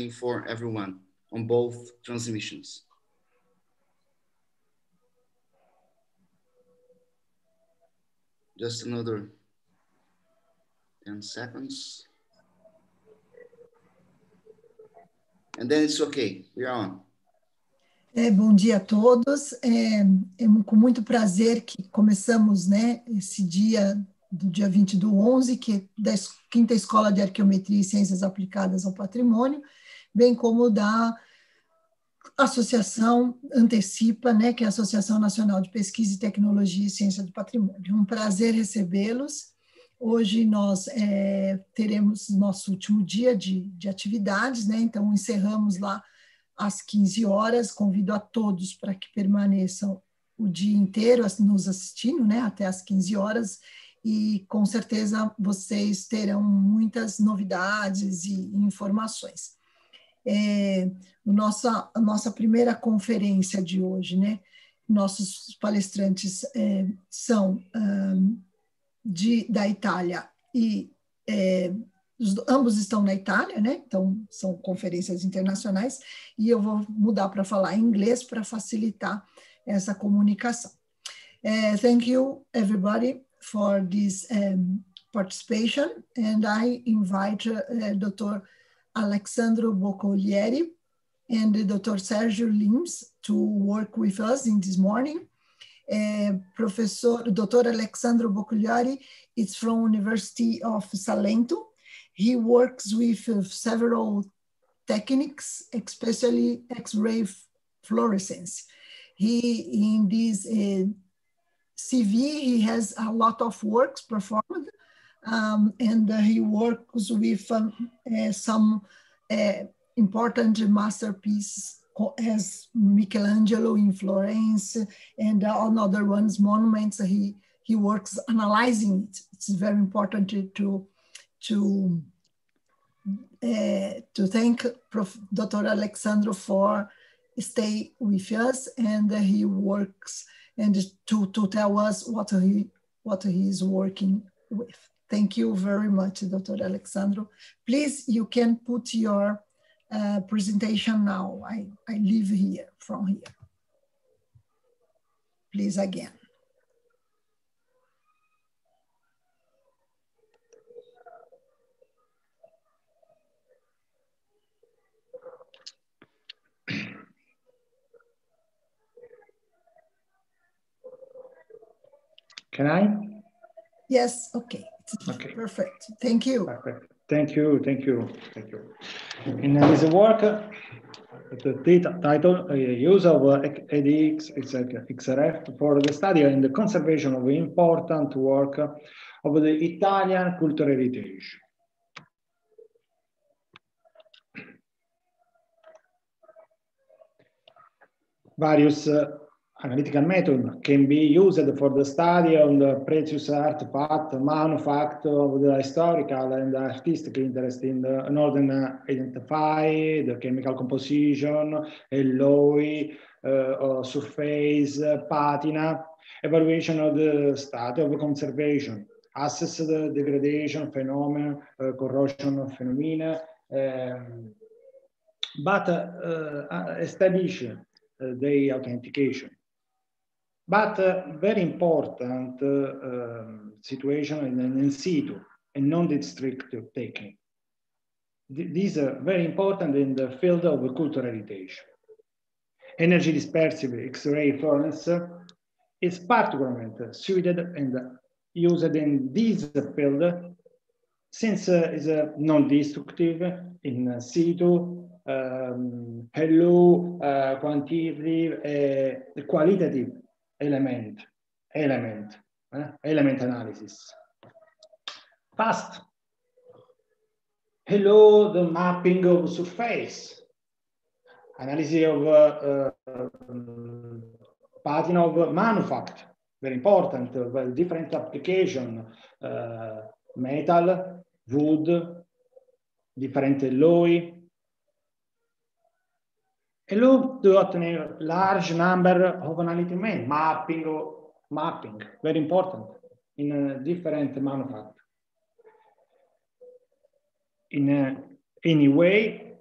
understanding for everyone on both transmissions. Just another 10 seconds. And then it's okay, we are on. É, bom dia a todos. É, é, com muito prazer que começamos né, esse dia do dia 20 do 11, que é da Quinta Escola de Arqueometria e Ciências Aplicadas ao Patrimônio, bem como da Associação Antecipa, né, que é a Associação Nacional de Pesquisa e Tecnologia e Ciência do Patrimônio. Um prazer recebê-los. Hoje nós é, teremos nosso último dia de, de atividades, né, então encerramos lá às 15 horas. Convido a todos para que permaneçam o dia inteiro nos assistindo, né, até às 15 horas, e com certeza vocês terão muitas novidades e informações. É, nossa, a nossa primeira conferência de hoje, né? Nossos palestrantes é, são um, de, da Itália e é, os, ambos estão na Itália, né? Então são conferências internacionais e eu vou mudar para falar inglês para facilitar essa comunicação. Uh, thank you, everybody. for this um, participation. And I invite uh, Dr. Alexandro Boccolieri and Dr. Sergio Lims to work with us in this morning. Uh, Professor Dr. Alexandro Boccolieri is from University of Salento. He works with uh, several techniques, especially X-ray fluorescence. He, in this uh, CV, he has a lot of works performed, um, and uh, he works with um, uh, some uh, important masterpieces as Michelangelo in Florence and other ones, monuments. He he works analyzing it. It's very important to to to, uh, to thank Prof. Dr. Alexandro for stay with us, and he works and to, to tell us what he, what he is working with. Thank you very much, Dr. Alexandro. Please, you can put your uh, presentation now. I, I leave here, from here. Please, again. Can I? Yes, okay. Okay. Perfect. Thank you. Perfect. Thank you, thank you, thank you. In this work, the title, uh, use of uh, EDX XRF for the study and the conservation of important work of the Italian cultural heritage. Various uh, analytical method can be used for the study of the precious artifact, manufact of the historical and artistic interest in, the, in order to identify the chemical composition, alloy, uh, surface, patina, evaluation of the state of conservation, assess the degradation phenomena, uh, corrosion phenomena, um, but uh, establish uh, the authentication. But uh, very important uh, um, situation in an in situ and non-destructive technique. These are very important in the field of cultural heritage. Energy dispersive X-ray furnace is particularly suited and used in this field since uh, it's uh, non-destructive in situ, um, hello, uh, quantitative, qualitative element, element, eh? element analysis. Fast. Hello, the mapping of surface. Analysis of uh, uh, pattern of manufact, very important, uh, different application, uh, metal, wood, different alloy, and look to obtain large number of analytic men, mapping or mapping, very important in a different manufacture. In a, any way,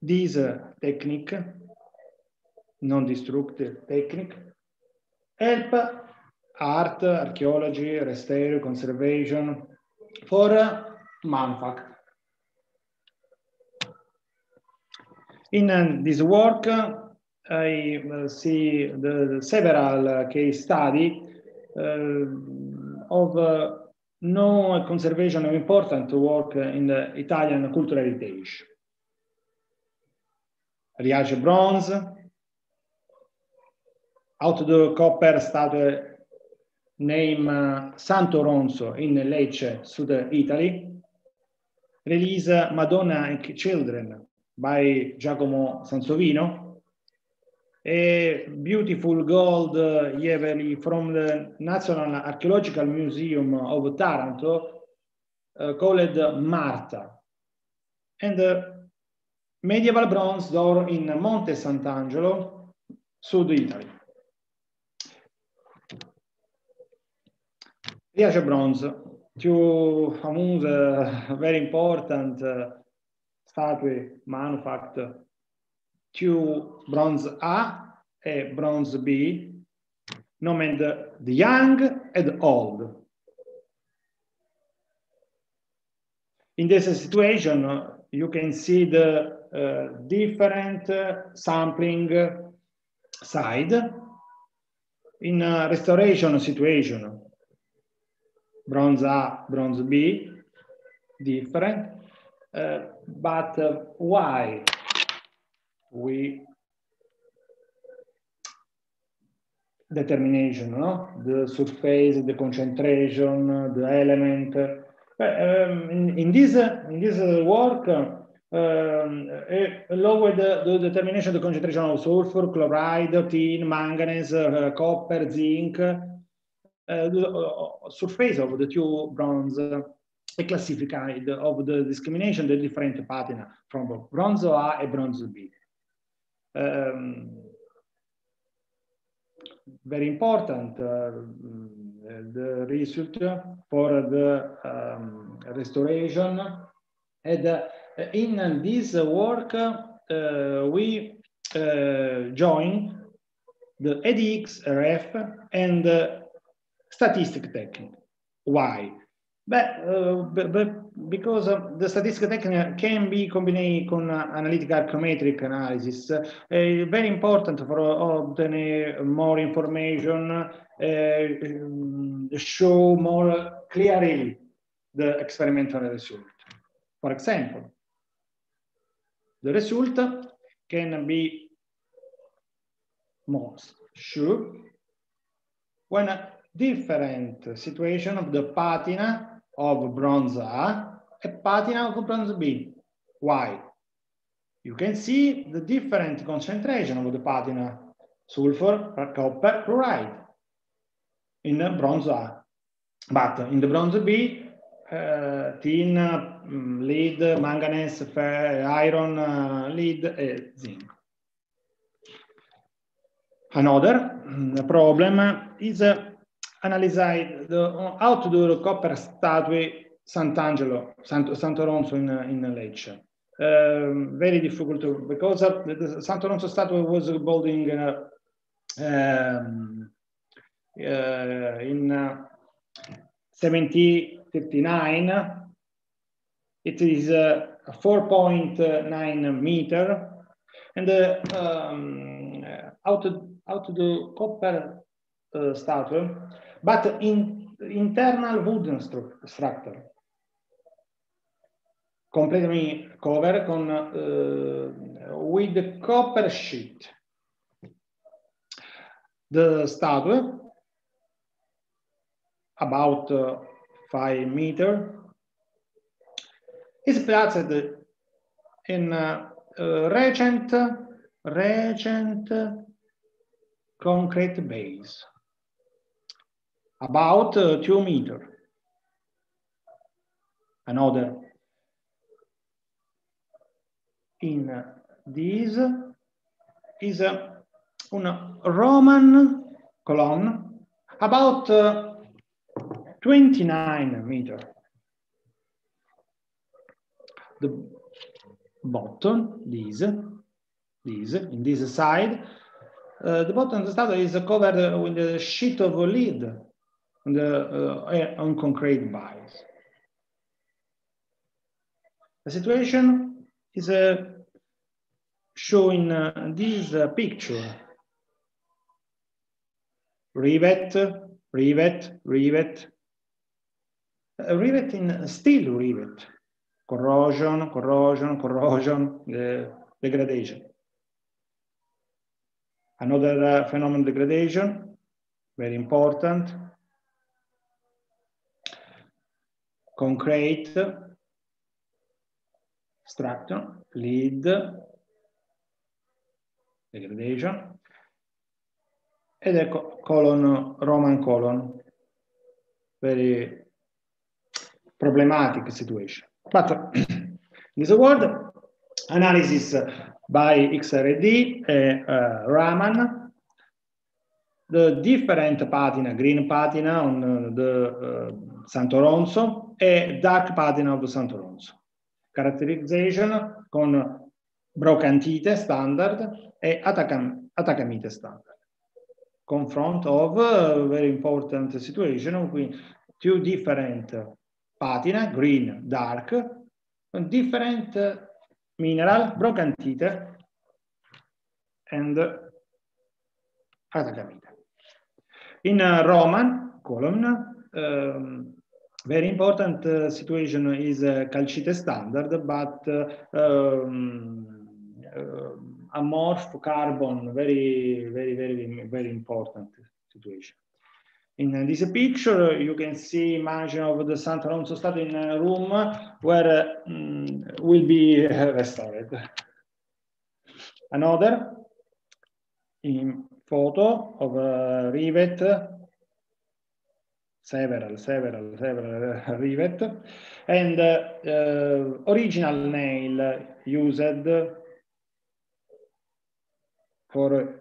this uh, technique, non-destructive technique, help art, archaeology, restore, conservation for uh, manufacture. In uh, this work, I uh, see the, several case study uh, of no conservation of important work in the Italian cultural heritage. Riace bronze, out of the copper statue name uh, Santo Ronzo in Lecce, South Italy. Release Madonna and Children by Giacomo Sansovino. A beautiful gold uh, Jewelry from the National Archaeological Museum of Taranto uh, called Marta. And the medieval bronze door in Monte Sant'Angelo, South Italy. Riace bronze, two famous, uh, very important uh, statue manufactured, two bronze A and bronze B, named the young and old. In this situation, you can see the uh, different uh, sampling side in a restoration situation bronze A, bronze B, different. Uh, but uh, why we determination, no? The surface, the concentration, the element. Um, in, in, this in this work, um, along the, the, determination the concentration of sulfur, chloride, tin, manganese, uh, copper, zinc, uh, surface of the two bronze uh, classified of the discrimination, the different patina from bronze A and bronze B. Um, very important, uh, the result for the um, restoration. And uh, in this work, uh, we uh, join the EDX, RF, and statistic technique. Why? But, uh, but, but because the statistical technique can be combined with analytical archaeometric analysis, uh, very important for obtaining more information, uh, show more clearly the experimental result. For example, the result can be most sure when different situation of the patina of bronze A and patina of bronze B. Why? You can see the different concentration of the patina, sulfur, copper, chloride in bronze A. But in the bronze B, uh, tin, um, lead, manganese, iron, uh, lead, and zinc. Another um, problem is uh, do the copper statue Sant'Angelo, Santo, Santo Ronzo in, in Lecce. Um, very difficult because of the, Santo Ronzo statue was building uh, um, uh, in uh, 1759. It is uh, 4.9 meter and uh, um, out, of, out of the copper uh, statue but in internal wooden stru structure. Completely covered con, uh, with copper sheet. The statue, about uh, five meter, is placed in uh, uh, recent, recent concrete base about uh, two meter. Another in uh, this is a, a Roman column about uh, 29 meter. The bottom, this, this, in this side. Uh, the bottom of the statue is covered with a sheet of lead on, the, uh, on concrete bars. The situation is uh, showing uh, this uh, picture. Rivet, rivet, rivet. Rivet in steel rivet. Corrosion, corrosion, corrosion, uh, degradation. Another uh, phenomenon degradation, very important. Concrete, structure, lead, degradation, ed ecco colon, Roman colon, very problematic situation. But this word, analysis by XRD, uh, Raman, the different patina, green patina on the uh, Santoronzo e dark the Santoronzo. Characterization con brochantite standard e atacam atacamite standard. Confront of a very important situation with two different patina, green, dark, different mineral, brochantite and atacamite. In uh, Roman column, um, very important uh, situation is uh, calcite standard, but uh, um, uh, amorph carbon, very, very, very, very important situation. In this picture, you can see image of the Santa Alonso statue in a room where um, will be restored. Another in photo of a rivet, several, several, several uh, rivet, and uh, uh, original nail used for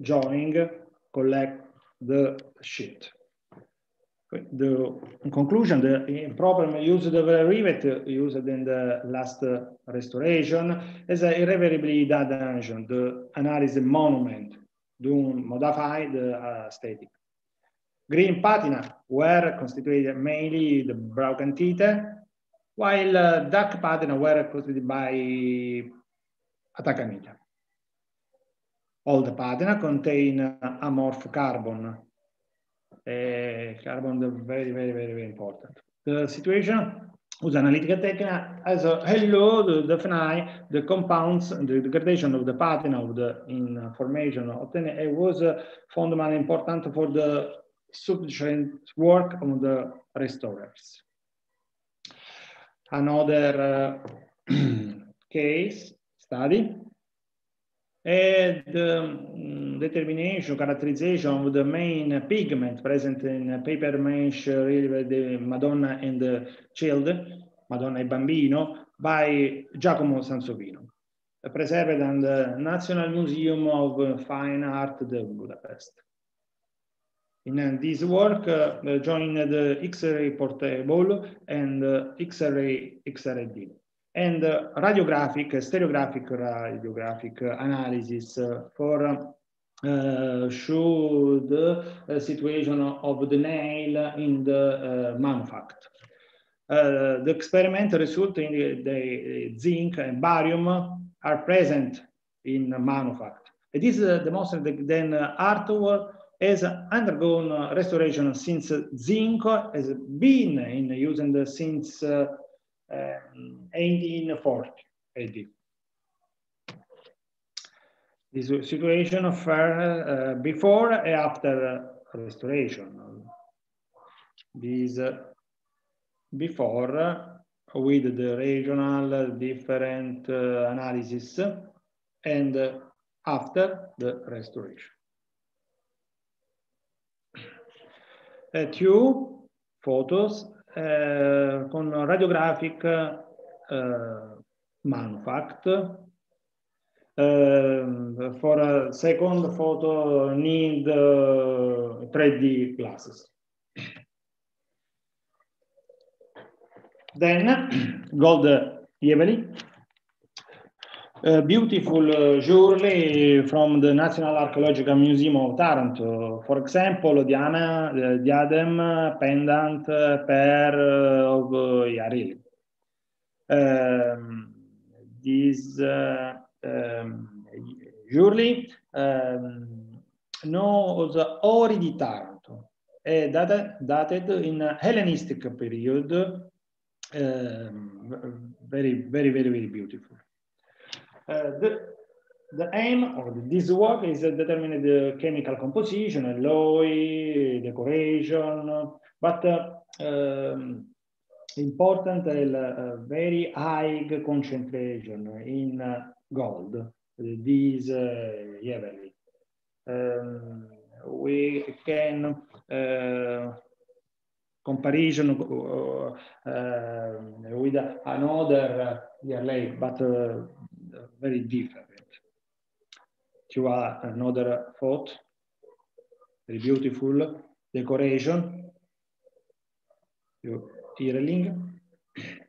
joining, collect the sheet. The conclusion, the uh, problem used of a rivet used in the last uh, restoration is irreversibly damaged the analysis monument to modify the aesthetic. Green patina were constituted mainly the brochantite, while uh, dark patina were constituted by atacamite. All the patina contain uh, amorph carbon. Uh, carbon very, very, very, very important. The situation with analytical technique as a hello to define the compounds the degradation of the patina of the information obtained. It was uh, fundamentally important for the subsequent work of the restorers. Another uh, case study and um, determination, characterization of the main pigment present in paper mache, really the Madonna and the Child, Madonna e Bambino, by Giacomo Sansovino, preserved in the National Museum of Fine Art Budapest. In uh, this work, uh, joined the X-ray portable and uh, X-ray XRD and uh, radiographic, stereographic radiographic analysis for uh, show the uh, situation of the nail in the uh. Uh, the experimental result in the, the, zinc and barium are present in manufacture. It is uh, demonstrated then uh, artwork has undergone restoration since zinc has been in use and since um, 1840 AD. This situation of uh, before and after restoration. This uh, before uh, with the regional different uh, analysis and uh, after the restoration. Uh, two photos eh, con radiographic eh, manufact uh, for a second photo need uh, 3D glasses. Then gold Jeveli a beautiful uh, jewelry from the National Archaeological Museum of Taranto. For example, Diana, the diadem pendant pair of uh, Yaril. Um, this uh, um, jewelry um, knows Ori di Taranto, è dated in Hellenistic period, um, very, very, very, very beautiful. Uh, the, the aim of this work is to determine the chemical composition, alloy, decoration, but uh, um, important uh, very high concentration in uh, gold. This uh, yearly. Um, we can uh, comparison uh, uh, with another yearly, but very different. You another thought, very beautiful decoration. You earring.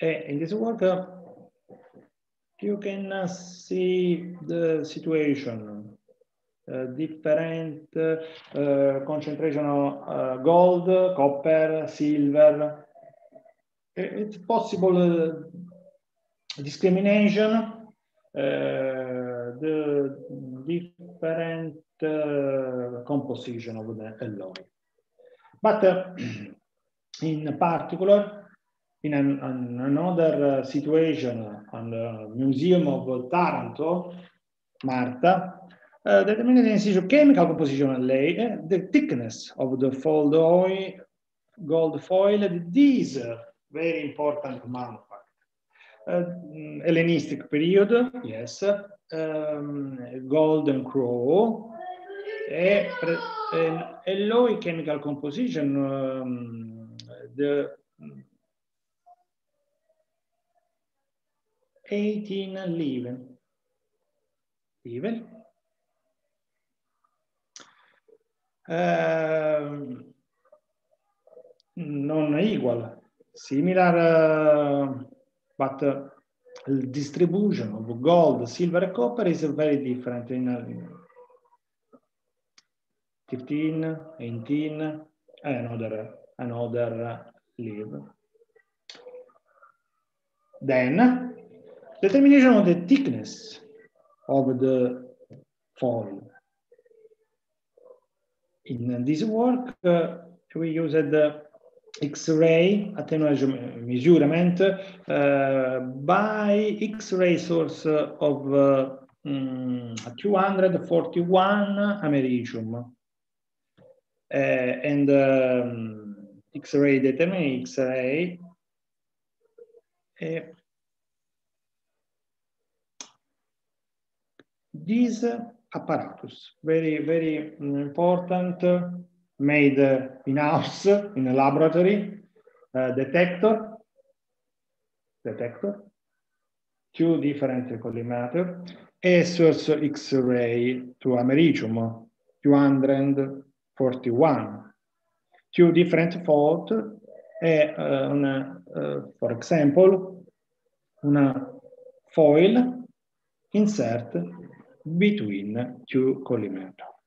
in this work, uh, you can uh, see the situation, uh, different uh, concentration of gold, copper, silver. It's possible discrimination, uh, the different uh, composition of the alloy. But uh, in particular, in an, an another situation on the Museum of Taranto, Marta, uh, determined in situ chemical composition and lay, uh, the thickness of the fold oil, gold foil, these very important manufacture. Hellenistic period, yes, um, Golden Crow, e, and alloy chemical composition, um, the 18 level. Level. Uh, non equal, similar uh, but uh, distribution of gold, silver, and copper is very different in uh, 15, 18, and another, another leave. Then, determination of the thickness of the foil. In this work, uh, we used the X-ray attenuation measurement uh, by X-ray source of uh, um, 241 americium. Uh, and um, X-ray determine X-ray. This apparatus, very, very important, made in-house in a laboratory, uh, detector, detector, two different collimator, a source X-ray to americium, 241, two different fault, e uh, una, uh, for example, una foil insert between two collimator.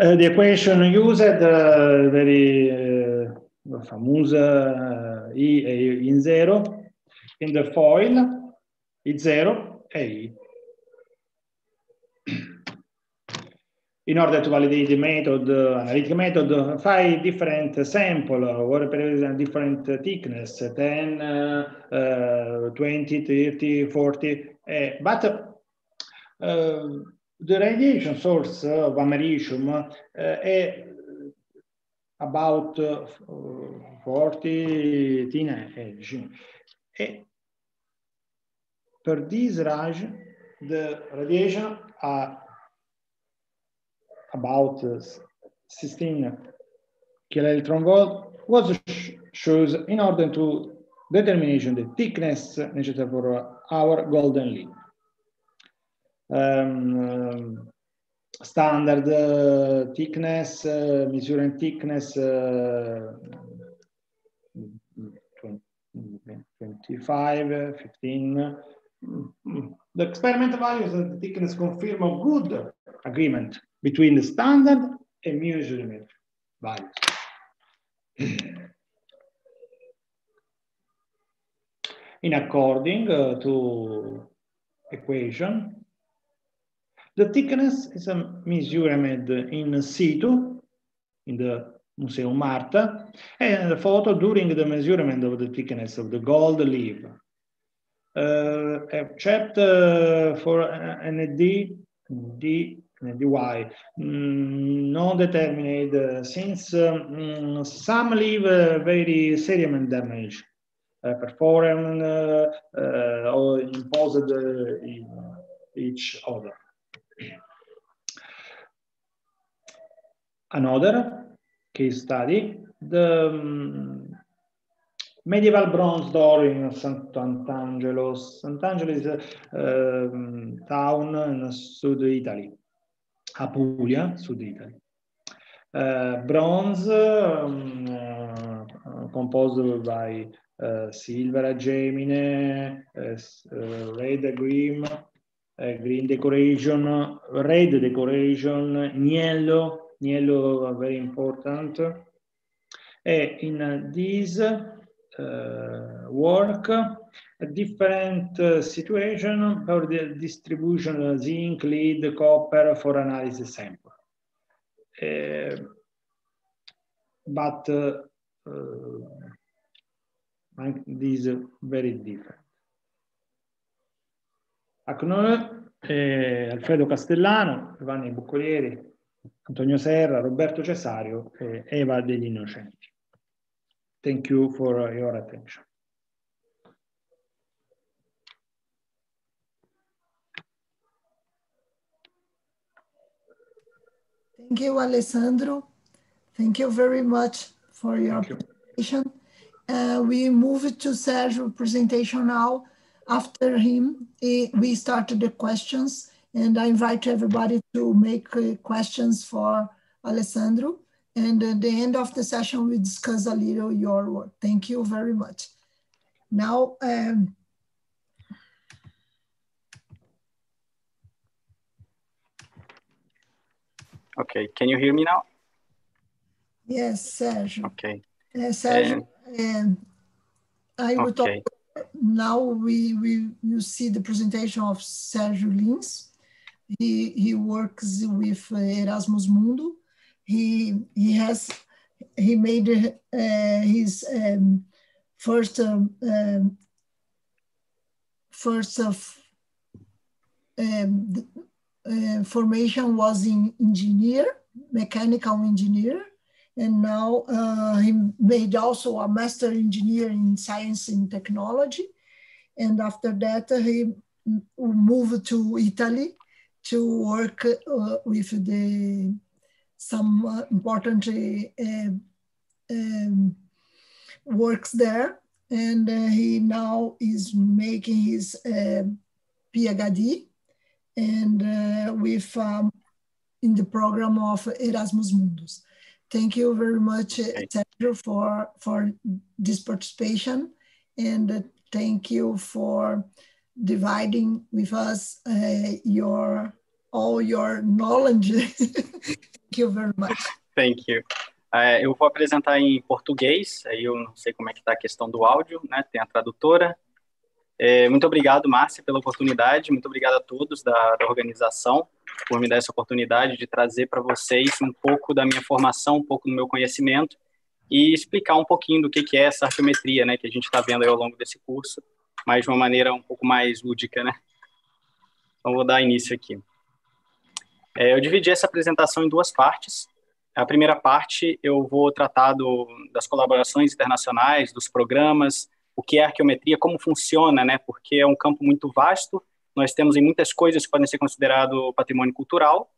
Uh, the equation used, uh, very uh, famous, uh, E in zero, in the foil, it's zero, A. In order to validate the method, uh, analytic method, five different sample, or represent different thickness, 10, uh, 20, 30, 40, but the radiation source of americium uh, è about uh, 40 teenage. E per this range, the radiation are about 16 kiloelectron volt was chosen in order to determination the thickness necessary for our golden lead um, standard uh, thickness, uh, measuring thickness uh, 25, 15. The experimental values of the thickness confirm a good agreement between the standard and measurement values. In according to equation, the thickness is a measurement in situ in the Museum Marta, and the photo during the measurement of the thickness of the gold leaf. Uh, except uh, for ND, D, dy, mm, non determined, uh, since um, some leave uh, very sediment damage uh, performed uh, uh, or imposed in each other. Another case study, the um, medieval bronze door in Sant'Angelo. Sant'Angelo is a um, town in South Italy, Apulia, South Italy. Uh, bronze um, uh, composed by uh, silver gemine, red green, green decoration, red decoration, yellow, yellow very important. And in this uh, work, a different uh, situation for the distribution of zinc, lead, copper for analysis sample. Uh, but uh, this is very different. Acnone, eh, Alfredo Castellano, Giovanni Buccolieri, Antonio Serra, Roberto Cesario e Eva degli Innocenti. Thank you for your attention. Thank you, Alessandro. Thank you very much for your you. presentation. Uh, we move to Sergio's presentation now. After him, we started the questions, and I invite everybody to make uh, questions for Alessandro. And at the end of the session, we discuss a little your work. Thank you very much. Now, um, Okay, can you hear me now? Yes, Sergio. Okay. Uh, Sergio, um, I will okay. talk. Now we we you see the presentation of Sergio Lins. He he works with uh, Erasmus Mundo. He he has he made uh, his um, first um, um, first of um, uh, formation was in engineer, mechanical engineer, and now uh, he made also a master engineer in science and technology. And after that, he moved to Italy to work uh, with the some uh, important uh, um, works there. And uh, he now is making his PhD and with um, in the program of Erasmus Mundus. Thank you very much, Sergio, for, for this participation. And thank you for dividing with us uh, your all your knowledge. thank you very much. Thank you. Uh, eu vou apresentar em português, aí eu não sei como é que está a questão do áudio, né? Tem a tradutora. É, muito obrigado, Márcia, pela oportunidade. Muito obrigado a todos da, da organização por me dar essa oportunidade de trazer para vocês um pouco da minha formação, um pouco do meu conhecimento e explicar um pouquinho do que, que é essa arqueometria, né, que a gente está vendo ao longo desse curso, mas de uma maneira um pouco mais lúdica, né? Então, vou dar início aqui. É, eu dividi essa apresentação em duas partes. A primeira parte eu vou tratar do, das colaborações internacionais, dos programas, o que é arqueometria, como funciona, né? Porque é um campo muito vasto. Nós temos em muitas coisas que podem ser considerado patrimônio cultural,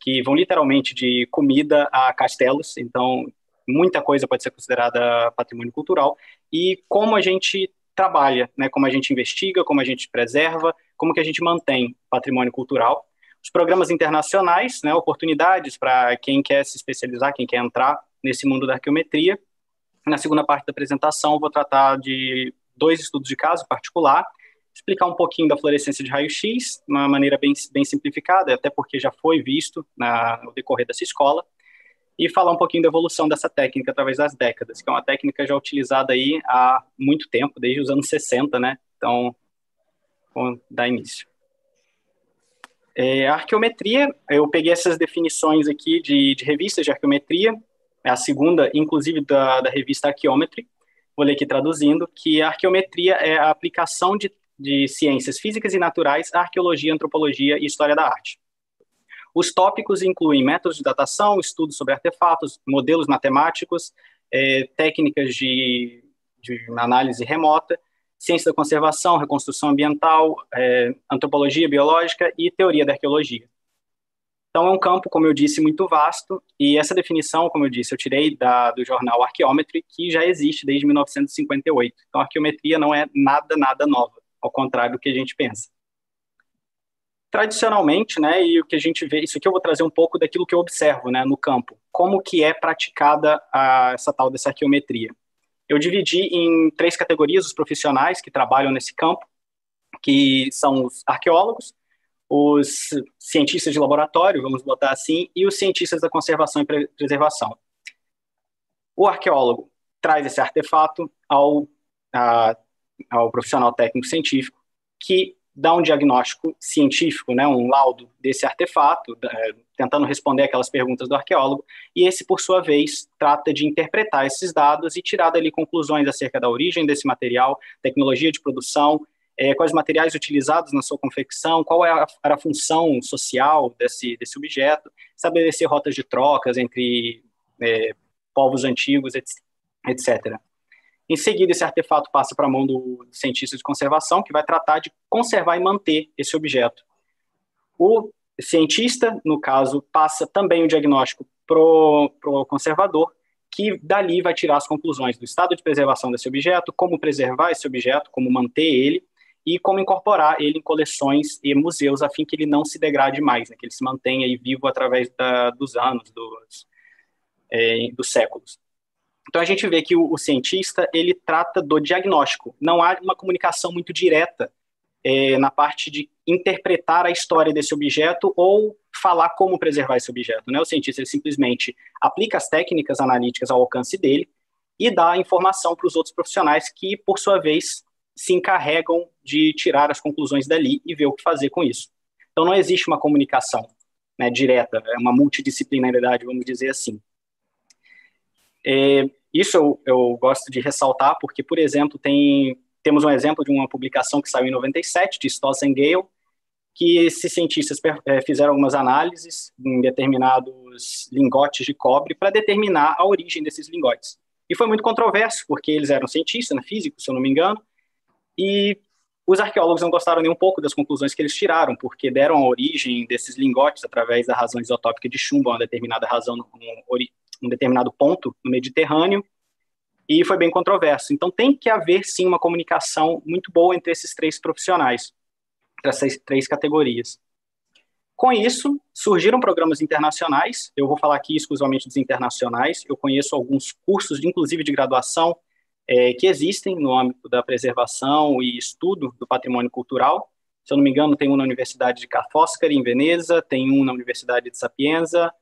que vão literalmente de comida a castelos. Então, muita coisa pode ser considerada patrimônio cultural. E como a gente trabalha, né? Como a gente investiga, como a gente preserva, como que a gente mantém patrimônio cultural. Os programas internacionais, né? Oportunidades para quem quer se especializar, quem quer entrar nesse mundo da arqueometria na segunda parte da apresentação, vou tratar de dois estudos de caso particular, explicar um pouquinho da fluorescência de raio-x, de uma maneira bem, bem simplificada, até porque já foi visto na, no decorrer dessa escola, e falar um pouquinho da evolução dessa técnica através das décadas, que é uma técnica já utilizada aí há muito tempo, desde os anos 60, né? Então, vamos dar início. É, arqueometria, eu peguei essas definições aqui de, de revistas de arqueometria, é a segunda, inclusive, da, da revista Archaeometry, vou ler aqui traduzindo, que a arqueometria é a aplicação de, de ciências físicas e naturais, arqueologia, antropologia e história da arte. Os tópicos incluem métodos de datação, estudos sobre artefatos, modelos matemáticos, é, técnicas de, de, análise remota, ciência da conservação, reconstrução ambiental, é, antropologia biológica e teoria da arqueologia. Então, é um campo, como eu disse, muito vasto, e essa definição, como eu disse, eu tirei da, do jornal Archaeometry, que já existe desde 1958. Então, a arqueometria não é nada, nada nova, ao contrário do que a gente pensa tradicionalmente, né, e o que a gente vê, isso aqui eu vou trazer um pouco daquilo que eu observo, né, no campo, como que é praticada a, essa tal dessa arqueometria. Eu dividi em três categorias os profissionais que trabalham nesse campo, que são os arqueólogos, os cientistas de laboratório, vamos botar assim, e os cientistas da conservação e preservação. O arqueólogo traz esse artefato ao, a, ao profissional técnico científico, que dá um diagnóstico científico, né, um laudo desse artefato, é, tentando responder aquelas perguntas do arqueólogo, e esse, por sua vez, trata de interpretar esses dados e tirar dali conclusões acerca da origem desse material, tecnologia de produção, é, quais materiais utilizados na sua confecção, qual é a, a função social desse, desse objeto, estabelecer rotas de trocas entre é, povos antigos, etc. Em seguida, esse artefato passa para a mão do cientista de conservação, que vai tratar de conservar e manter esse objeto. O cientista, no caso, passa também o diagnóstico para o conservador, que dali vai tirar as conclusões do estado de preservação desse objeto, como preservar esse objeto, como manter ele e como incorporar ele em coleções e museus, a fim que ele não se degrade mais, né, que ele se mantenha vivo através da, dos anos, dos, é, dos séculos. Então a gente vê que o, o, cientista ele trata do diagnóstico. Não há uma comunicação muito direta é, na parte de interpretar a história desse objeto ou falar como preservar esse objeto. Né? O cientista simplesmente aplica as técnicas analíticas ao alcance dele e dá informação para os outros profissionais que, por sua vez, se encarregam de tirar as conclusões dali e ver o que fazer com isso. Então não existe uma comunicação né, direta, é uma multidisciplinaridade, vamos dizer assim. É, isso eu, eu gosto de ressaltar porque, por exemplo, tem, temos um exemplo de uma publicação que saiu em 97, de Stoss and Gale, que esses cientistas é, fizeram algumas análises em determinados lingotes de cobre para determinar a origem desses lingotes. E foi muito controverso, porque eles eram cientistas, né, físicos, se eu não me engano, e os arqueólogos não gostaram nem um pouco das conclusões que eles tiraram, porque deram a origem desses lingotes através da razão isotópica de chumbo, uma determinada razão, um determinado ponto no Mediterrâneo, e foi bem controverso. Então tem que haver sim uma comunicação muito boa entre esses três profissionais, entre essas três categorias. Com isso, surgiram programas internacionais, eu vou falar aqui exclusivamente dos internacionais, eu conheço alguns cursos, inclusive de graduação, é, que existem no âmbito da preservação e estudo do patrimônio cultural. Se eu não me engano, tem um na Universidade de Ca' Foscari, em Veneza, tem um na Universidade de Sapienza,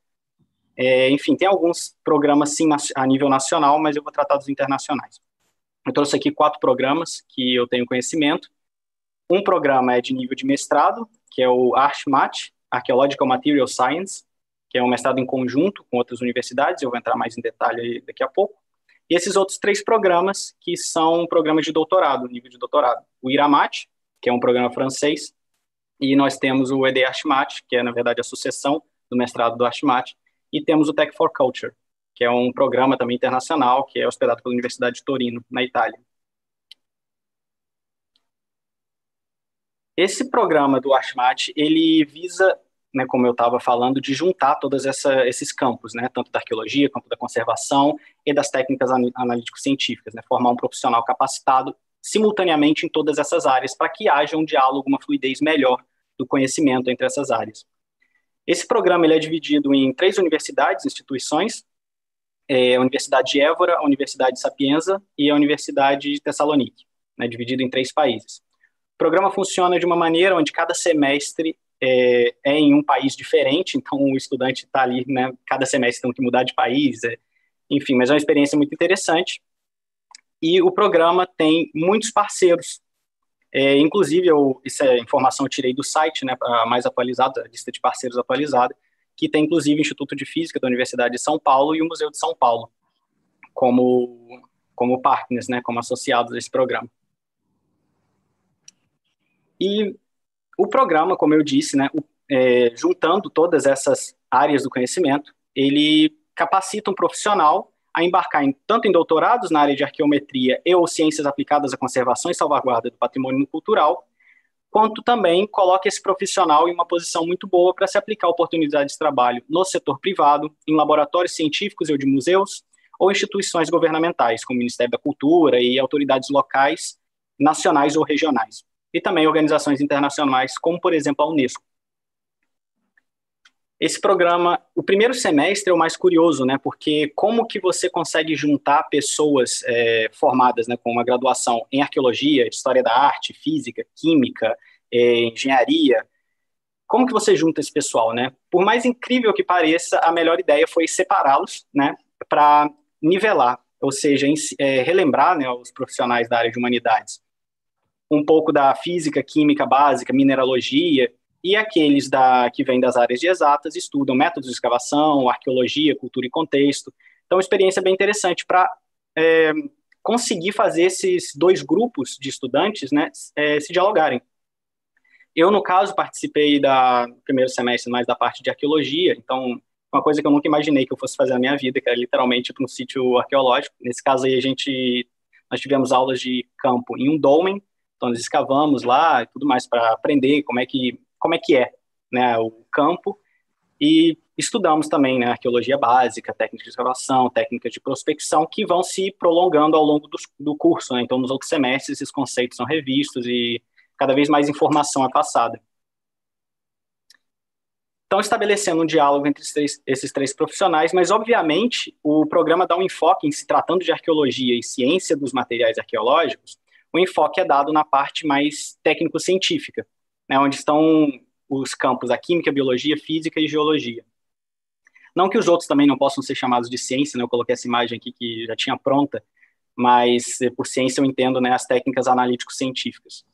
é, enfim, tem alguns programas sim a nível nacional, mas eu vou tratar dos internacionais. Eu trouxe aqui quatro programas que eu tenho conhecimento. Um programa é de nível de mestrado, que é o ArchMat, Archaeological Material Science, que é um mestrado em conjunto com outras universidades, eu vou entrar mais em detalhe daqui a pouco. E esses outros três programas, que são programas de doutorado, nível de doutorado. O IRAMAT, que é um programa francês, e nós temos o ED ArchMat, que é, na verdade, a sucessão do mestrado do ArchMat, e temos o Tech for Culture, que é um programa também internacional, que é hospedado pela Universidade de Torino, na Itália. Esse programa do Archmat, ele visa, né, como eu estava falando, de juntar todos esses campos, né, tanto da arqueologia, campo da conservação e das técnicas analítico-científicas, né, formar um profissional capacitado simultaneamente em todas essas áreas, para que haja um diálogo, uma fluidez melhor do conhecimento entre essas áreas. Esse programa ele é dividido em três universidades, instituições, é, a Universidade de Évora, a Universidade de Sapienza e a Universidade de Tessalonique. né, dividido em três países. O programa funciona de uma maneira onde cada semestre é, é em um país diferente, então o estudante está ali, né, cada semestre tem que mudar de país, é, enfim, mas é uma experiência muito interessante. E o programa tem muitos parceiros, é, inclusive, eu, isso é informação eu tirei do site, né, mais atualizada, a lista de parceiros atualizada, que tem inclusive o Instituto de Física da Universidade de São Paulo e o Museu de São Paulo como, como partners, né, como associados a esse programa. E o programa, como eu disse, né, é, juntando todas essas áreas do conhecimento, ele capacita um profissional a embarcar em, tanto em doutorados na área de arqueometria e ou ciências aplicadas à conservação e salvaguarda do patrimônio cultural, quanto também coloca esse profissional em uma posição muito boa para se aplicar oportunidades de trabalho no setor privado, em laboratórios científicos ou de museus, ou instituições governamentais, como o Ministério da Cultura e autoridades locais, nacionais ou regionais e também organizações internacionais, como, por exemplo, a Unesco. Esse programa, o primeiro semestre é o mais curioso, né, porque como que você consegue juntar pessoas é, formadas, né, com uma graduação em arqueologia, história da arte, física, química, é, engenharia, como que você junta esse pessoal, né? Por mais incrível que pareça, a melhor ideia foi separá-los, né, para nivelar, ou seja, em, é, relembrar, né, os profissionais da área de humanidades um pouco da física, química básica, mineralogia, e aqueles da, que vêm das áreas de exatas estudam métodos de escavação, arqueologia, cultura e contexto. Então, experiência bem interessante para é, conseguir fazer esses dois grupos de estudantes né, é, se dialogarem. Eu, no caso, participei da primeiro semestre mais da parte de arqueologia, então uma coisa que eu nunca imaginei que eu fosse fazer na minha vida, que era literalmente para um sítio arqueológico. Nesse caso aí, a gente nós tivemos aulas de campo em um dolmen, então, nós escavamos lá e tudo mais para aprender como é que, como é, que é né, o campo e estudamos também né, arqueologia básica, técnica de escavação, técnica de prospecção, que vão se prolongando ao longo do, do curso. Né? Então, nos outros semestres, esses conceitos são revistos e cada vez mais informação é passada. Então, estabelecendo um diálogo entre esses três, esses três, profissionais, mas, obviamente, o programa dá um enfoque em se tratando de arqueologia e ciência dos materiais arqueológicos, o enfoque é dado na parte mais técnico-científica, né, onde estão os campos da química, biologia, física e geologia. Não que os outros também não possam ser chamados de ciência, né, eu coloquei essa imagem aqui que já tinha pronta, mas eh, por ciência eu entendo né, as técnicas analítico-científicas.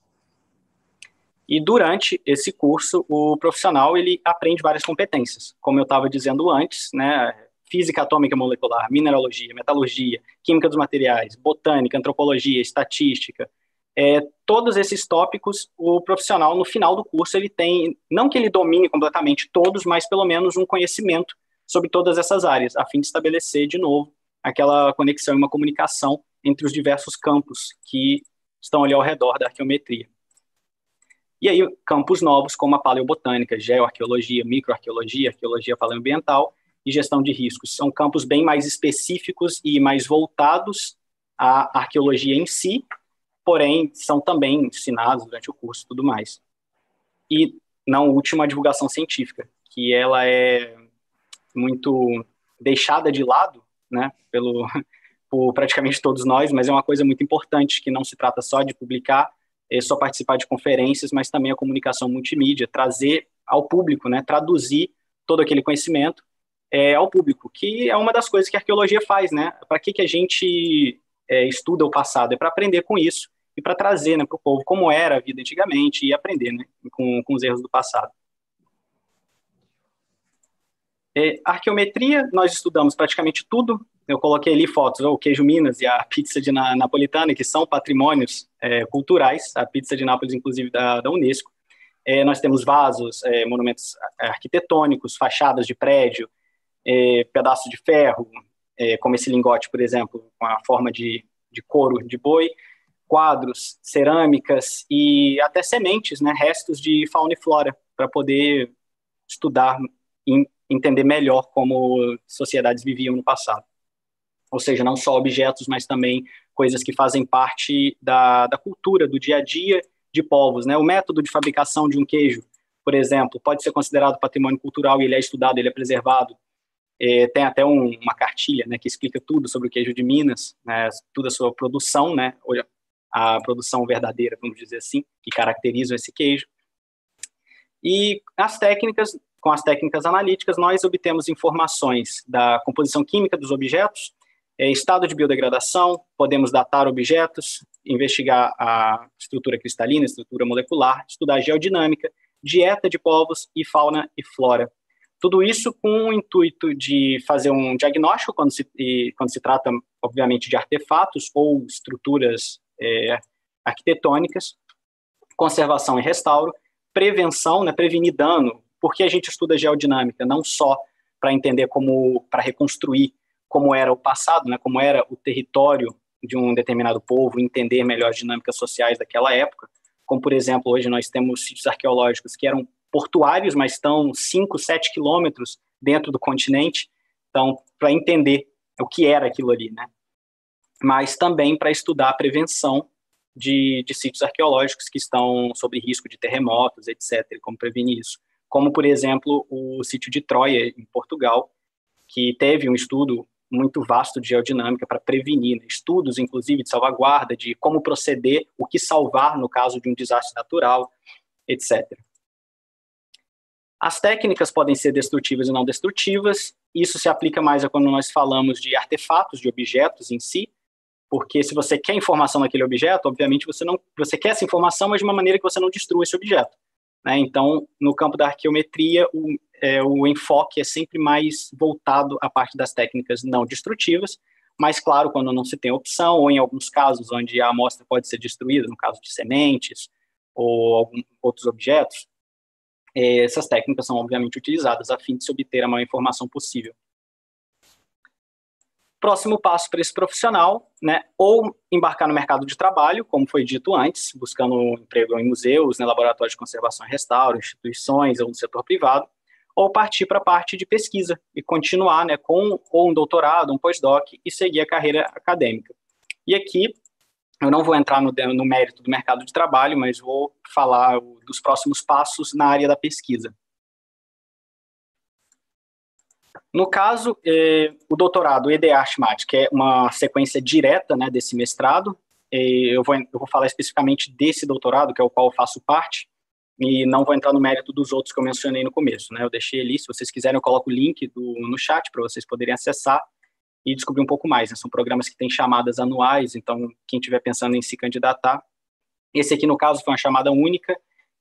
E durante esse curso, o profissional ele aprende várias competências, como eu estava dizendo antes, né, física atômica molecular, mineralogia, metalurgia, química dos materiais, botânica, antropologia, estatística, é, todos esses tópicos, o profissional, no final do curso, ele tem, não que ele domine completamente todos, mas pelo menos um conhecimento sobre todas essas áreas, a fim de estabelecer, de novo, aquela conexão e uma comunicação entre os diversos campos que estão ali ao redor da arqueometria. E aí, campos novos, como a paleobotânica, geoarqueologia, microarqueologia, arqueologia paleoambiental, e gestão de riscos. São campos bem mais específicos e mais voltados à arqueologia em si, porém são também ensinados durante o curso e tudo mais. E, não última, a divulgação científica, que ela é muito deixada de lado, né, pelo, por praticamente todos nós, mas é uma coisa muito importante, que não se trata só de publicar, é só participar de conferências, mas também a comunicação multimídia, trazer ao público, né, traduzir todo aquele conhecimento é, ao público, que é uma das coisas que a arqueologia faz, né? Para que, que a gente é, estuda o passado? É para aprender com isso e para trazer né, para o povo como era a vida antigamente e aprender né, com, com os erros do passado. É, arqueometria, nós estudamos praticamente tudo. Eu coloquei ali fotos, o queijo Minas e a pizza de na, napolitana, que são patrimônios é, culturais, a pizza de Nápoles, inclusive, da, da Unesco. É, nós temos vasos, é, monumentos arquitetônicos, fachadas de prédio, é, pedaço de ferro, é, como esse lingote, por exemplo, com a forma de, de couro de boi, quadros, cerâmicas e até sementes, né, restos de fauna e flora, para poder estudar e entender melhor como sociedades viviam no passado. Ou seja, não só objetos, mas também coisas que fazem parte da, da cultura, do dia a dia de povos. Né? O método de fabricação de um queijo, por exemplo, pode ser considerado patrimônio cultural e ele é estudado, ele é preservado é, tem até um, uma cartilha né, que explica tudo sobre o queijo de Minas, né, toda a sua produção, né, a produção verdadeira, vamos dizer assim, que caracterizam esse queijo. E as técnicas, com as técnicas analíticas, nós obtemos informações da composição química dos objetos, é, estado de biodegradação, podemos datar objetos, investigar a estrutura cristalina, estrutura molecular, estudar geodinâmica, dieta de povos e fauna e flora. Tudo isso com o intuito de fazer um diagnóstico quando se, quando se trata, obviamente, de artefatos ou estruturas é, arquitetônicas, conservação e restauro, prevenção, né, prevenir dano, porque a gente estuda geodinâmica, não só para entender como, para reconstruir como era o passado, né, como era o território de um determinado povo, entender melhor as dinâmicas sociais daquela época, como, por exemplo, hoje nós temos sítios arqueológicos que eram portuários, mas estão 5, 7 quilômetros dentro do continente, então, para entender o que era aquilo ali, né? Mas também para estudar a prevenção de, de sítios arqueológicos que estão sob risco de terremotos, etc., como prevenir isso. Como, por exemplo, o sítio de Troia, em Portugal, que teve um estudo muito vasto de geodinâmica para prevenir, né? estudos, inclusive, de salvaguarda, de como proceder, o que salvar no caso de um desastre natural, etc. As técnicas podem ser destrutivas e não destrutivas. Isso se aplica mais a quando nós falamos de artefatos, de objetos em si, porque se você quer informação naquele objeto, obviamente você não você quer essa informação, mas de uma maneira que você não destrua esse objeto. Né? Então, no campo da arqueometria, o, é, o enfoque é sempre mais voltado à parte das técnicas não destrutivas, mas, claro, quando não se tem opção, ou em alguns casos onde a amostra pode ser destruída, no caso de sementes ou alguns outros objetos, essas técnicas são obviamente utilizadas a fim de se obter a maior informação possível próximo passo para esse profissional, né, ou embarcar no mercado de trabalho, como foi dito antes, buscando um emprego em museus, né, laboratórios de conservação e restauro, instituições ou no setor privado, ou partir para a parte de pesquisa e continuar né, com ou um doutorado, um pós-doc e seguir a carreira acadêmica. E aqui eu não vou entrar no, no mérito do mercado de trabalho, mas vou falar dos próximos passos na área da pesquisa. No caso, eh, o doutorado ED Archmat, que é uma sequência direta né, desse mestrado, eh, eu, vou, eu vou falar especificamente desse doutorado, que é o qual eu faço parte, e não vou entrar no mérito dos outros que eu mencionei no começo. Né? Eu deixei ali, se vocês quiserem, eu coloco o link do, no chat para vocês poderem acessar e descobrir um pouco mais. Né? São programas que têm chamadas anuais, então quem estiver pensando em se candidatar, esse aqui, no caso, foi uma chamada única,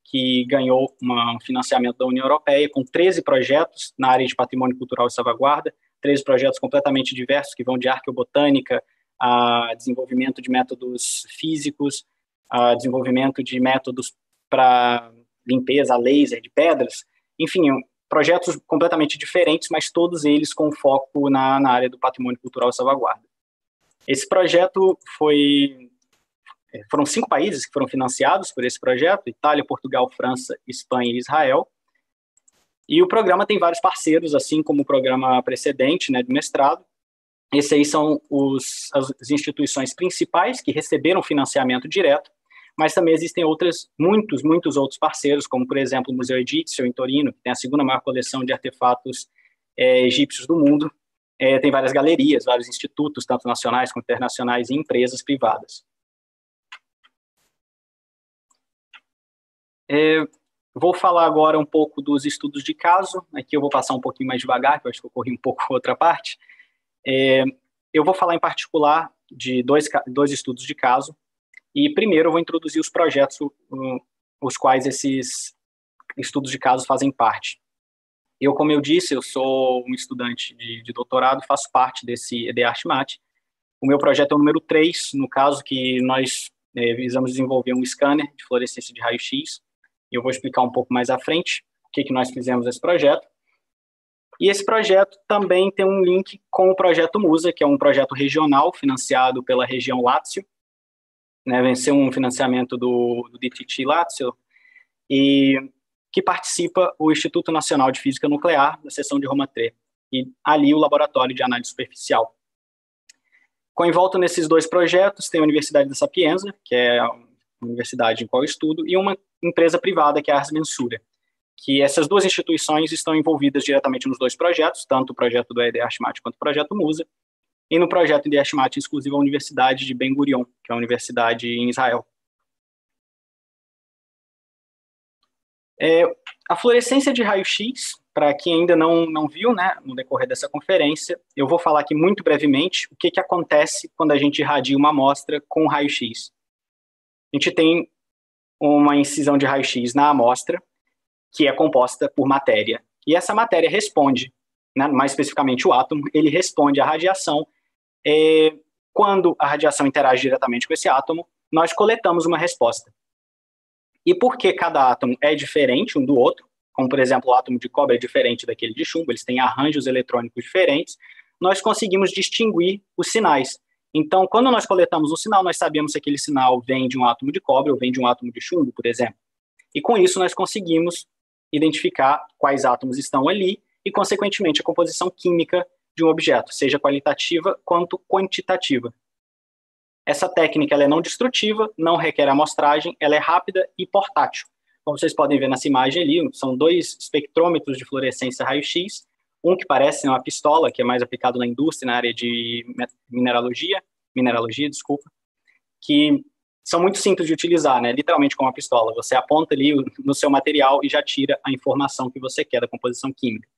que ganhou um financiamento da União Europeia, com 13 projetos na área de patrimônio cultural e salvaguarda, 13 projetos completamente diversos, que vão de arqueobotânica a desenvolvimento de métodos físicos, a desenvolvimento de métodos para limpeza a laser de pedras, enfim, projetos completamente diferentes, mas todos eles com foco na, na área do patrimônio cultural e salvaguarda. Esse projeto foi é, foram cinco países que foram financiados por esse projeto: Itália, Portugal, França, Espanha e Israel. E o programa tem vários parceiros, assim como o programa precedente, né, mestrado. Esses aí são os, as instituições principais que receberam financiamento direto, mas também existem outras, muitos, muitos outros parceiros, como, por exemplo, o Museu Egípcio em Torino, que tem a segunda maior coleção de artefatos é, egípcios do mundo. É, tem várias galerias, vários institutos, tanto nacionais quanto internacionais, e empresas privadas. É, vou falar agora um pouco dos estudos de caso. Aqui eu vou passar um pouquinho mais devagar, que eu acho que eu corri um pouco outra parte. É, eu vou falar em particular de dois, dois estudos de caso. E primeiro eu vou introduzir os projetos os quais esses estudos de caso fazem parte. Eu, como eu disse, eu sou um estudante de, de doutorado, faço parte desse ED Artmat. O meu projeto é o número 3, no caso que nós é, visamos desenvolver um scanner de fluorescência de raio-x eu vou explicar um pouco mais à frente o que, que nós fizemos nesse projeto. E esse projeto também tem um link com o projeto Musa, que é um projeto regional financiado pela região Lácio, né, venceu um financiamento do, do DTT Lácio, e que participa o Instituto Nacional de Física Nuclear, da seção de Roma 3, e ali o Laboratório de Análise Superficial. Com envolto nesses dois projetos tem a Universidade da Sapienza, que é a universidade em qual eu estudo, e uma empresa privada, que é a Ars Mensura, que essas duas instituições estão envolvidas diretamente nos dois projetos, tanto o projeto do ED Archmat quanto o projeto Musa, e no projeto de Ashmat exclusivo a Universidade de Ben Gurion, que é a universidade em Israel. É, a fluorescência de raio-x, para quem ainda não, não viu, né, no decorrer dessa conferência, eu vou falar aqui muito brevemente o que, que acontece quando a gente irradia uma amostra com raio-x. A gente tem uma incisão de raio-x na amostra, que é composta por matéria. E essa matéria responde, né, mais especificamente o átomo, ele responde à radiação. É, quando a radiação interage diretamente com esse átomo, nós coletamos uma resposta. E porque cada átomo é diferente um do outro, como por exemplo o átomo de cobre é diferente daquele de chumbo, eles têm arranjos eletrônicos diferentes, nós conseguimos distinguir os sinais. Então, quando nós coletamos um sinal, nós sabemos se aquele sinal vem de um átomo de cobre ou vem de um átomo de chumbo, por exemplo. E com isso nós conseguimos identificar quais átomos estão ali e, consequentemente, a composição química de um objeto, seja qualitativa quanto quantitativa. Essa técnica é não destrutiva, não requer amostragem, ela é rápida e portátil. Como vocês podem ver nessa imagem ali, são dois espectrômetros de fluorescência raio-x, um que parece uma pistola, que é mais aplicado na indústria, na área de mineralogia, mineralogia, desculpa, que são muito simples de utilizar, né? Literalmente como uma pistola. Você aponta ali no seu material e já tira a informação que você quer da composição química.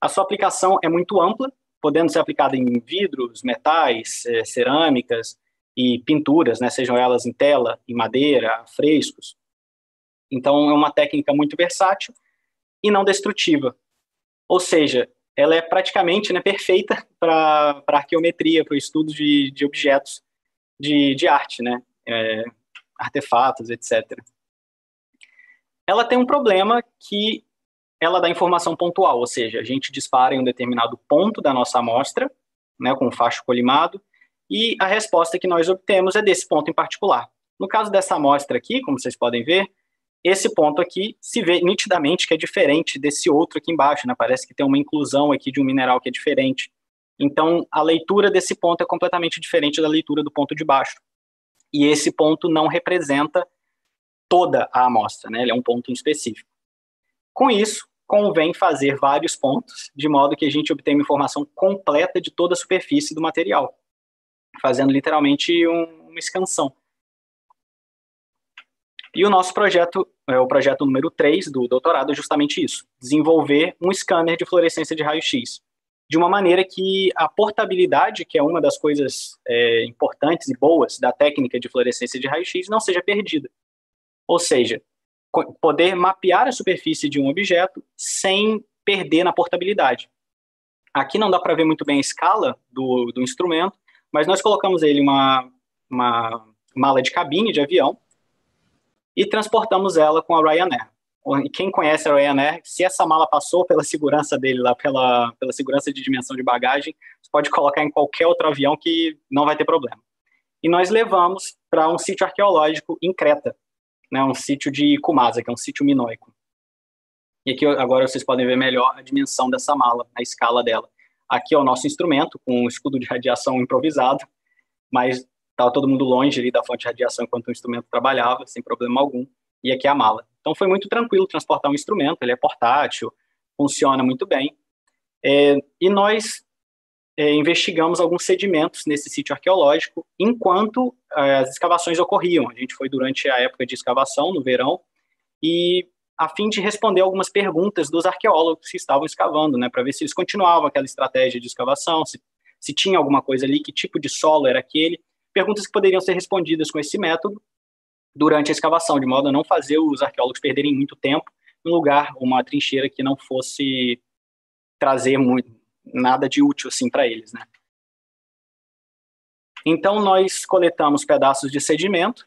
A sua aplicação é muito ampla, podendo ser aplicada em vidros, metais, eh, cerâmicas e pinturas, né? Sejam elas em tela, em madeira, frescos. Então, é uma técnica muito versátil e não destrutiva. Ou seja, ela é praticamente né, perfeita para arqueometria, para o estudo de, de objetos de, de arte, né? é, artefatos, etc. Ela tem um problema que ela dá informação pontual, ou seja, a gente dispara em um determinado ponto da nossa amostra, né, com um facho colimado, e a resposta que nós obtemos é desse ponto em particular. No caso dessa amostra aqui, como vocês podem ver, esse ponto aqui se vê nitidamente que é diferente desse outro aqui embaixo, né? Parece que tem uma inclusão aqui de um mineral que é diferente. Então, a leitura desse ponto é completamente diferente da leitura do ponto de baixo e esse ponto não representa toda a amostra, né? ele é um ponto específico. Com isso, convém fazer vários pontos, de modo que a gente obtenha uma informação completa de toda a superfície do material, fazendo literalmente um, uma escansão. E o nosso projeto, é o projeto número 3 do doutorado, é justamente isso: desenvolver um scanner de fluorescência de raio-x de uma maneira que a portabilidade, que é uma das coisas é, importantes e boas da técnica de fluorescência de raio-x, não seja perdida. Ou seja, poder mapear a superfície de um objeto sem perder na portabilidade. Aqui não dá para ver muito bem a escala do, do instrumento, mas nós colocamos ele uma, uma mala de cabine de avião e transportamos ela com a Ryanair e quem conhece a Ryanair, se essa mala passou pela segurança dele lá, pela, pela segurança de dimensão de bagagem, você pode colocar em qualquer outro avião que não vai ter problema. E nós levamos para um sítio arqueológico em Creta, né, um sítio de Kumasa, que é um sítio minoico. E aqui agora vocês podem ver melhor a dimensão dessa mala, a escala dela. Aqui é o nosso instrumento, com um escudo de radiação improvisado, mas estava todo mundo longe ali da fonte de radiação enquanto o instrumento trabalhava, sem problema algum. E aqui é a mala. Então foi muito tranquilo transportar um instrumento, ele é portátil, funciona muito bem. É, e nós é, investigamos alguns sedimentos nesse sítio arqueológico enquanto é, as escavações ocorriam. A gente foi durante a época de escavação, no verão, e a fim de responder algumas perguntas dos arqueólogos que estavam escavando, né, para ver se eles continuavam aquela estratégia de escavação, se, se tinha alguma coisa ali, que tipo de solo era aquele, perguntas que poderiam ser respondidas com esse método, durante a escavação, de modo a não fazer os arqueólogos perderem muito tempo em um lugar, uma trincheira que não fosse trazer muito, nada de útil assim para eles, né? Então nós coletamos pedaços de sedimento,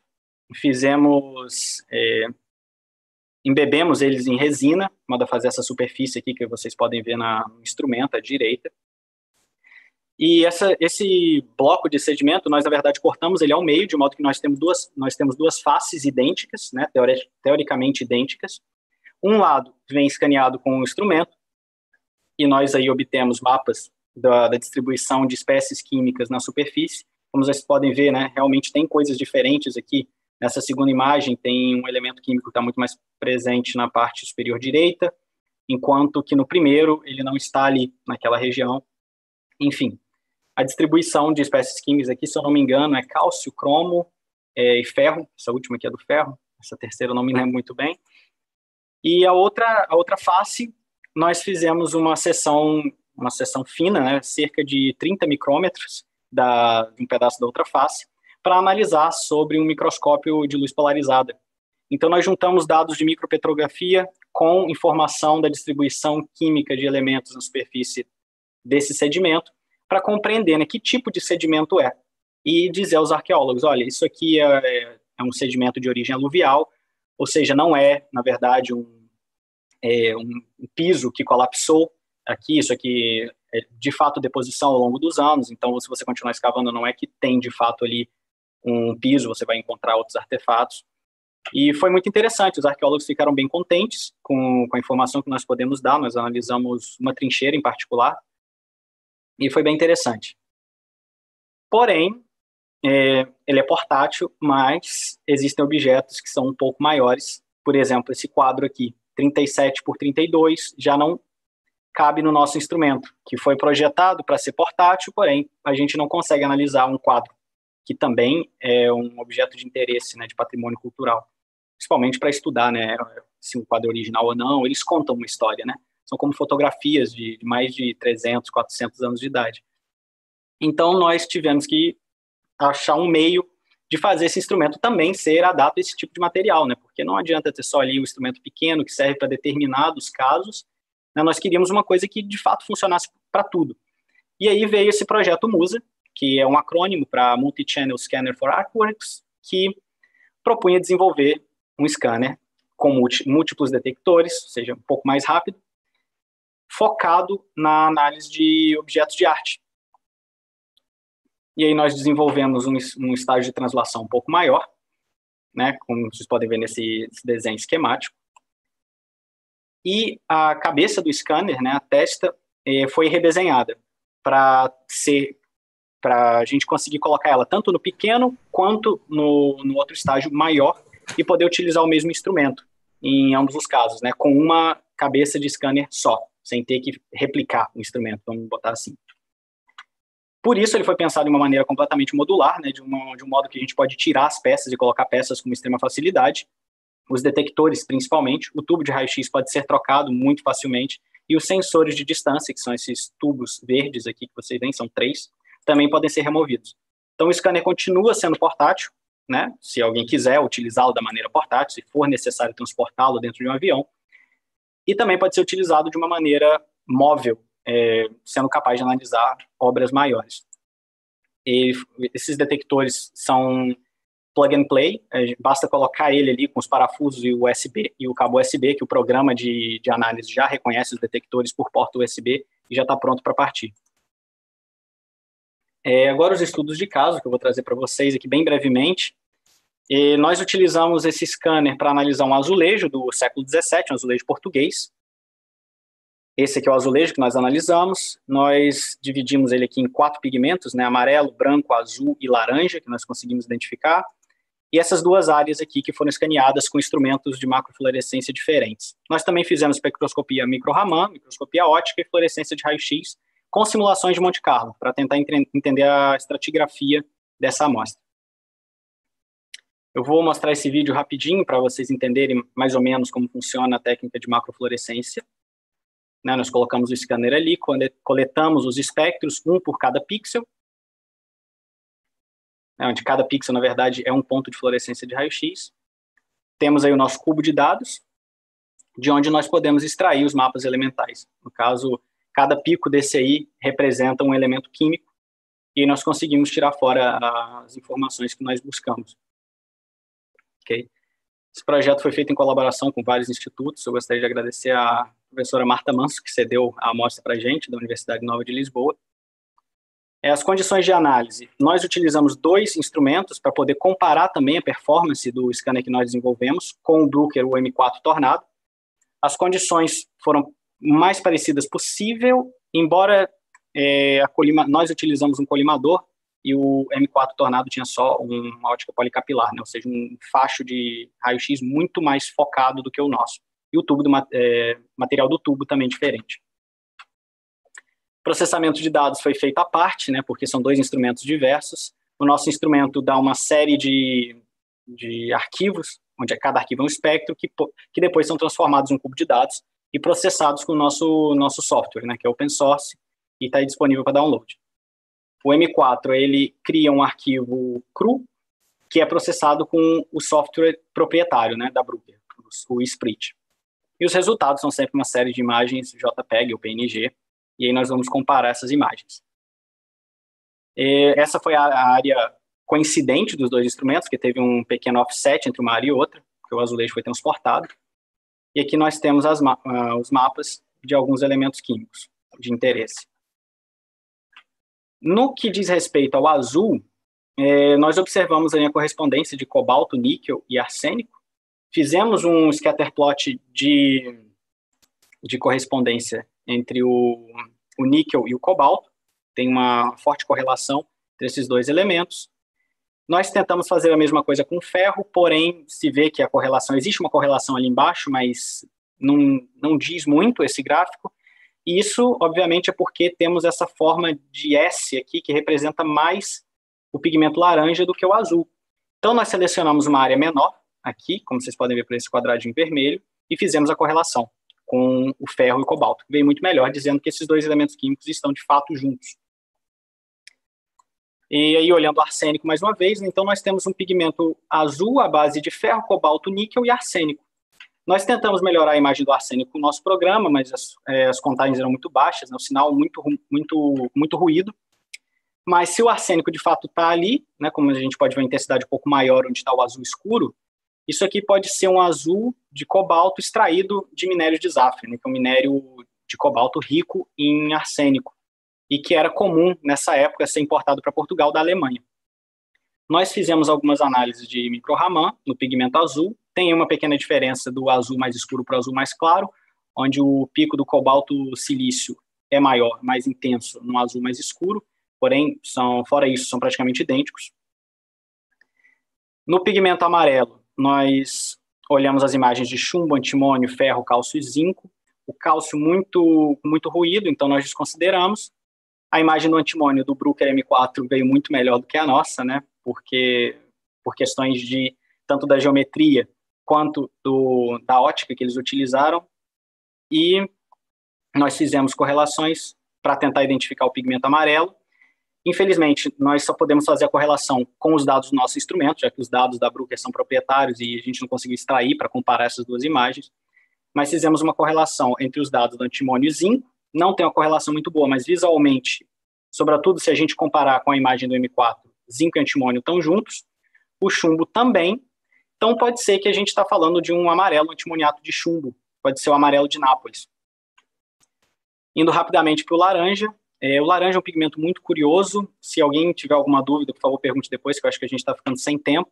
fizemos, é, embebemos eles em resina, de modo a fazer essa superfície aqui que vocês podem ver na, no instrumento à direita. E essa, esse bloco de sedimento, nós, na verdade, cortamos ele ao meio, de modo que nós temos duas, nós temos duas faces idênticas, né, teoricamente idênticas. Um lado vem escaneado com o instrumento, e nós aí obtemos mapas da, da, distribuição de espécies químicas na superfície. Como vocês podem ver, né, realmente tem coisas diferentes aqui. Nessa segunda imagem tem um elemento químico que está muito mais presente na parte superior direita, enquanto que no primeiro ele não está ali naquela região. Enfim, A distribuição de espécies químicas aqui, se eu não me engano, é cálcio, cromo é, e ferro. Essa última aqui é do ferro, essa terceira eu não me lembro muito bem. E a outra, a outra face, nós fizemos uma seção, uma seção fina, né, cerca de 30 micrômetros da, de um pedaço da outra face, para analisar sobre um microscópio de luz polarizada. Então, nós juntamos dados de micropetrografia com informação da distribuição química de elementos na superfície desse sedimento, para compreender né, que tipo de sedimento é. E dizer aos arqueólogos: olha, isso aqui é, é um sedimento de origem aluvial, ou seja, não é, na verdade, um, é, um piso que colapsou aqui, isso aqui é de fato deposição ao longo dos anos, então se você continuar escavando, não é que tem de fato ali um piso, você vai encontrar outros artefatos. E foi muito interessante, os arqueólogos ficaram bem contentes com, com a informação que nós podemos dar, nós analisamos uma trincheira em particular, e foi bem interessante. Porém, é, ele é portátil, mas existem objetos que são um pouco maiores, por exemplo, esse quadro aqui, 37 por 32, já não cabe no nosso instrumento, que foi projetado para ser portátil, porém a gente não consegue analisar um quadro que também é um objeto de interesse, né, de patrimônio cultural, principalmente para estudar, né, se um quadro é original ou não, eles contam uma história, né, são como fotografias de, de mais de 300, 400 anos de idade. Então nós tivemos que achar um meio de fazer esse instrumento também ser adaptado a esse tipo de material, né? Porque não adianta ter só ali um instrumento pequeno que serve para determinados casos. Né? Nós queríamos uma coisa que de fato funcionasse para tudo. E aí veio esse projeto MUSA, que é um acrônimo para Multi-Channel Scanner for Artworks, que propunha desenvolver um scanner com múltiplos detectores, ou seja, um pouco mais rápido, focado na análise de objetos de arte. E aí nós desenvolvemos um, um estágio de translação um pouco maior, né, como vocês podem ver nesse, nesse desenho esquemático. E a cabeça do scanner, né, a testa, eh, foi redesenhada para ser para a gente conseguir colocar ela tanto no pequeno quanto no, no outro estágio maior e poder utilizar o mesmo instrumento em ambos os casos, né, com uma cabeça de scanner só, sem ter que replicar o instrumento, vamos botar assim. Por isso, ele foi pensado de uma maneira completamente modular, né, de, uma, de um modo que a gente pode tirar as peças e colocar peças com extrema facilidade. Os detectores, principalmente, o tubo de raio-x pode ser trocado muito facilmente, e os sensores de distância, que são esses tubos verdes aqui que vocês veem, são três, também podem ser removidos. Então, o scanner continua sendo portátil, né, se alguém quiser utilizá-lo da maneira portátil, se for necessário transportá-lo dentro de um avião, e também pode ser utilizado de uma maneira móvel, é, sendo capaz de analisar obras maiores. E esses detectores são plug and play, é, basta colocar ele ali com os parafusos e o USB e o cabo USB, que o programa de, de análise já reconhece os detectores por porta USB e já está pronto para partir. É, agora os estudos de caso que eu vou trazer para vocês aqui bem brevemente. E nós utilizamos esse scanner para analisar um azulejo do século XVII, um azulejo português, esse aqui é o azulejo que nós analisamos. Nós dividimos ele aqui em quatro pigmentos, né? Amarelo, branco, azul e laranja, que nós conseguimos identificar. E essas duas áreas aqui que foram escaneadas com instrumentos de macrofluorescência diferentes. Nós também fizemos espectroscopia micro-Raman, microscopia ótica e fluorescência de raio-x, com simulações de Monte Carlo, para tentar entender a estratigrafia dessa amostra. Eu vou mostrar esse vídeo rapidinho para vocês entenderem mais ou menos como funciona a técnica de macrofluorescência. Né? Nós colocamos o scanner ali, coletamos os espectros, um por cada pixel, né? onde cada pixel, na verdade, é um ponto de fluorescência de raio-x. Temos aí o nosso cubo de dados, de onde nós podemos extrair os mapas elementais. No caso, cada pico desse aí representa um elemento químico, e nós conseguimos tirar fora as informações que nós buscamos. Esse projeto foi feito em colaboração com vários institutos. Eu gostaria de agradecer a professora Marta Manso, que cedeu a amostra para a gente, da Universidade Nova de Lisboa. É, as condições de análise. Nós utilizamos dois instrumentos para poder comparar também a performance do scanner que nós desenvolvemos com o Brooker, o M4 Tornado. As condições foram mais parecidas possível, embora é, colima, nós utilizamos um colimador e o M4 Tornado tinha só uma ótica policapilar, né? ou seja, um facho de raio-x muito mais focado do que o nosso e o tubo do é, material do tubo também diferente. Processamento de dados foi feito à parte, né, porque são dois instrumentos diversos. O nosso instrumento dá uma série de, de arquivos, onde cada arquivo é um espectro, que, que depois são transformados em um cubo de dados e processados com o nosso, nosso software, né, que é open source e está disponível para download. O M4 ele cria um arquivo cru que é processado com o software proprietário, né, da Brooker, o Sprit. E os resultados são sempre uma série de imagens JPEG ou PNG, e aí nós vamos comparar essas imagens. E essa foi a área coincidente dos dois instrumentos, que teve um pequeno offset entre uma área e outra, que o azulejo foi transportado. E aqui nós temos ma os mapas de alguns elementos químicos de interesse. No que diz respeito ao azul, é, nós observamos a correspondência de cobalto, níquel e arsênico. Fizemos um scatterplot de, de correspondência entre o, o níquel e o cobalto. Tem uma forte correlação entre esses dois elementos. Nós tentamos fazer a mesma coisa com ferro, porém se vê que a correlação existe uma correlação ali embaixo, mas não, não diz muito esse gráfico. E isso, obviamente, é porque temos essa forma de S aqui que representa mais o pigmento laranja do que o azul. Então, nós selecionamos uma área menor, aqui, como vocês podem ver por esse quadradinho vermelho, e fizemos a correlação com o ferro e o cobalto, que veio muito melhor, dizendo que esses dois elementos químicos estão de fato juntos. E aí, olhando o arsênico mais uma vez, então nós temos um pigmento azul à base de ferro, cobalto, níquel e arsênico. Nós tentamos melhorar a imagem do arsênico no nosso programa, mas as, é, as contagens eram muito baixas, né, o sinal muito, muito, muito ruído. Mas se o arsênico de fato está ali, né, como a gente pode ver a intensidade um pouco maior onde está o azul escuro, isso aqui pode ser um azul de cobalto extraído de minério de zafre, né, que é um minério de cobalto rico em arsênico, e que era comum nessa época ser importado para Portugal da Alemanha. Nós fizemos algumas análises de micro-Raman no pigmento azul, tem uma pequena diferença do azul mais escuro para o azul mais claro, onde o pico do cobalto silício é maior, mais intenso no azul mais escuro, porém, são, fora isso, são praticamente idênticos. No pigmento amarelo, nós olhamos as imagens de chumbo, antimônio, ferro, cálcio e zinco. O cálcio muito, muito ruído, então nós desconsideramos. A imagem do antimônio do Bruker M4 veio muito melhor do que a nossa, né? Porque por questões de tanto da geometria quanto do, da ótica que eles utilizaram. E nós fizemos correlações para tentar identificar o pigmento amarelo. Infelizmente, nós só podemos fazer a correlação com os dados do nosso instrumento, já que os dados da Bruker são proprietários e a gente não conseguiu extrair para comparar essas duas imagens. Mas fizemos uma correlação entre os dados do antimônio e zinco. Não tem uma correlação muito boa, mas visualmente, sobretudo se a gente comparar com a imagem do M4, zinco e antimônio estão juntos. O chumbo também. Então, pode ser que a gente está falando de um amarelo antimoniato de chumbo. Pode ser o amarelo de Nápoles. Indo rapidamente para o laranja, é, o laranja é um pigmento muito curioso. Se alguém tiver alguma dúvida, por favor, pergunte depois, que eu acho que a gente está ficando sem tempo.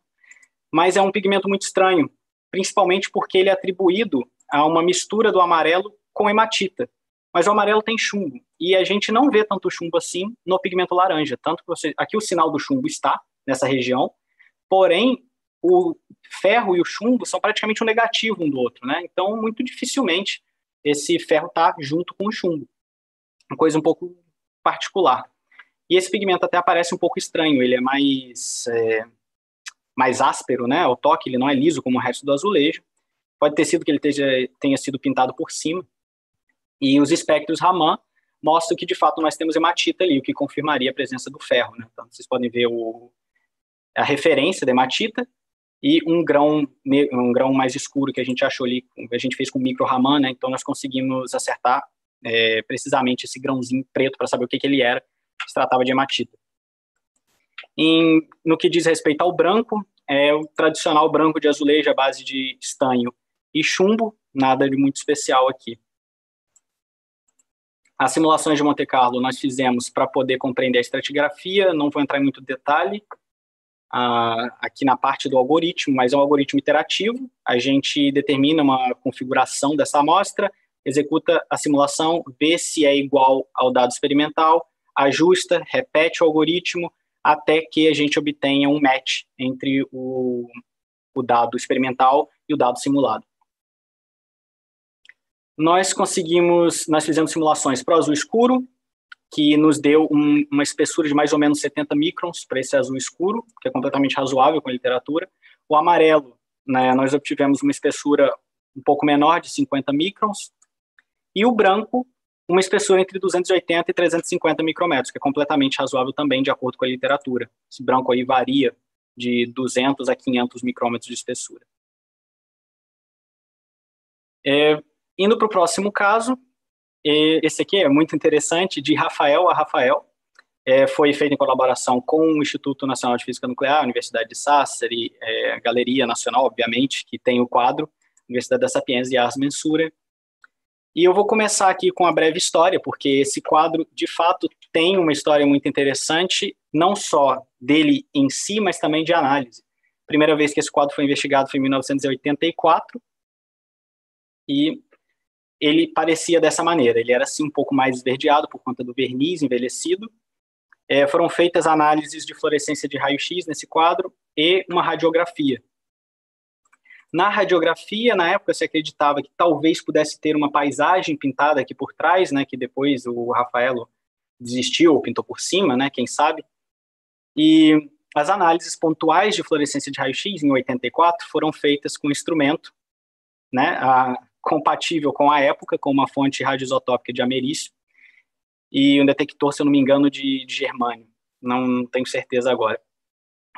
Mas é um pigmento muito estranho, principalmente porque ele é atribuído a uma mistura do amarelo com hematita. Mas o amarelo tem chumbo, e a gente não vê tanto chumbo assim no pigmento laranja. Tanto que você, aqui o sinal do chumbo está nessa região, porém o ferro e o chumbo são praticamente um negativo um do outro, né? Então, muito dificilmente esse ferro está junto com o chumbo. Uma coisa um pouco particular. E esse pigmento até aparece um pouco estranho, ele é mais, é, mais áspero, né? O toque ele não é liso como o resto do azulejo. Pode ter sido que ele esteja, tenha sido pintado por cima. E os espectros Raman mostram que de fato nós temos hematita ali, o que confirmaria a presença do ferro. Né? Então vocês podem ver o, a referência da hematita e um grão um grão mais escuro que a gente achou ali, a gente fez com micro Raman, né? Então nós conseguimos acertar é, precisamente esse grãozinho preto para saber o que, que ele era, se tratava de hematita. Em, no que diz respeito ao branco, é o tradicional branco de azulejo à base de estanho e chumbo, nada de muito especial aqui. As simulações de Monte Carlo nós fizemos para poder compreender a estratigrafia, não vou entrar em muito detalhe ah, aqui na parte do algoritmo, mas é um algoritmo iterativo, a gente determina uma configuração dessa amostra, executa a simulação, vê se é igual ao dado experimental, ajusta, repete o algoritmo até que a gente obtenha um match entre o, o dado experimental e o dado simulado. Nós conseguimos, nós fizemos simulações para o azul escuro, que nos deu um, uma espessura de mais ou menos 70 microns para esse azul escuro, que é completamente razoável com a literatura. O amarelo, né, nós obtivemos uma espessura um pouco menor, de 50 microns, e o branco, uma espessura entre 280 e 350 micrômetros, que é completamente razoável também, de acordo com a literatura. Esse branco aí varia de 200 a 500 micrômetros de espessura. É, indo para o próximo caso, esse aqui é muito interessante, de Rafael a Rafael, é, foi feito em colaboração com o Instituto Nacional de Física Nuclear, Universidade de Sassari, é, Galeria Nacional, obviamente, que tem o quadro, Universidade da Sapienza e Ars Mensura. E eu vou começar aqui com a breve história, porque esse quadro, de fato, tem uma história muito interessante, não só dele em si, mas também de análise. A primeira vez que esse quadro foi investigado foi em 1984, e ele parecia dessa maneira. Ele era assim um pouco mais esverdeado por conta do verniz envelhecido. É, foram feitas análises de fluorescência de raio-x nesse quadro e uma radiografia. Na radiografia, na época, se acreditava que talvez pudesse ter uma paisagem pintada aqui por trás, né, que depois o Rafaelo desistiu ou pintou por cima, né, quem sabe. E as análises pontuais de fluorescência de raio-x em 84 foram feitas com instrumento, né, a, compatível com a época, com uma fonte radioisotópica de ameriço e um detector, se eu não me engano, de, de germânio. Não, não tenho certeza agora.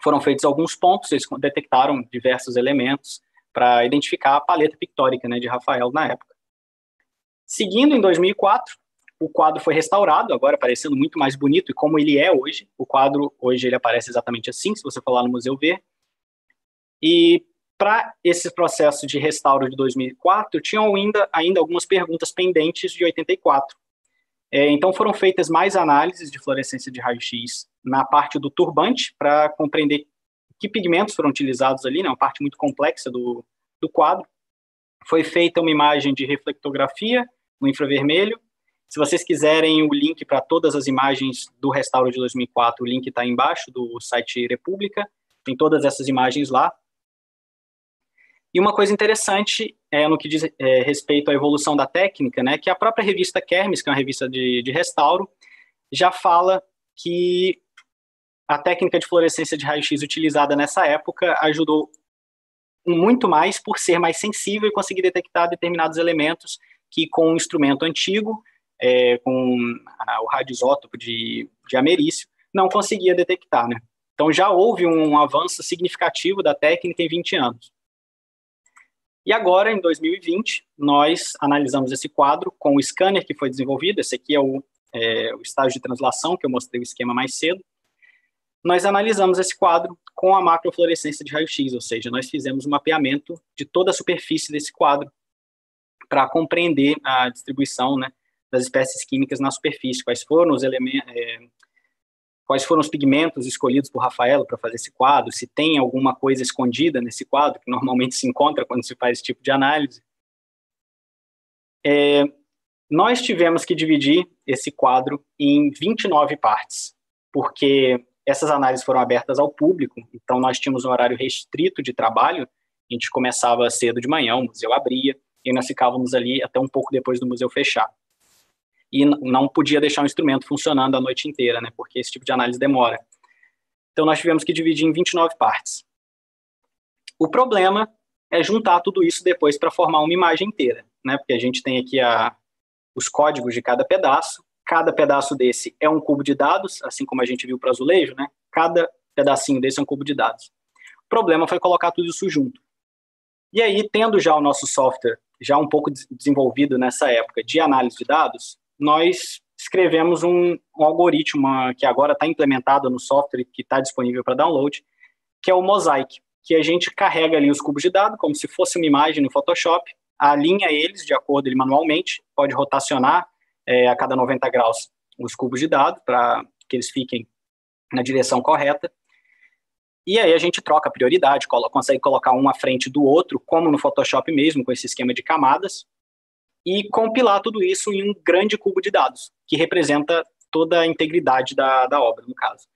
Foram feitos alguns pontos, eles detectaram diversos elementos para identificar a paleta pictórica né, de Rafael na época. Seguindo, em 2004, o quadro foi restaurado, agora parecendo muito mais bonito, e como ele é hoje, o quadro hoje ele aparece exatamente assim, se você for lá no Museu ver. E para esse processo de restauro de 2004, tinham ainda, ainda algumas perguntas pendentes de 84. É, então foram feitas mais análises de fluorescência de raio-x na parte do turbante, para compreender que pigmentos foram utilizados ali, né, uma parte muito complexa do, do quadro. Foi feita uma imagem de reflectografia no infravermelho. Se vocês quiserem o link para todas as imagens do restauro de 2004, o link está embaixo do site República, tem todas essas imagens lá. E uma coisa interessante é, no que diz é, respeito à evolução da técnica, né, que a própria revista Kermes, que é uma revista de, de restauro, já fala que a técnica de fluorescência de raio-x utilizada nessa época ajudou muito mais por ser mais sensível e conseguir detectar determinados elementos que com um instrumento antigo, é, com a, o radioisótopo de, de ameriço, não conseguia detectar, né? Então já houve um avanço significativo da técnica em 20 anos. E agora, em 2020, nós analisamos esse quadro com o scanner que foi desenvolvido. Esse aqui é o, é, o estágio de translação, que eu mostrei o esquema mais cedo. Nós analisamos esse quadro com a macrofluorescência de raio-x, ou seja, nós fizemos um mapeamento de toda a superfície desse quadro para compreender a distribuição né, das espécies químicas na superfície, quais foram os elementos, é, quais foram os pigmentos escolhidos por Rafaelo para fazer esse quadro, se tem alguma coisa escondida nesse quadro, que normalmente se encontra quando se faz esse tipo de análise. É, nós tivemos que dividir esse quadro em 29 partes, porque essas análises foram abertas ao público, então nós tínhamos um horário restrito de trabalho, a gente começava cedo de manhã, o museu abria, e nós ficávamos ali até um pouco depois do museu fechar e não podia deixar o instrumento funcionando a noite inteira, né, porque esse tipo de análise demora. Então, nós tivemos que dividir em 29 partes. O problema é juntar tudo isso depois para formar uma imagem inteira, né, porque a gente tem aqui a, os códigos de cada pedaço, cada pedaço desse é um cubo de dados, assim como a gente viu para azulejo, né, cada pedacinho desse é um cubo de dados. O problema foi colocar tudo isso junto. E aí, tendo já o nosso software já um pouco desenvolvido nessa época de análise de dados, nós escrevemos um, um algoritmo que agora está implementado no software que está disponível para download, que é o Mosaic, que a gente carrega ali os cubos de dados como se fosse uma imagem no Photoshop, alinha eles de acordo ele manualmente, pode rotacionar é, a cada 90 graus os cubos de dados para que eles fiquem na direção correta. E aí a gente troca a prioridade, consegue colocar um à frente do outro, como no Photoshop mesmo, com esse esquema de camadas, e compilar tudo isso em um grande cubo de dados, que representa toda a integridade da, da obra, no caso.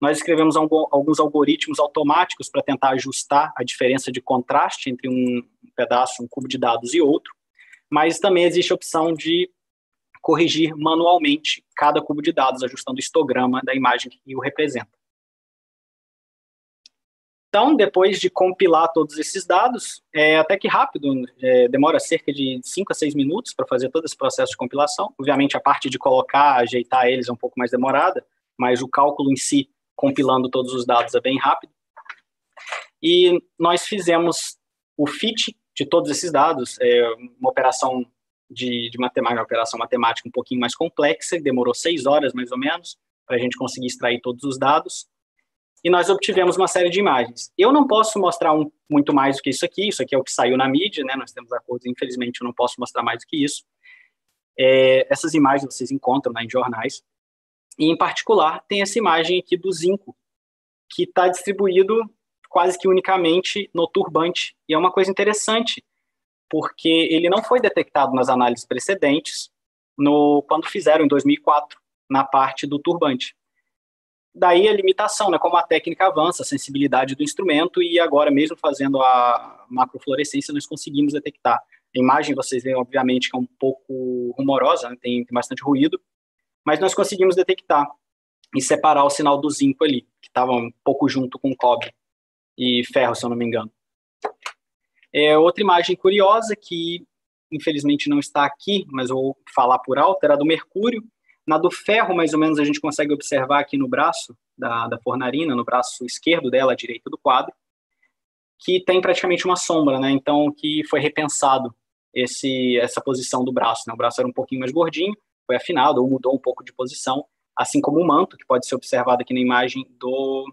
Nós escrevemos alguns algoritmos automáticos para tentar ajustar a diferença de contraste entre um pedaço, um cubo de dados e outro, mas também existe a opção de corrigir manualmente cada cubo de dados, ajustando o histograma da imagem que o representa. Então, depois de compilar todos esses dados, é até que rápido, é, demora cerca de 5 a 6 minutos para fazer todo esse processo de compilação. Obviamente, a parte de colocar, ajeitar eles é um pouco mais demorada, mas o cálculo em si, compilando todos os dados, é bem rápido. E nós fizemos o fit de todos esses dados, é uma operação de, de matemática, operação matemática um pouquinho mais complexa, demorou seis horas mais ou menos, para a gente conseguir extrair todos os dados e nós obtivemos uma série de imagens. Eu não posso mostrar um, muito mais do que isso aqui, isso aqui é o que saiu na mídia, né? Nós temos acordos, infelizmente eu não posso mostrar mais do que isso. É, essas imagens vocês encontram né, em jornais. E, em particular, tem essa imagem aqui do zinco, que está distribuído quase que unicamente no turbante. E é uma coisa interessante, porque ele não foi detectado nas análises precedentes, no, quando fizeram em 2004, na parte do turbante daí a limitação, né, como a técnica avança, a sensibilidade do instrumento, e agora mesmo fazendo a macrofluorescência nós conseguimos detectar. A imagem, vocês veem, obviamente, que é um pouco rumorosa, né, tem, tem bastante ruído, mas nós conseguimos detectar e separar o sinal do zinco ali, que estava um pouco junto com cobre e ferro, se eu não me engano. É, outra imagem curiosa que, infelizmente, não está aqui, mas vou falar por alto, era do mercúrio, na do ferro, mais ou menos, a gente consegue observar aqui no braço da, da fornarina, no braço esquerdo dela, à direita do quadro, que tem praticamente uma sombra, né? Então, que foi repensado esse, essa posição do braço, né? O braço era um pouquinho mais gordinho, foi afinado ou mudou um pouco de posição, assim como o manto, que pode ser observado aqui na imagem do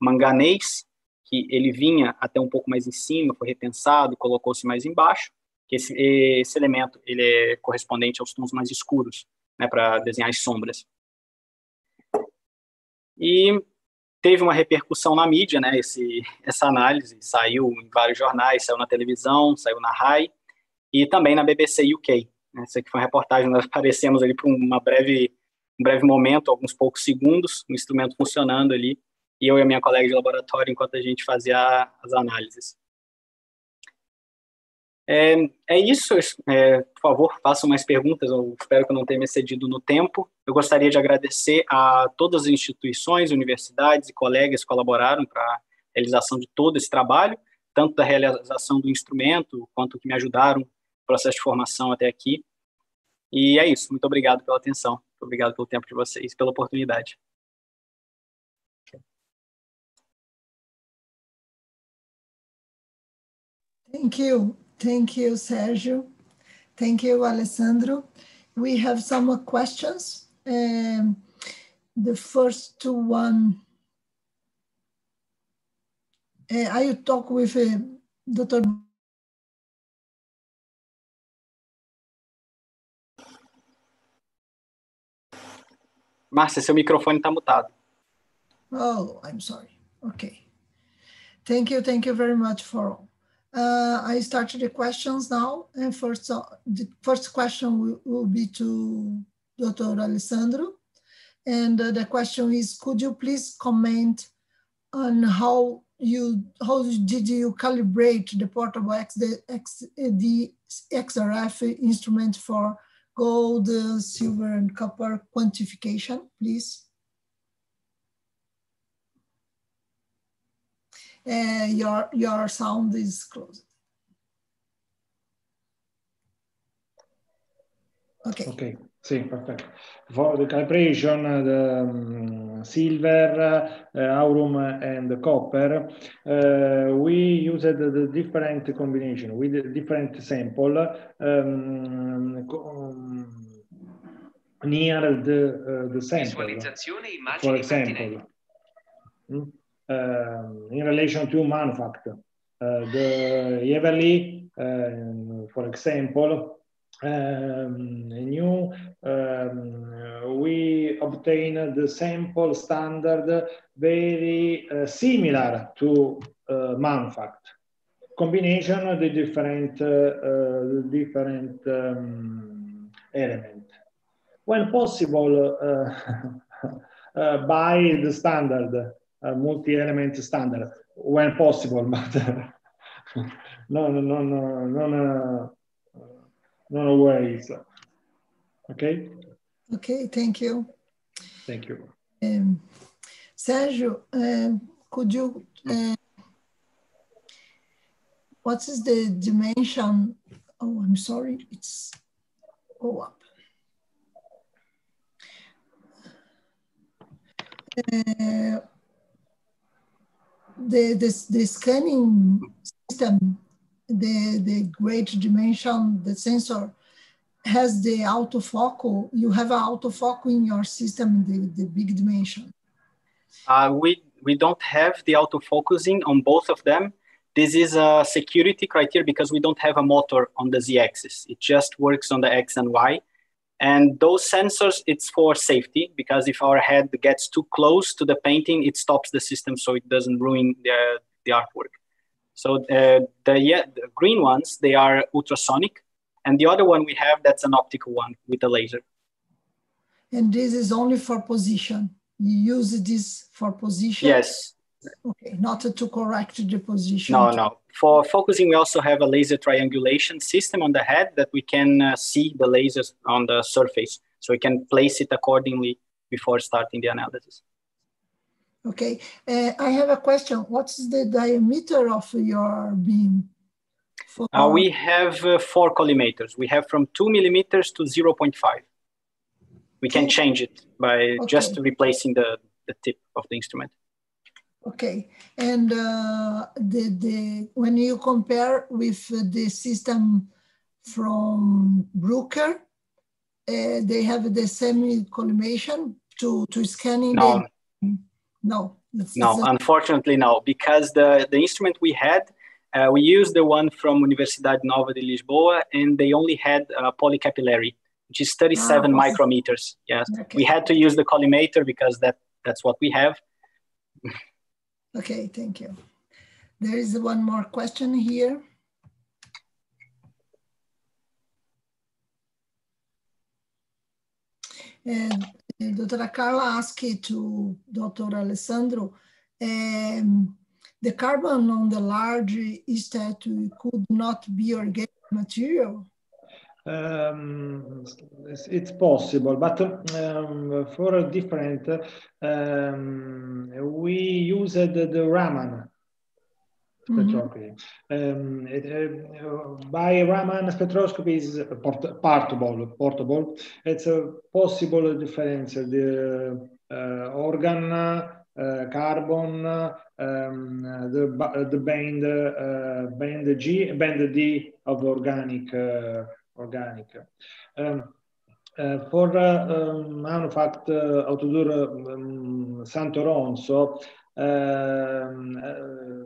manganês, que ele vinha até um pouco mais em cima, foi repensado, colocou-se mais embaixo, que esse, esse elemento ele é correspondente aos tons mais escuros né, para desenhar as sombras. E teve uma repercussão na mídia, né, esse, essa análise, saiu em vários jornais, saiu na televisão, saiu na RAI e também na BBC UK. Essa aqui foi uma reportagem, nós aparecemos ali por uma breve, um breve momento, alguns poucos segundos, o instrumento funcionando ali, e eu e a minha colega de laboratório enquanto a gente fazia as análises. É, é isso. É, por favor, façam mais perguntas. Eu espero que eu não tenha me excedido no tempo. Eu gostaria de agradecer a todas as instituições, universidades e colegas que colaboraram para a realização de todo esse trabalho, tanto da realização do instrumento, quanto que me ajudaram no processo de formação até aqui. E é isso. Muito obrigado pela atenção. Obrigado pelo tempo de vocês, pela oportunidade. Thank you. Thank you, Sergio. Thank you, Alessandro. We have some questions. Um, the first two one, uh, I talk with uh, Dr. Márcia, seu microfone está mutado. Oh, I'm sorry. Okay. Thank you. Thank you very much for uh, I started the questions now. And first, uh, the first question will, will, be to Dr. Alessandro. And uh, the question is, could you please comment on how you how did you calibrate the portable XD, XD, XRF instrument for gold, silver, and copper quantification, please? Uh, your, your sound is closed. Okay. Okay. Sì, perfetto. For the calibration, the um, silver, uh, aurum, and copper, uh, we used the different combination with different sample um, near the, uh, the sample. For example. Mm? Um, in relation to manufacture. Uh, the Everly, uh, for example, um, new, um, we obtain the sample standard very uh, similar to uh, manufacture. Combination of the different, uh, uh, different um, element. When possible, by the standard multi-element standard when possible, but no, no, no, no, no, no, no ways. Okay. Okay, thank you. Thank you. Um, Sergio, uh, could you, uh, what is the dimension? Oh, I'm sorry, it's go up. Uh, the, the, the scanning system, the, the great dimension, the sensor has the autofocal, you have an autofocal in your system, the, the big dimension. Uh, we, we don't have the autofocusing on both of them. This is a security criteria because we don't have a motor on the z-axis. It just works on the x and y. And those sensors, it's for safety because if our head gets too close to the painting, it stops the system so it doesn't ruin the, the artwork. So uh, the, yeah, the green ones, they are ultrasonic. And the other one we have, that's an optical one with a laser. And this is only for position. You use this for position? Yes. Okay, not to correct the position. No, no. For focusing, we also have a laser triangulation system on the head that we can uh, see the lasers on the surface. So we can place it accordingly before starting the analysis. Okay, uh, I have a question. What's the diameter of your beam? For... Uh, we have uh, four collimators. We have from two millimeters to 0.5. We can change it by okay. just replacing the, the tip of the instrument. Okay, and uh, the, the, when you compare with the system from Bruker, uh, they have the same collimation to, to scanning? No, the, no. no, unfortunately no, because the, the instrument we had, uh, we used the one from Universidade Nova de Lisboa and they only had uh, polycapillary, which is 37 ah, micrometers. Yes, okay. we had to use the collimator because that, that's what we have. Okay, thank you. There is one more question here. And Dr. Carla asked to Dr. Alessandro, um, the carbon on the large is statue could not be organic material? Um, it's possible, but um, for a different, um, we used the, Raman spectroscopy. Mm-hmm. It, uh, by Raman spectroscopy is port- portable. Portable. It's a possible difference. The uh, organ, uh, carbon, um, the the band uh, band G, band D of organic uh, organic. Um, uh, for uh, um, manufact uh, Autodur um, Santoronzo, um, uh,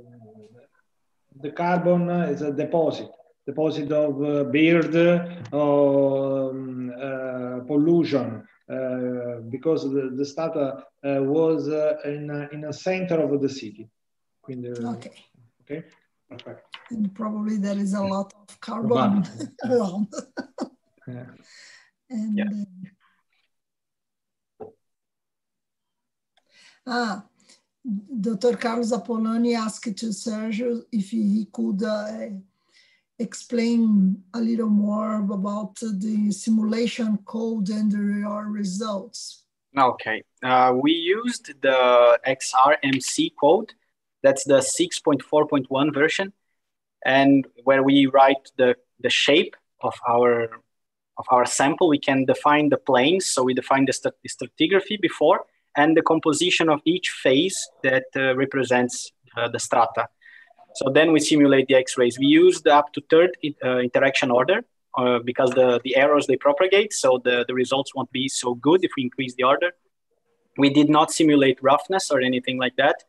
the carbon is a deposit, deposit of uh, beard or um, uh, pollution. because the, the stata was in, in a center of the city. Quindi, okay. Okay. Perfect. And probably there is a lot of carbon around. yeah. And yeah. Uh, ah, Dr. Carlos Apolloni asked to Sergio if he could uh, explain a little more about the simulation code and your results. Okay, uh, we used the XRMC code that's the 6.4.1 version, and where we write the, the shape of our of our sample, we can define the planes. So we define the, the stratigraphy before and the composition of each phase that uh, represents uh, the strata. So then we simulate the X-rays. We use the up to third uh, interaction order uh, because the, the errors they propagate, so the, the results won't be so good if we increase the order. We did not simulate roughness or anything like that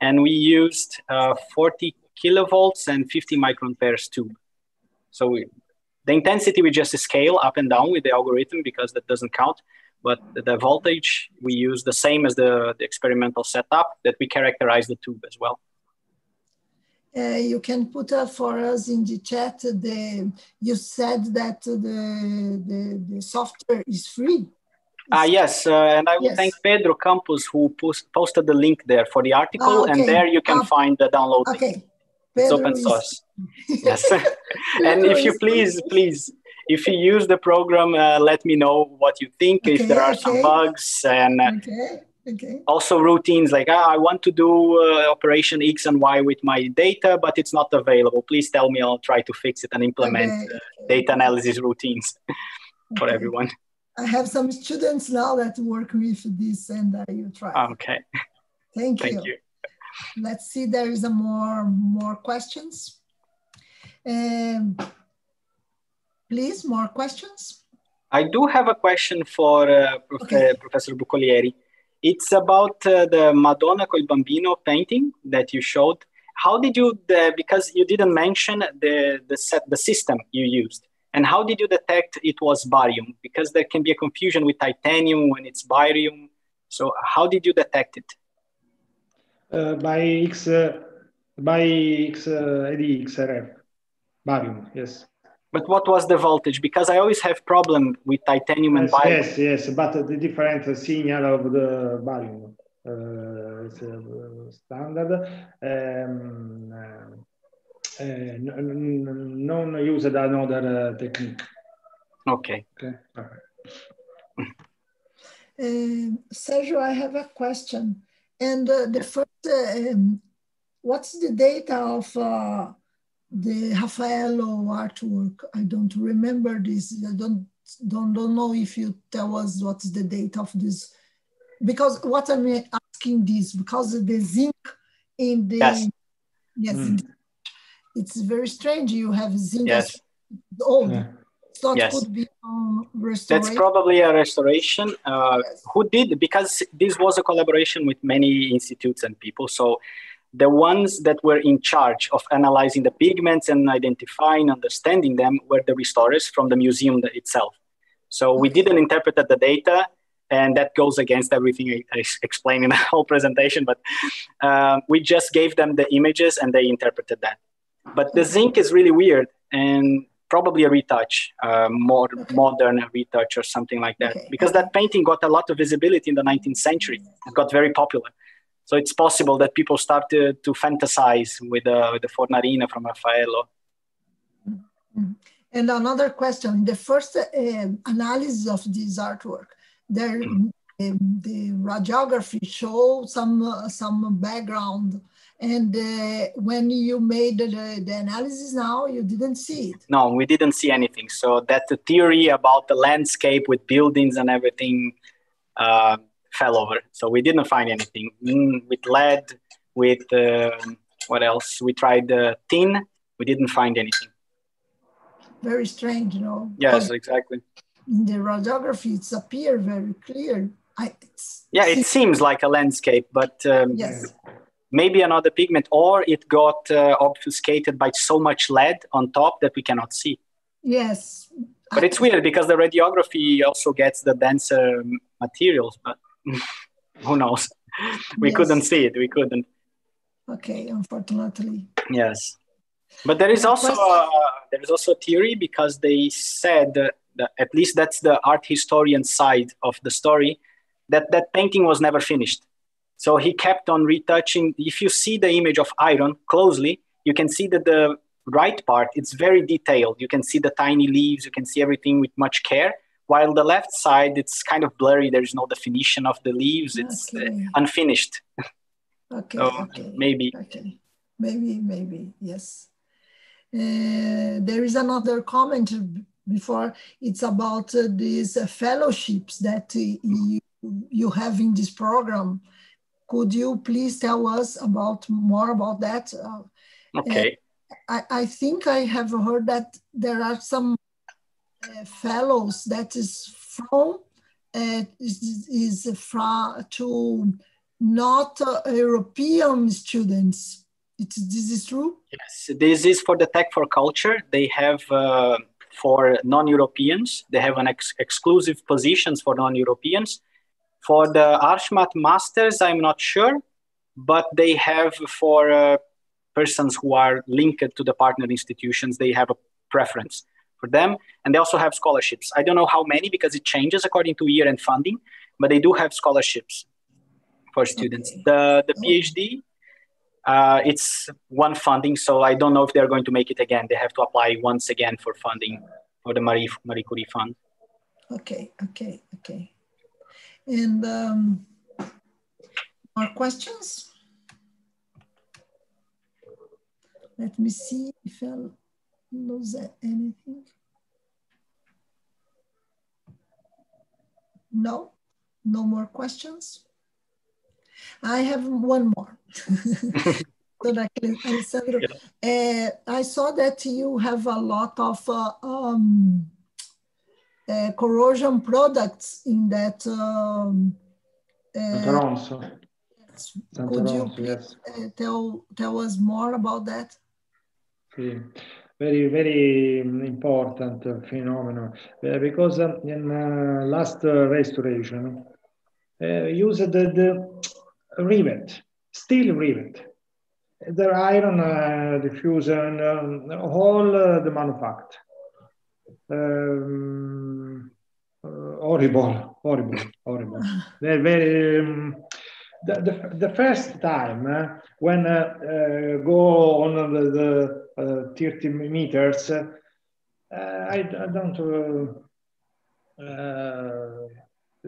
and we used uh, 40 kilovolts and 50 micron pairs tube. So we, the intensity we just scale up and down with the algorithm because that doesn't count. But the, voltage we use the same as the, the, experimental setup that we characterize the tube as well. Uh, you can put up for us in the chat the you said that the, the, the software is free Ah, yes, uh, and I will yes. thank Pedro Campos who post, posted the link there for the article, ah, okay. and there you can ah, find the download okay. It's open source. yes, and if you please, please, if you use the program, uh, let me know what you think. Okay, if there are okay. some bugs and uh, okay. Okay. Also routines like ah, I want to do uh, operation X and Y with my data, but it's not available. Please tell me. I'll try to fix it and implement okay. uh, data analysis routines for everyone. I have some students now that work with this, and I will try. Okay. Thank you. Thank you. Let's see. There is a more more questions. Um, please, more questions. I do have a question for uh, Prof okay. Professor Bucolieri. It's about uh, the Madonna col Bambino painting that you showed. How did you, the, because you didn't mention the, the, set, the system you used, and how did you detect it was barium? Because there can be a confusion with titanium when it's barium. So how did you detect it? Uh, by X, uh, by X, uh, XRF, barium, yes. But what was the voltage? Because I always have problem with titanium yes, and barium. Yes, yes, but the different signal of the barium uh, is uh, standard. Um, uh, non used another uh, technique. Okay. Okay. Uh, Sergio, I have a question. And uh, the first, um, what's the data of the Raffaello artwork. I don't remember this. I don't don't don't know if you tell us what's the date of this, because what I'm asking this because the zinc in the yes, yes mm. It's very strange. You have zinc yes. old. Yeah. So yes. could be um, That's probably a restoration. Uh, yes. Who did? Because this was a collaboration with many institutes and people. So the ones that were in charge of analyzing the pigments and identifying, understanding them were the restorers from the museum itself. So we didn't interpret the data, and that goes against everything I, explained in the whole presentation. But uh, we just gave them the images, and they interpreted that. But the zinc is really weird, and probably a retouch, uh, more okay. modern retouch or something like that, okay. because that painting got a lot of visibility in the 19th century. It got very popular. So it's possible that people started to, fantasize with, uh, with the Fornarina from Raffaello. And another question, the first uh, analysis of this artwork, there, mm. um, the radiography show some, uh, some background and uh, when you made the, the, analysis now, you didn't see it. No, we didn't see anything. So that the theory about the landscape with buildings and everything, uh, fell over. So we didn't find anything mm, with lead, with uh, what else? We tried uh, tin. We didn't find anything. Very strange, you know. Yes, exactly. In the radiography, it's appear very clear. I, yeah, it seems like a landscape, but um, yes. Maybe another pigment, or it got uh, obfuscated by so much lead on top that we cannot see. Yes. But it's weird because the radiography also gets the denser materials, but who knows? We yes. couldn't see it. We couldn't. Okay, unfortunately. Yes, but there is also a, there is also a theory because they said that, that at least that's the art historian side of the story that that painting was never finished. So he kept on retouching. If you see the image of iron closely, you can see that the right part it's very detailed. You can see the tiny leaves. You can see everything with much care while the left side it's kind of blurry there's no definition of the leaves it's uh, okay. unfinished okay, so okay maybe okay maybe maybe yes uh, there is another comment before it's about uh, these uh, fellowships that you, you have in this program could you please tell us about more about that uh, okay I, I think i have heard that there are some uh, fellows that is from uh, is, is from to not uh, European students. It's, this is true. Yes, this is for the Tech for Culture. They have uh, for non-Europeans. They have an ex- exclusive positions for non-Europeans. For the Archmat Masters, I'm not sure, but they have for uh, persons who are linked to the partner institutions. They have a preference for them. And they also have scholarships. I don't know how many because it changes according to year and funding, but they do have scholarships for students. Okay. The, the PhD, uh, it's one funding, so I don't know if they're going to make it again. They have to apply once again for funding for the Marie, Marie Curie Fund. Okay, okay, okay. And um, more questions? Let me see if I lose anything. No, no more questions. I have one more. Alessandro, uh, I saw that you have a lot of uh, um, uh, corrosion products in that. Um, Toronto. Could you yes. tell tell us more about that? Sì. Very, very important phenomenon because um, in last restoration, used the, the rivet, steel rivet the iron uh, diffusion, um, all uh, the manufacture. Um, uh, horrible, horrible, horrible. They're very. Um, the, the, the, first time uh, when uh, go on the, the 30 meters, I, I, don't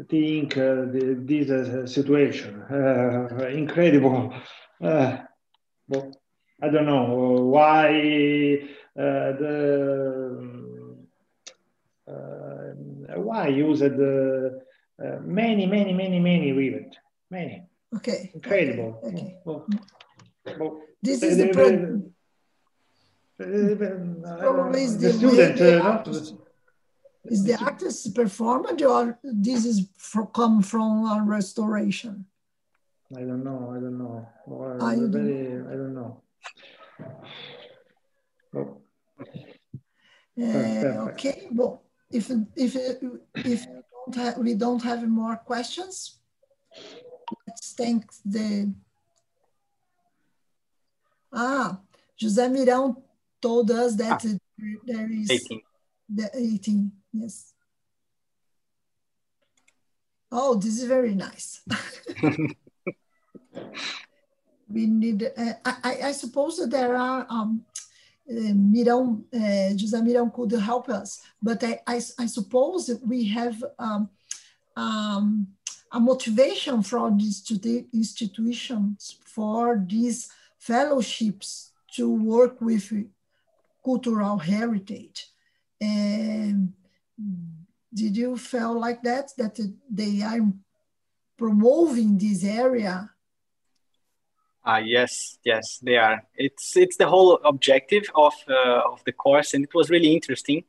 think the, this situation incredible well, I don't know why uh, the why use the uh, many many many many rivet many okay incredible okay. Well, well, this uh, is the uh, problem uh, probably is the, the student the artist, is the artist's performance or this is for, come from a restoration I don't know. I don't know. Well, I, very, I don't know. Oh. Uh, okay. Well, if if if don't have, we don't have more questions, let's thank the. Ah, José Mirão told us that ah, there is 18. The 18. Yes. Oh, this is very nice. we need, uh, I, I, suppose that there are, um, uh, Mirão, uh, José Mirão could help us, but I, I, I suppose we have um, um, a motivation from the institutions for these fellowships to work with cultural heritage. And did you feel like that, that they are promoting this area uh, yes, yes, they are. It's it's the whole objective of uh, of the course, and it was really interesting.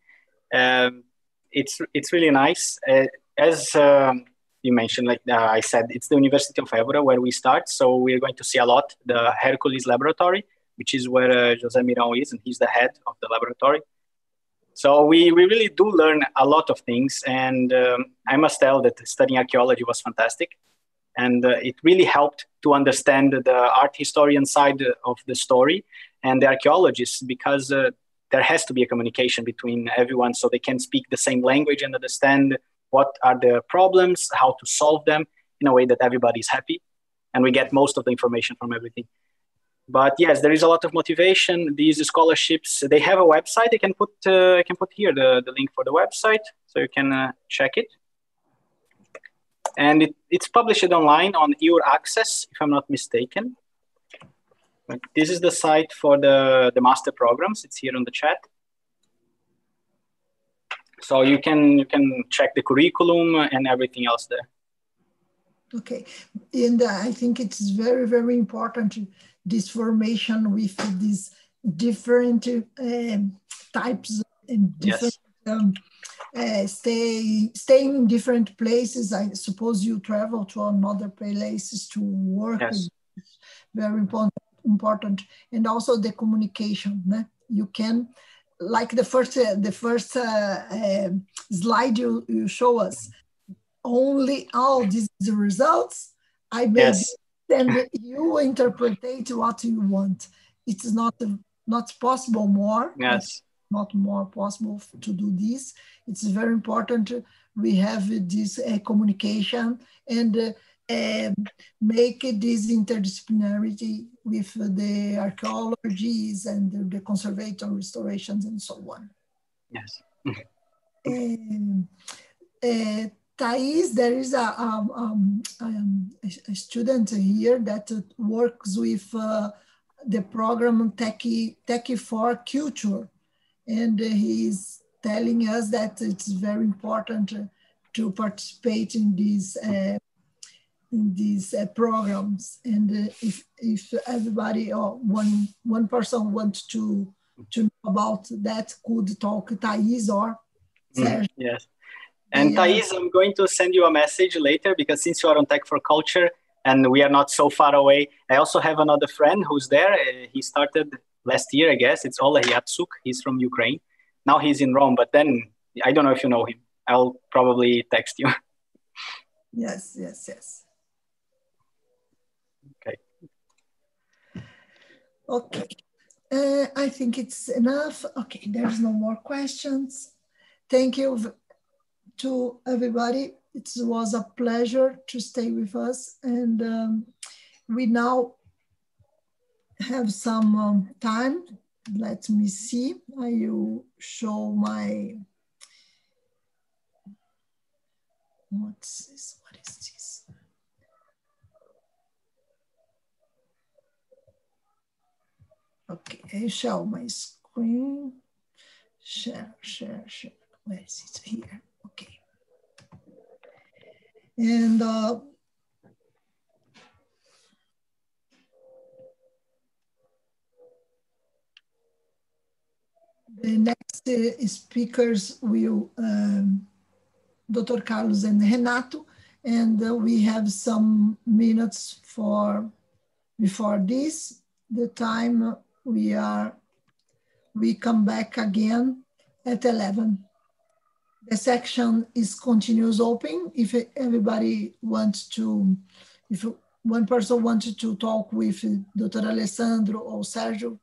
Um, it's it's really nice. Uh, as um, you mentioned, like uh, I said, it's the University of Évora where we start. So we're going to see a lot the Hercules Laboratory, which is where uh, José Mirão is, and he's the head of the laboratory. So we, we really do learn a lot of things, and um, I must tell that studying archaeology was fantastic and uh, it really helped to understand the art historian side of the story and the archaeologists because uh, there has to be a communication between everyone so they can speak the same language and understand what are the problems how to solve them in a way that everybody is happy and we get most of the information from everything. But yes there is a lot of motivation. These scholarships they have a website. I can put uh, i can put here the, the link for the website so you can uh, check it and it, it's published online on your access if i'm not mistaken. This is the site for the the master programs. It's here on the chat. So you can you can check the curriculum and everything else there. Okay. And i think it's very very important this formation with these different uh, types and different yes. Um, uh, stay staying in different places. I suppose you travel to another places to work. Yes. Very important, important, and also the communication. Né? You can, like the first uh, the first uh, um, slide you, you show us, only all these results. I made yes. and you interpret what you want. It's not not possible more. Yes not more possible to do this. It's very important we have this uh, communication and uh, uh, make this interdisciplinarity with the archaeologies and the, conservation restorations and so on. Yes. uh, Thais, there is a, a, um, a, student here that works with uh, the program Techie, Techie for Culture. And he's telling us that it's very important to participate in these uh, in these uh, programs. And uh, if if everybody or one one person wants to to know about that, could talk Thais or Mm, yes. And yeah. Thais, I'm going to send you a message later because since you are on Tech for Culture and we are not so far away, I also have another friend who's there. He started last year, I guess. It's Ola Yatsuk. He's from Ukraine. Now he's in Rome, but then I don't know if you know him. I'll probably text you. Yes, yes, yes. Okay. Okay. Uh, I think it's enough. Okay, there's no more questions. Thank you to everybody. It was a pleasure to stay with us. And um, we now have some um, time. Let me see. I will show my, what's this? What is this? Okay, I show my screen. Share, share, share. Where is it? Here. Okay. And uh, the next uh, speakers will um, Dr. Carlos and Renato, and uh, we have some minutes for before this. The time we are we come back again at 11 the section is continuous open. If everybody wants to, if one person wanted to talk with Dr. Alessandro or Sergio,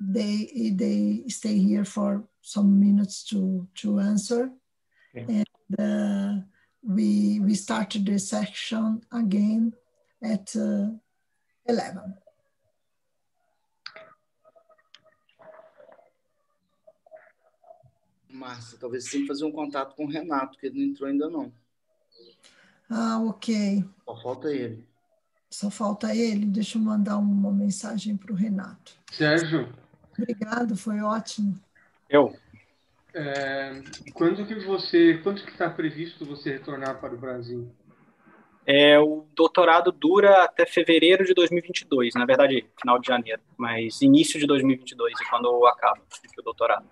they they stay here for some minutes to to answer, okay. and uh, we we started the section again at uh, eleven. Márcia, talvez você tenha que fazer um contato com o Renato, que ele não entrou ainda não. Ah, ok. Só falta ele. Só falta ele. Deixa eu mandar uma mensagem para o Renato. Sérgio. Obrigado, foi ótimo. Eu. É, quando que você, quando que está previsto você retornar para o Brasil? É, o doutorado dura até fevereiro de 2022, na verdade, final de janeiro, mas início de 2022 é quando acaba o doutorado.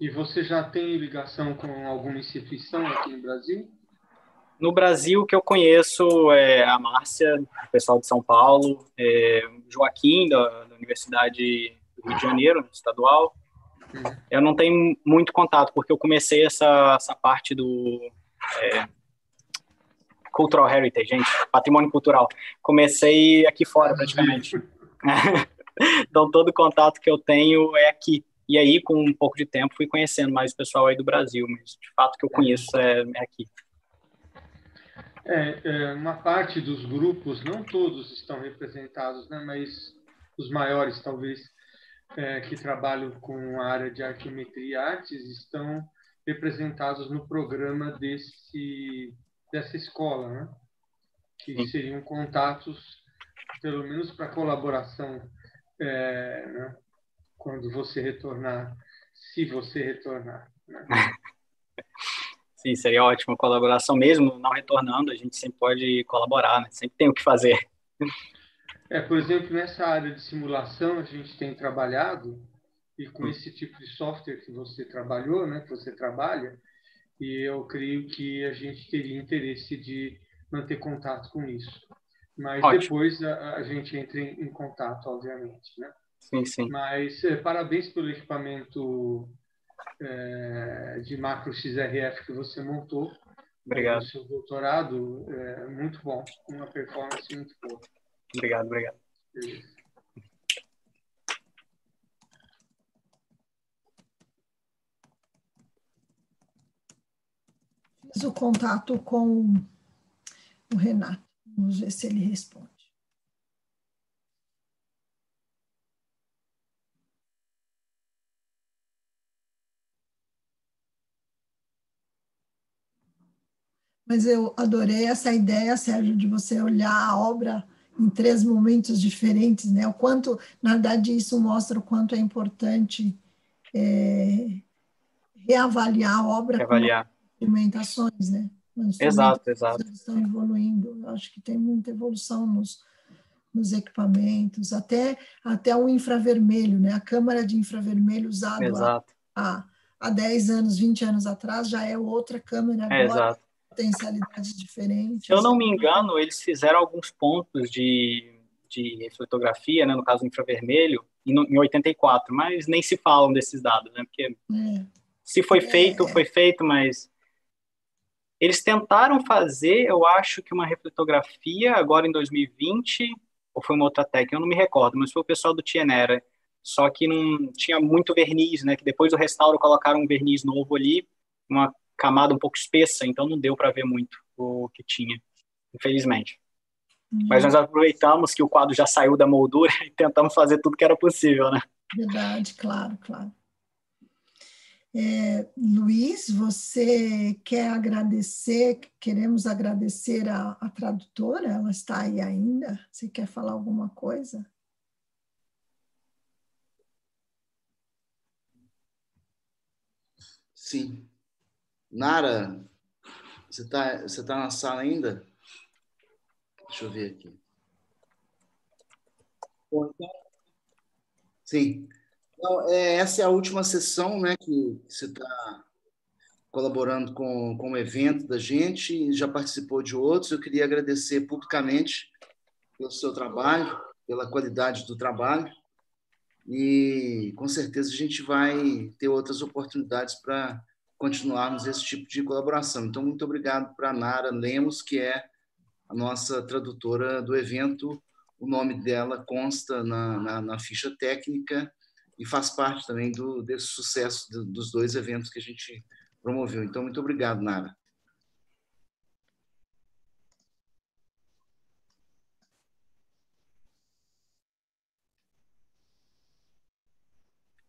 E você já tem ligação com alguma instituição aqui no Brasil? No Brasil, que eu conheço é a Márcia, o pessoal de São Paulo, é, Joaquim, da, da, Universidade do Rio de Janeiro, estadual. Eu não tenho muito contato, porque eu comecei essa, essa parte do é, Cultural Heritage, gente, patrimônio cultural. Comecei aqui fora, praticamente. então, todo contato que eu tenho é aqui. E aí, com um pouco de tempo, fui conhecendo mais o pessoal aí do Brasil, mas de fato que eu conheço é, é aqui. É, é, uma parte dos grupos, não todos estão representados, né, mas os maiores, talvez, é, que trabalham com a área de arqueometria e artes, estão representados no programa desse, dessa escola, né? que seriam contatos, pelo menos para colaboração é, né? quando você retornar, se você retornar. Né? Sim, seria ótimo a colaboração mesmo, não retornando, a gente sempre pode colaborar, né? sempre tem o que fazer. É, por exemplo, nessa área de simulação a gente tem trabalhado e com hum. esse tipo de software que você trabalhou, né, que você trabalha, e eu creio que a gente teria interesse de manter contato com isso. Mas Ótimo. depois a, a, gente entra em, em contato, obviamente, né? Sim, sim. Mas é, parabéns pelo equipamento é, de macro XRF que você montou. Obrigado. O seu doutorado é muito bom, uma performance muito boa. Obrigado, obrigado. Fiz o contato com o Renato. Vamos ver se ele responde. Mas eu adorei essa ideia, Sérgio, de você olhar a obra em três momentos diferentes, né? O quanto, na verdade, isso mostra o quanto é importante é, reavaliar a obra reavaliar. instrumentações, né? Exato, exato. Estão evoluindo. Eu acho que tem muita evolução nos, nos equipamentos, até, até o infravermelho, né? A câmara de infravermelho usada há, há 10 anos, 20 anos atrás, já é outra câmera agora. É, exato potencialidades diferentes. Se eu não me engano, eles fizeram alguns pontos de, de refletografia, né, no caso infravermelho, em, em 84, mas nem se falam desses dados, né? Porque é. se foi feito, é. foi feito, mas eles tentaram fazer, eu acho que uma refletografia agora em 2020, ou foi uma outra técnica, eu não me recordo, mas foi o pessoal do Tienera. Só que não tinha muito verniz, né? Que depois do restauro colocaram um verniz novo ali, uma camada um pouco espessa, então não deu para ver muito o que tinha, infelizmente. Uhum. Mas nós aproveitamos que o quadro já saiu da moldura e tentamos fazer tudo que era possível, né? Verdade, claro, claro. É, Luiz, você quer agradecer, queremos agradecer a, a tradutora, ela está aí ainda? Você quer falar alguma coisa? Sim. Nara, você está você tá na sala ainda? Deixa eu ver aqui. Sim. Então, é, essa é a última sessão né, que você está colaborando com, com o evento da gente, já participou de outros. Eu queria agradecer publicamente pelo seu trabalho, pela qualidade do trabalho. E com certeza a gente vai ter outras oportunidades para continuarmos esse tipo de colaboração. Então, muito obrigado para a Nara Lemos, que é a nossa tradutora do evento. O nome dela consta na, na, na ficha técnica e faz parte também do, desse sucesso do, dos dois eventos que a gente promoveu. Então, muito obrigado, Nara.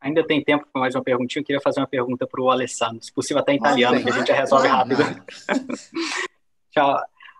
Ainda tem tempo para mais uma perguntinha. Eu queria fazer uma pergunta para o Alessandro, se possível até em italiano, que a gente resolve rápido. Ciao.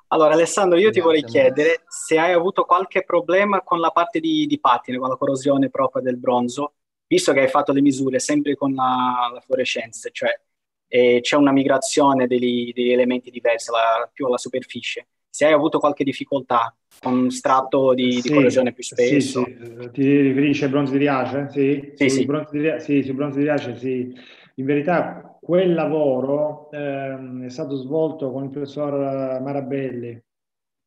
Allora, Alessandro, io ti vorrei chiedere se hai avuto qualche problema con la parte di, di patine, con la corrosione propria del bronzo, visto che hai fatto le misure sempre con la, la fluorescenza, cioè eh, c'è una migrazione degli, degli elementi diversi la, più alla superficie. Se hai avuto qualche difficoltà con strato di, sì, di corrosione più spesso. Sì, sì. Ti riferisci ai bronzi di Riace? Sì, sì, sì. Bronzi di, sì, sui bronzi di Riace sì. In verità quel lavoro ehm, è stato svolto con il professor Marabelli.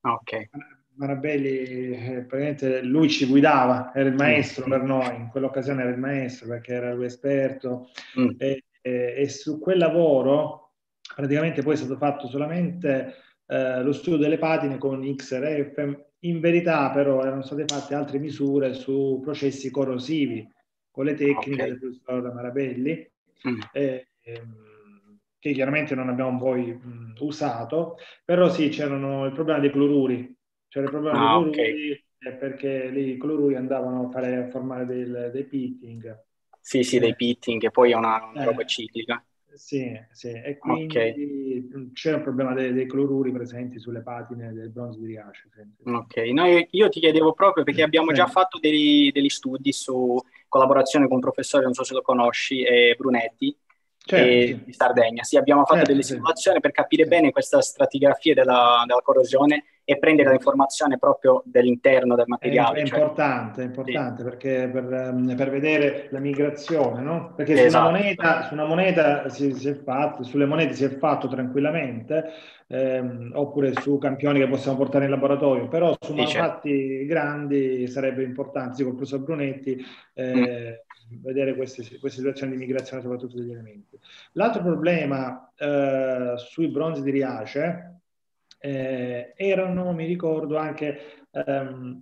Ok. Marabelli, eh, praticamente lui ci guidava, era il maestro per noi, in quell'occasione era il maestro perché era lui esperto mm. e, e, e, su quel lavoro praticamente poi è stato fatto solamente eh, lo studio delle patine con XRF. In verità però erano state fatte altre misure su processi corrosivi con le tecniche okay. del professor Marabelli, mm. eh, ehm, che chiaramente non abbiamo poi mh, usato, però sì, c'erano il problema dei cloruri, c'era il problema ah, dei cloruri okay. eh, perché lì i cloruri andavano a, fare, a formare del, dei pitting. Sì, sì, dei pitting, e poi è una, una eh. roba ciclica. Sì, sì, e quindi okay. c'è un problema dei, dei, cloruri presenti sulle patine del bronzo di Riace. Ok, no, io, ti chiedevo proprio perché abbiamo sì. già fatto degli, degli, studi su collaborazione con un professore, non so se lo conosci, eh, Brunetti, certo, di Sardegna. Sì, abbiamo fatto certo, delle simulazioni per capire bene questa stratigrafia della, della corrosione e prendere l'informazione proprio dell'interno del materiale. È, cioè... importante, è importante sì. perché per, ehm, per, vedere la migrazione, no? Perché esatto. su una moneta, su una moneta si, si, è fatto, sulle monete si è fatto tranquillamente, ehm, oppure su campioni che possiamo portare in laboratorio, però su sì, manufatti certo. grandi sarebbe importante, sì, con il professor Brunetti, eh, mm. Vedere queste, queste, situazioni di migrazione soprattutto degli elementi. L'altro problema eh, sui bronzi di Riace eh, erano, mi ricordo, anche ehm,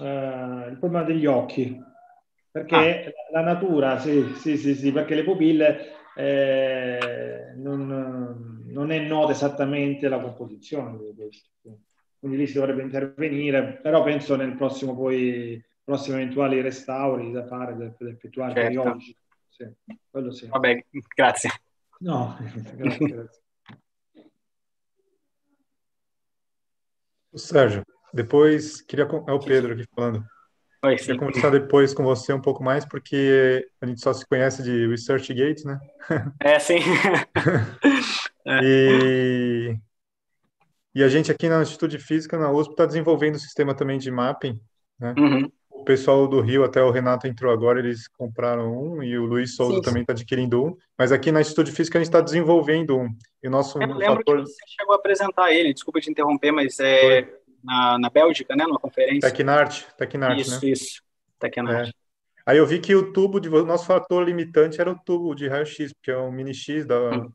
eh, il problema degli occhi, perché ah. la natura, sì, sì, sì, sì, perché le pupille eh, non, non, è nota esattamente la composizione di questo. Quindi lì si dovrebbe intervenire, però penso nel prossimo poi prossimi eventuali restauri da fare, da, da effettuare certo. periodici. Sì, quello sì. Vabbè, grazie. No, grazie, grazie. Sérgio, depois queria é o Pedro aqui falando. Oi, queria conversar depois com você um pouco mais porque a gente só se conhece de ResearchGate, né? É, sim. E e a gente aqui na Instituto de Física na USP está desenvolvendo um sistema também de mapping, né? Uhum. O pessoal do Rio, até o Renato entrou agora, eles compraram um e o Luiz Souza sim, também está adquirindo um. Mas aqui na Instituto de Física a gente está desenvolvendo um. E o nosso Eu lembro fator... que você chegou a apresentar ele, desculpa te interromper, mas é na, na Bélgica, né, numa conferência. Tecnart, Tecnart, isso, né? Isso, isso, Tecnart. É. Aí eu vi que o tubo de nosso fator limitante era o tubo de raio-x, porque é um mini X da, hum.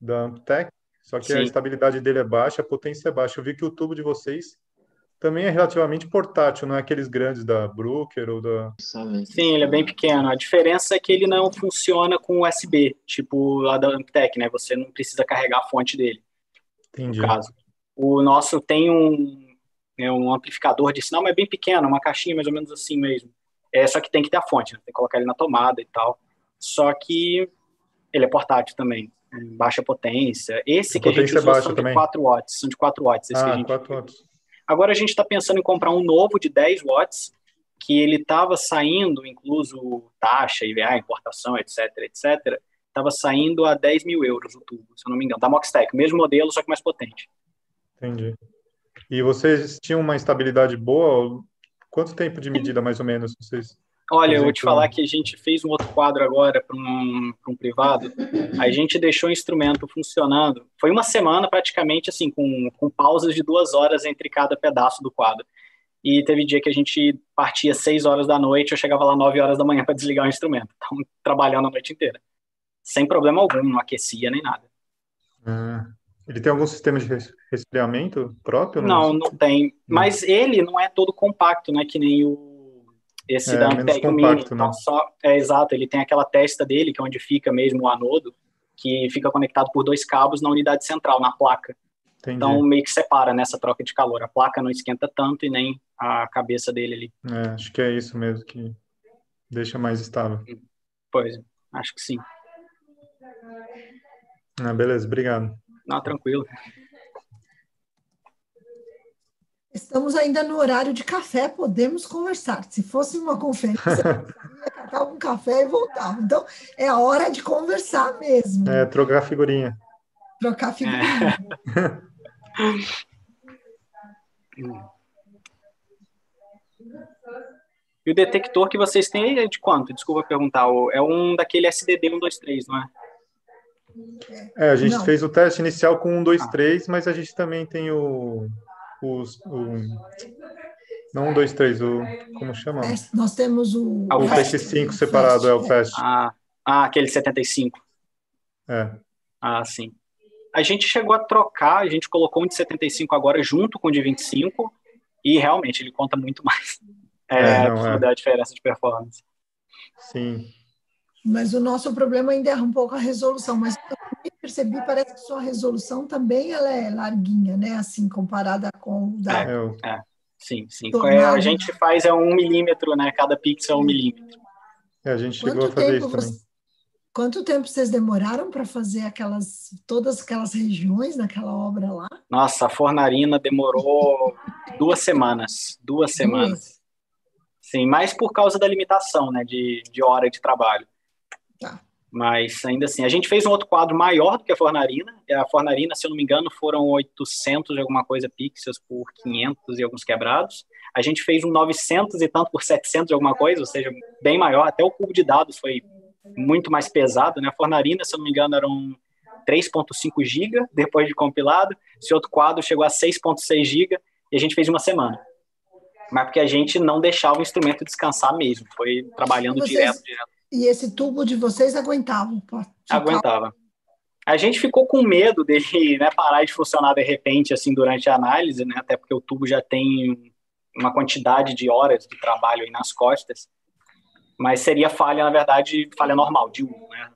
da Amptec, só que Sim. a estabilidade dele é baixa, a potência é baixa. Eu vi que o tubo de vocês também é relativamente portátil, não é aqueles grandes da Brooker ou da. Sim, ele é bem pequeno. A diferença é que ele não funciona com USB, tipo lá da Amptec, né? Você não precisa carregar a fonte dele. Entendi. No caso. O nosso tem um, é um amplificador de sinal, mas é bem pequeno, uma caixinha mais ou menos assim mesmo. É, só que tem que ter a fonte, né? tem que colocar ele na tomada e tal. Só que ele é portátil também baixa potência. Esse a que a gente usou são também. de 4 watts, são de 4 watts. Esse ah, que a gente 4 watts. Agora a gente está pensando em comprar um novo de 10 watts, que ele estava saindo, incluso taxa, IVA, importação, etc, etc, estava saindo a 10 mil euros o tubo, se eu não me engano, da Moxtec, mesmo modelo, só que mais potente. Entendi. E vocês tinham uma estabilidade boa? Quanto tempo de medida, mais ou menos, vocês Olha, eu vou te falar que a gente fez um outro quadro agora para um, um privado. A gente deixou o instrumento funcionando. Foi uma semana praticamente assim, com, com pausas de duas horas entre cada pedaço do quadro. E teve dia que a gente partia seis horas da noite, eu chegava lá nove horas da manhã para desligar o instrumento. Então, trabalhando a noite inteira. Sem problema algum, não aquecia nem nada. Ah, ele tem algum sistema de resfriamento próprio? Não, não tem. Mas ele não é todo compacto, né? Que nem o esse é, da Ampeg Mini, então só, é exato, ele tem aquela testa dele, que é onde fica mesmo o anodo, que fica conectado por dois cabos na unidade central, na placa. Entendi. Então meio que separa nessa troca de calor. A placa não esquenta tanto e nem a cabeça dele ali. É, acho que é isso mesmo que deixa mais estável. Pois, acho que sim. Ah, beleza, obrigado. Não, tranquilo. Estamos ainda no horário de café, podemos conversar. Se fosse uma conferência, ia catar um café e voltava. Então, é a hora de conversar mesmo. É, trocar figurinha. Trocar figurinha. E o detector que vocês têm é de quanto? Desculpa perguntar. É um daquele SDD 123, não é? É, a gente não. fez o teste inicial com 123, ah. mas a gente também tem o os, o, não um, dois, três, o, como chama? Nós temos o... Ah, o PS5 separado, é o Fast. Ah, ah, aquele 75. É. Ah, sim. A gente chegou a trocar, a gente colocou um de 75 agora junto com o de 25 e realmente ele conta muito mais. É, é, não, é. a diferença de performance. Sim. Mas o nosso problema ainda é um pouco a resolução, mas eu percebi, parece que sua resolução também ela é larguinha, né? Assim, comparada com o da... É, é. sim, sim. É, a gente faz é um milímetro, né? Cada pixel é um milímetro. É, a gente chegou Quanto a fazer isso você... também. Quanto tempo vocês demoraram para fazer aquelas todas aquelas regiões naquela obra lá? Nossa, a fornarina demorou duas semanas, duas semanas. Duas. Sim, mais por causa da limitação, né, de, de hora de trabalho. Tá. Mas ainda assim, a gente fez um outro quadro maior do que a Fornarina. A Fornarina, se eu não me engano, foram 800 e alguma coisa pixels por 500 e alguns quebrados. A gente fez um 900 e tanto por 700 e alguma coisa, ou seja, bem maior. Até o cubo de dados foi muito mais pesado, né? A Fornarina, se eu não me engano, eram 3.5 GB depois de compilado. Esse outro quadro chegou a 6.6 GB e a gente fez uma semana. Mas porque a gente não deixava o instrumento descansar mesmo, foi trabalhando Vocês... direto, direto e esse tubo de vocês aguentavam? Aguentava. A gente ficou com medo dele né, parar de funcionar de repente, assim, durante a análise, né, até porque o tubo já tem uma quantidade de horas de trabalho aí nas costas, mas seria falha, na verdade, falha normal, de um, né,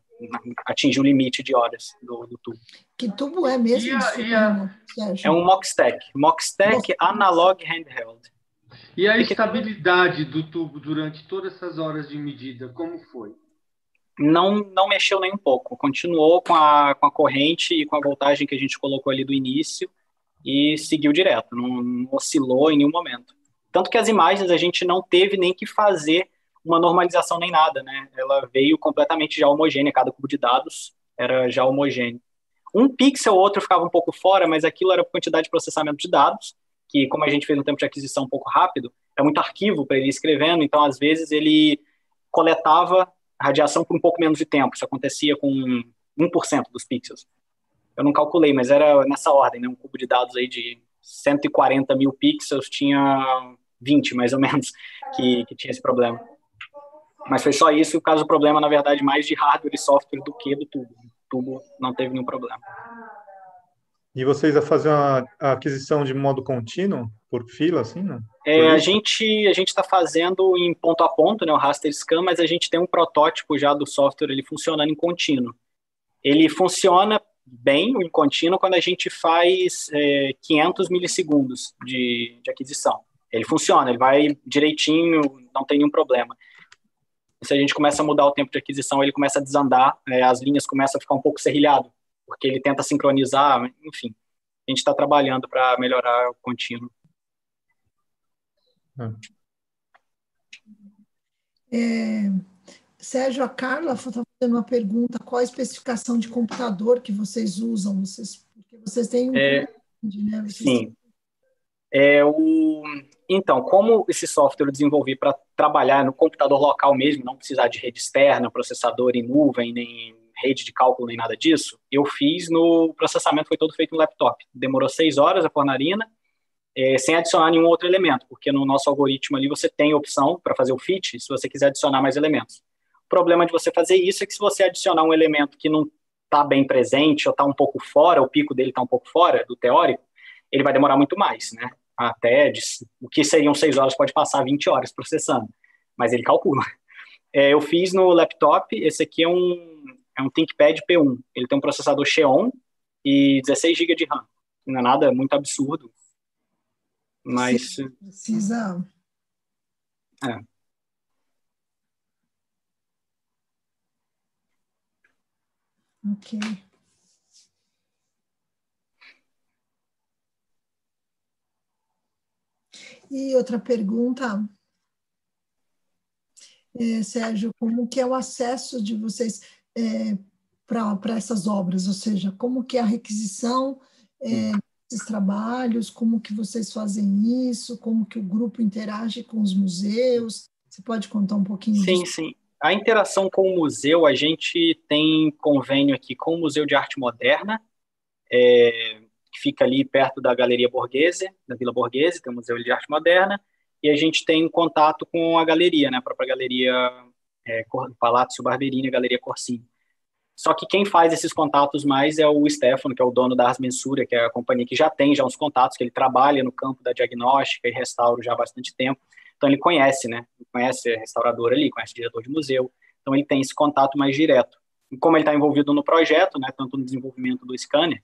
atingir o limite de horas do, do tubo. Que tubo é mesmo? E a, e a... É um Moxtec, Moxtec Analog Handheld. E a estabilidade do tubo durante todas essas horas de medida, como foi? Não, não mexeu nem um pouco. Continuou com a, com a corrente e com a voltagem que a gente colocou ali do início. e seguiu direto, não, não oscilou em nenhum momento. Tanto que as imagens a gente não teve nem que fazer uma normalização nem nada, né? Ela veio completamente já homogênea, cada cubo de dados era já homogêneo. Um pixel ou outro ficava um pouco fora, mas aquilo era a quantidade de processamento de dados, que como a gente fez um tempo de aquisição um pouco rápido, é muito arquivo para ele ir escrevendo, então às vezes ele coletava radiação por um pouco menos de tempo, isso acontecia com 1% dos pixels. Eu não calculei, mas era nessa ordem, né? um cubo de dados aí de 140 mil pixels tinha 20, mais ou menos, que, que tinha esse problema. Mas foi só isso, o caso do problema, na verdade, mais de hardware e software do que do tubo. O tubo não teve nenhum problema. E vocês a fazer uma aquisição de modo contínuo, por fila, assim, não? É, a gente a gente está fazendo em ponto a ponto, né, o raster scan, mas a gente tem um protótipo já do software ele funcionando em contínuo. Ele funciona bem em contínuo quando a gente faz é, 500 milissegundos de, de aquisição. Ele funciona, ele vai direitinho, não tem nenhum problema se a gente começa a mudar o tempo de aquisição, ele começa a desandar, é, as linhas começam a ficar um pouco serrilhado, porque ele tenta sincronizar, enfim. A gente está trabalhando para melhorar o contínuo. É, Sérgio, a Carla está fazendo uma pergunta: qual a especificação de computador que vocês usam? Vocês, porque vocês têm um. É, né? vocês sim. Têm... É, o, então, como esse software eu desenvolvi para trabalhar no computador local mesmo, não precisar de rede externa, processador em nuvem, nem rede de cálculo, nem nada disso, eu fiz no processamento, foi todo feito no laptop. Demorou seis horas a fornarina, é, sem adicionar nenhum outro elemento, porque no nosso algoritmo ali você tem opção para fazer o fit, se você quiser adicionar mais elementos. O problema de você fazer isso é que se você adicionar um elemento que não está bem presente ou está um pouco fora, o pico dele está um pouco fora do teórico, ele vai demorar muito mais, né? até de, o que seriam 6 horas pode passar 20 horas processando, mas ele calcula. É, eu fiz no laptop, esse aqui é um, é um ThinkPad P1, ele tem um processador Xeon e 16 GB de RAM, não é nada muito absurdo, mas... Precisa... É. Ok. E outra pergunta, é, Sérgio, como que é o acesso de vocês é, para essas obras? Ou seja, como que é a requisição é, desses trabalhos? Como que vocês fazem isso? Como que o grupo interage com os museus? Você pode contar um pouquinho Sim, disso? sim. A interação com o museu, a gente tem convênio aqui com o Museu de Arte Moderna, é, que fica ali perto da Galeria Borghese, da Vila Borghese, tem o Museu de Arte Moderna, e a gente tem contato com a galeria, né, a própria galeria é, Palácio Barberini, Galeria Corsini. Só que quem faz esses contatos mais é o Stefano, que é o dono da Ars Mensura, que é a companhia que já tem já uns contatos, que ele trabalha no campo da diagnóstica e restauro já há bastante tempo. Então ele conhece, né? Ele conhece restauradora ali, conhece o diretor de museu. Então ele tem esse contato mais direto. E como ele está envolvido no projeto, né, tanto no desenvolvimento do scanner,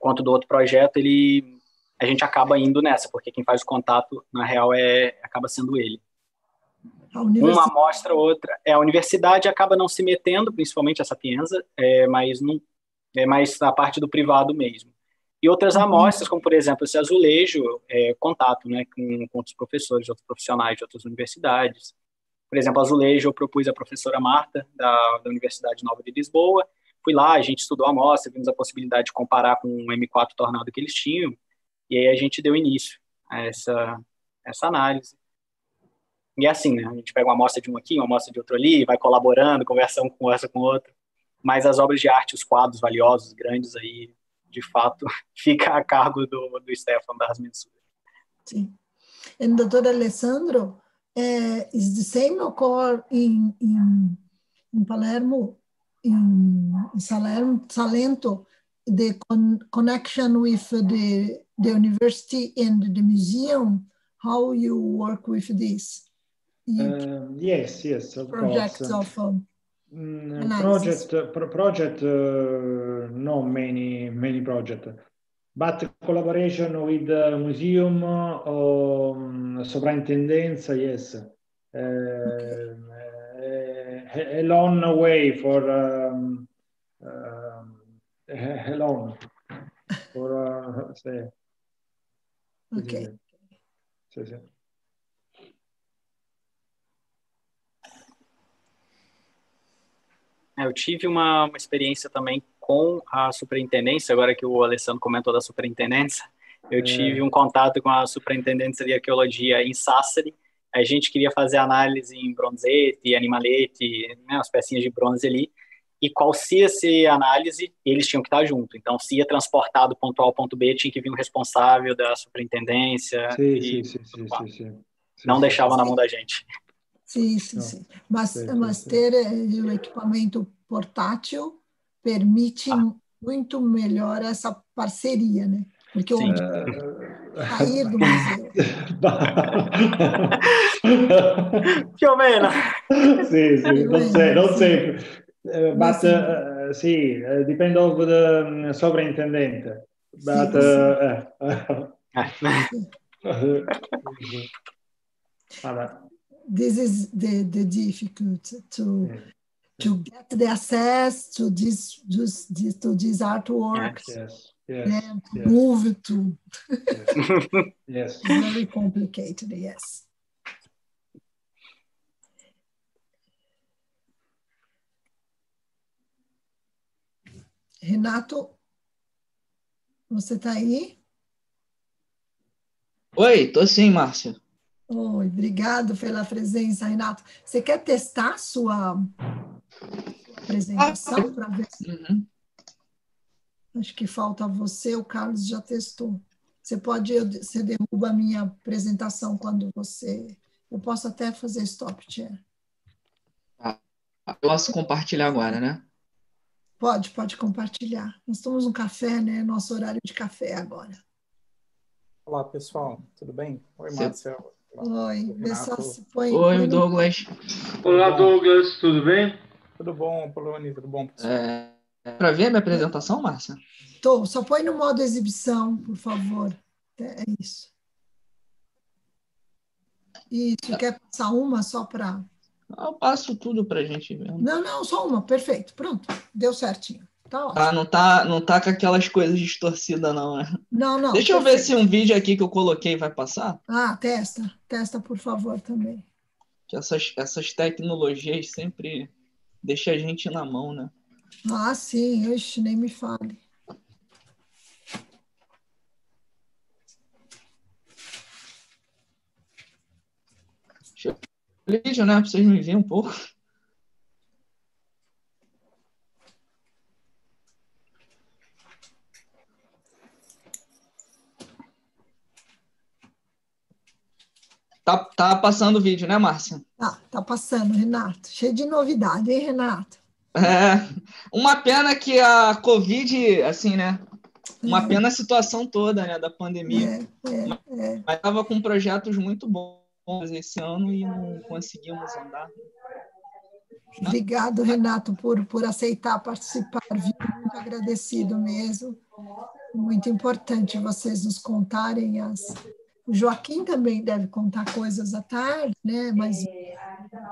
quanto do outro projeto, ele a gente acaba indo nessa, porque quem faz o contato, na real, é acaba sendo ele. Uma mostra outra. É, a universidade acaba não se metendo, principalmente a Sapienza, é, mas não, é mais na parte do privado mesmo. E outras uhum. amostras, como por exemplo esse azulejo, é, contato né, com, com outros professores, outros profissionais de outras universidades. Por exemplo, azulejo eu propus a professora Marta, da, da Universidade Nova de Lisboa, fui lá, a gente estudou a amostra, vimos a possibilidade de comparar com o M4 Tornado que eles tinham, e aí a gente deu início a essa, essa análise. E é assim, né? A gente pega uma amostra de um aqui, uma amostra de outro ali, vai colaborando, conversa um conversa com o outro. Mas as obras de arte, os quadros valiosos, grandes aí, de fato, fica a cargo do, do Stefan das mensuras. Sim. And Dr. Alessandro, uh, is the same occur in, in, in Palermo in Salento, the con connection with the, the university and the museum, how you work with this? Uh, yes, yes, of projects course. of um, mm, project, uh, pro project, uh, no many, many project, but collaboration with the museum or um, sovrintendenza, yes. Uh, okay a long way for um, um, a long. Por, uh, sì. Ok. Sì, sì. Eu tive uma, uma, experiência também com a superintendência, agora que o Alessandro comentou da superintendência, eu é. tive um contato com a superintendência de arqueologia em Sassari, a gente queria fazer análise em bronzete, animalete, né, as pecinhas de bronze ali, e qual se essa análise, eles tinham que estar junto. Então, se ia transportar do ponto A ao ponto B, tinha que vir um responsável da superintendência. Sim, e, sim, sim, sim, sim, Não deixava na mão da gente. Sim, sim, sim. Mas, sim, mas sim. ter eh, o equipamento portátil permite ah. muito melhor essa parceria, né? Porque o sair do museu. Più o meno. Sì, sì, non, sei, non sempre. Uh, but uh, sì, uh, dipende da um, sovrintendente. But, Vabbè this is the, the difficult to to get the access to this, this, this to this artwork yes, yes, and yes. move to yes. very complicated yes Renato você está aí? Oi, tô sim, Márcia. Oi, obrigado pela presença, Renato. Você quer testar sua apresentação para ver se... Uhum. Acho que falta você, o Carlos já testou. Você pode, você derruba a minha apresentação quando você... Eu posso até fazer stop share. Ah, posso compartilhar agora, né? Pode, pode compartilhar. Nós estamos no café, né? Nosso horário de café agora. Olá, pessoal. Tudo bem? Oi, Marcelo. Oi, põe, Oi, põe Douglas. Olá, Douglas, tudo bem? Tudo bom, Poloni, tudo bom, pessoal? É, Para ver a minha apresentação, Márcia? Tô, só põe no modo exibição, por favor. É isso. Isso, quer passar uma só para. Eu passo tudo para a gente ver. Não, não, só uma, perfeito, pronto, deu certinho. Ah, não tá, não tá com aquelas coisas distorcidas, não, né? Não, não. Deixa eu ver se um vídeo aqui que eu coloquei vai passar. Ah, testa. Testa, por favor, também. Que essas, essas tecnologias sempre deixam a gente na mão, né? Ah, sim. Ixi, nem me fale. Deixa eu... Vídeo, né? Pra vocês me verem um pouco. Tá, tá passando o vídeo, né, Márcia? Tá, tá passando, Renato. Cheio de novidade, hein, Renato? É, uma pena que a Covid, assim, né? Uma é. pena a situação toda, né, da pandemia. É, é, é. Mas estava com projetos muito bons esse ano e não conseguimos andar. Obrigado, Renato, por, por aceitar participar. Muito agradecido mesmo. Muito importante vocês nos contarem as, o Joaquim também deve contar coisas à tarde, né? Mas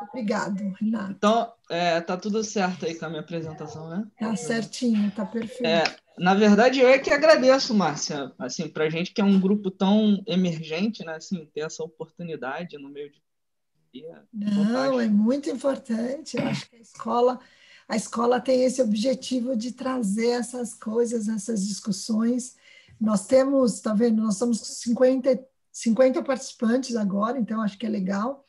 obrigado, Renato. Então, é, tá tudo certo aí com a minha apresentação, né? Tá certinho, tá perfeito. É, na verdade, eu é que agradeço, Márcia, assim, para gente que é um grupo tão emergente, né? Assim, ter essa oportunidade no meio de é Não, é muito importante. Eu acho que a escola, a escola tem esse objetivo de trazer essas coisas, essas discussões. Nós temos, tá vendo? Nós somos 50 50 participantes agora, então acho que é legal.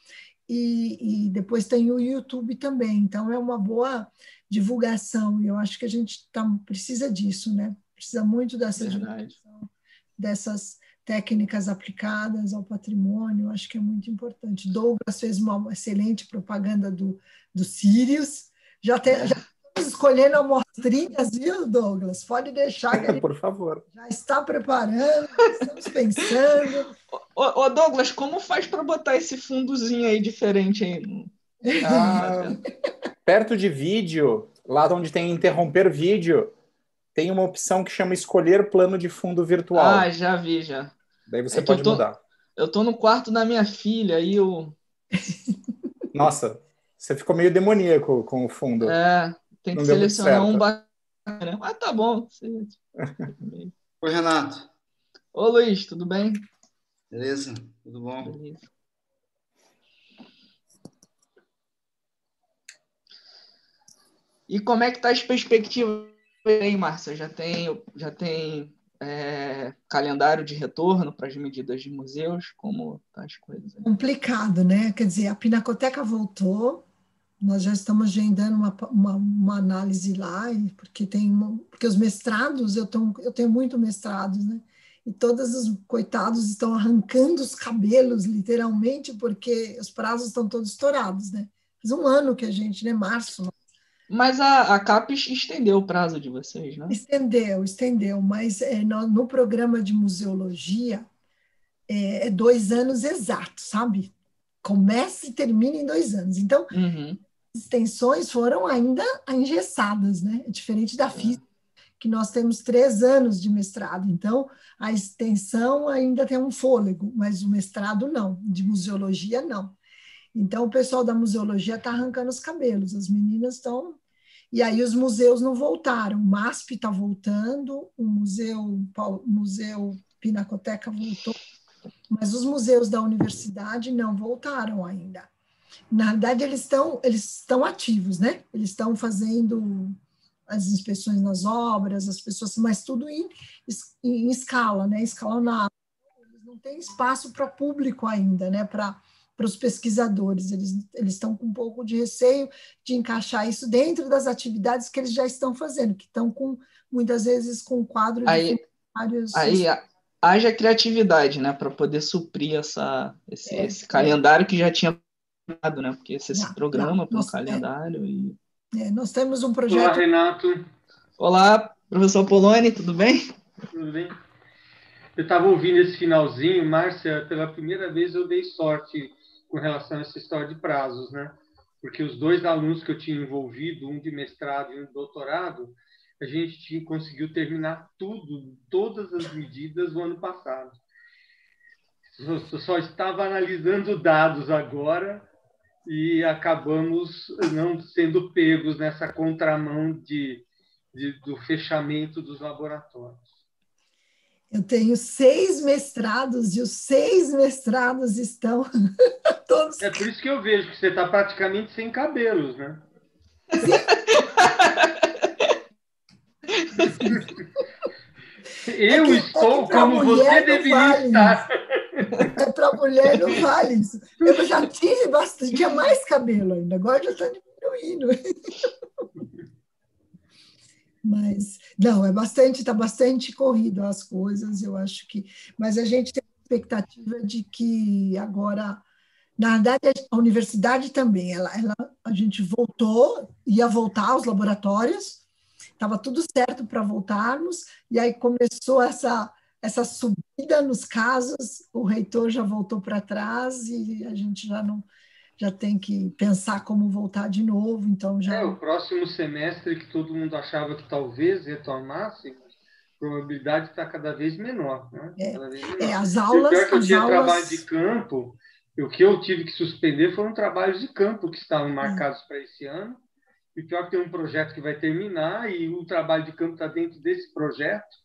E, e, depois tem o YouTube também, então é uma boa divulgação. E eu acho que a gente tá, precisa disso, né? Precisa muito dessa divulgação, dessas técnicas aplicadas ao patrimônio, acho que é muito importante. Douglas fez uma excelente propaganda do, do Sirius, já, tem, é. já escolhendo amostrinhas, viu, Douglas? Pode deixar que Por favor. já está preparando, estamos pensando. Ô, ô Douglas, como faz para botar esse fundozinho aí diferente aí? Ah, perto de vídeo, lá onde tem interromper vídeo, tem uma opção que chama escolher plano de fundo virtual. Ah, já vi, já. Daí você é pode eu tô, mudar. Eu tô no quarto da minha filha e eu... Nossa, você ficou meio demoníaco com o fundo. É, tem que selecionar um bacana. Mas tá bom. Oi, Renato. Ô, Luiz, tudo bem? Beleza, tudo bom? Beleza. E como é que tá as perspectivas aí, Márcia? Já tem, já tem é, calendário de retorno para as medidas de museus? Como tá as coisas? Aí? Complicado, né? Quer dizer, a Pinacoteca voltou, nós já estamos agendando uma, uma, uma análise lá, porque tem porque os mestrados, eu, tô, eu tenho muito mestrados, né? E todos os coitados estão arrancando os cabelos, literalmente, porque os prazos estão todos estourados, né? Faz um ano que a gente, né? Março, mas a, a CAPES estendeu o prazo de vocês, né? Estendeu, estendeu, mas é, no, no, programa de museologia é, é, dois anos exatos, sabe? Começa e termina em dois anos. Então, uhum. Extensões foram ainda engessadas, né? É diferente da é. física, que nós temos três anos de mestrado. Então, a extensão ainda tem um fôlego, mas o mestrado não, de museologia não. Então, o pessoal da museologia está arrancando os cabelos, as meninas estão e aí os museus não voltaram. O MASP está voltando, o museu, o museu Pinacoteca voltou, mas os museus da universidade não voltaram ainda. Na verdade, eles estão eles estão ativos, né? Eles estão fazendo as inspeções nas obras, as pessoas, mas tudo em, em escala, né? Escalonado. Eles não têm espaço para público ainda, né? Para para os pesquisadores. Eles, eles estão com um pouco de receio de encaixar isso dentro das atividades que eles já estão fazendo, que estão com muitas vezes com quadros aí, de Aí haja criatividade, né, para poder suprir essa, esse, é, esse é. calendário que já tinha né? Porque você se programa para um é. calendário é, e. É, nós temos um projeto. Olá, Renato. Olá, professor Poloni, tudo bem? Tudo bem. Eu estava ouvindo esse finalzinho, Márcia, pela primeira vez eu dei sorte com relação a essa história de prazos, né? Porque os dois alunos que eu tinha envolvido, um de mestrado e um de doutorado, a gente tinha, conseguiu terminar tudo, todas as medidas no ano passado. Eu só estava analisando dados agora e acabamos não sendo pegos nessa contramão de, de do fechamento dos laboratórios. Eu tenho seis mestrados e os seis mestrados estão todos. É por isso que eu vejo que você está praticamente sem cabelos, né? eu é estou é como você deveria vale estar. É para mulher não vale isso. Eu já tive bastante, tinha mais cabelo ainda, agora já está diminuindo. Mas, não, é bastante, está bastante corrido as coisas, eu acho que. Mas a gente tem a expectativa de que agora. Na verdade, a universidade também, ela, ela, a gente voltou, ia voltar aos laboratórios, estava tudo certo para voltarmos, e aí começou essa, essa subida nos casos, o reitor já voltou para trás e a gente já não, já tem que pensar como voltar de novo, então já... É, o próximo semestre que todo mundo achava que talvez retornasse, a probabilidade está cada vez menor, né? É, cada vez menor. é as aulas... E pior que eu tinha aulas... trabalho de campo, o que eu tive que suspender foram trabalhos de campo que estavam é. marcados é. para esse ano, e pior que tem um projeto que vai terminar e o trabalho de campo está dentro desse projeto,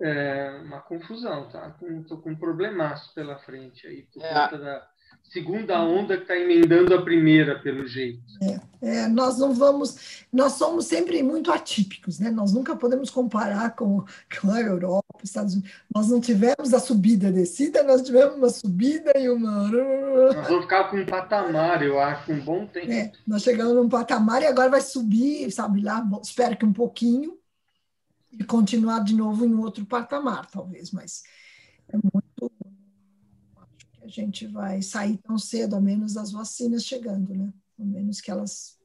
é uma confusão, tá? Estou com um problemaço pela frente aí, por é. conta da segunda onda que está emendando a primeira, pelo jeito. É, é, nós não vamos, nós somos sempre muito atípicos, né? Nós nunca podemos comparar com, com a Europa, Estados Unidos. Nós não tivemos a subida e a descida, nós tivemos uma subida e uma. Nós vamos ficar com um patamar, eu acho, um bom tempo. É, nós chegamos num patamar e agora vai subir, sabe lá, espero que um pouquinho e continuar de novo em outro patamar, talvez, mas é muito a gente vai sair tão cedo, a menos as vacinas chegando, né? A menos que elas.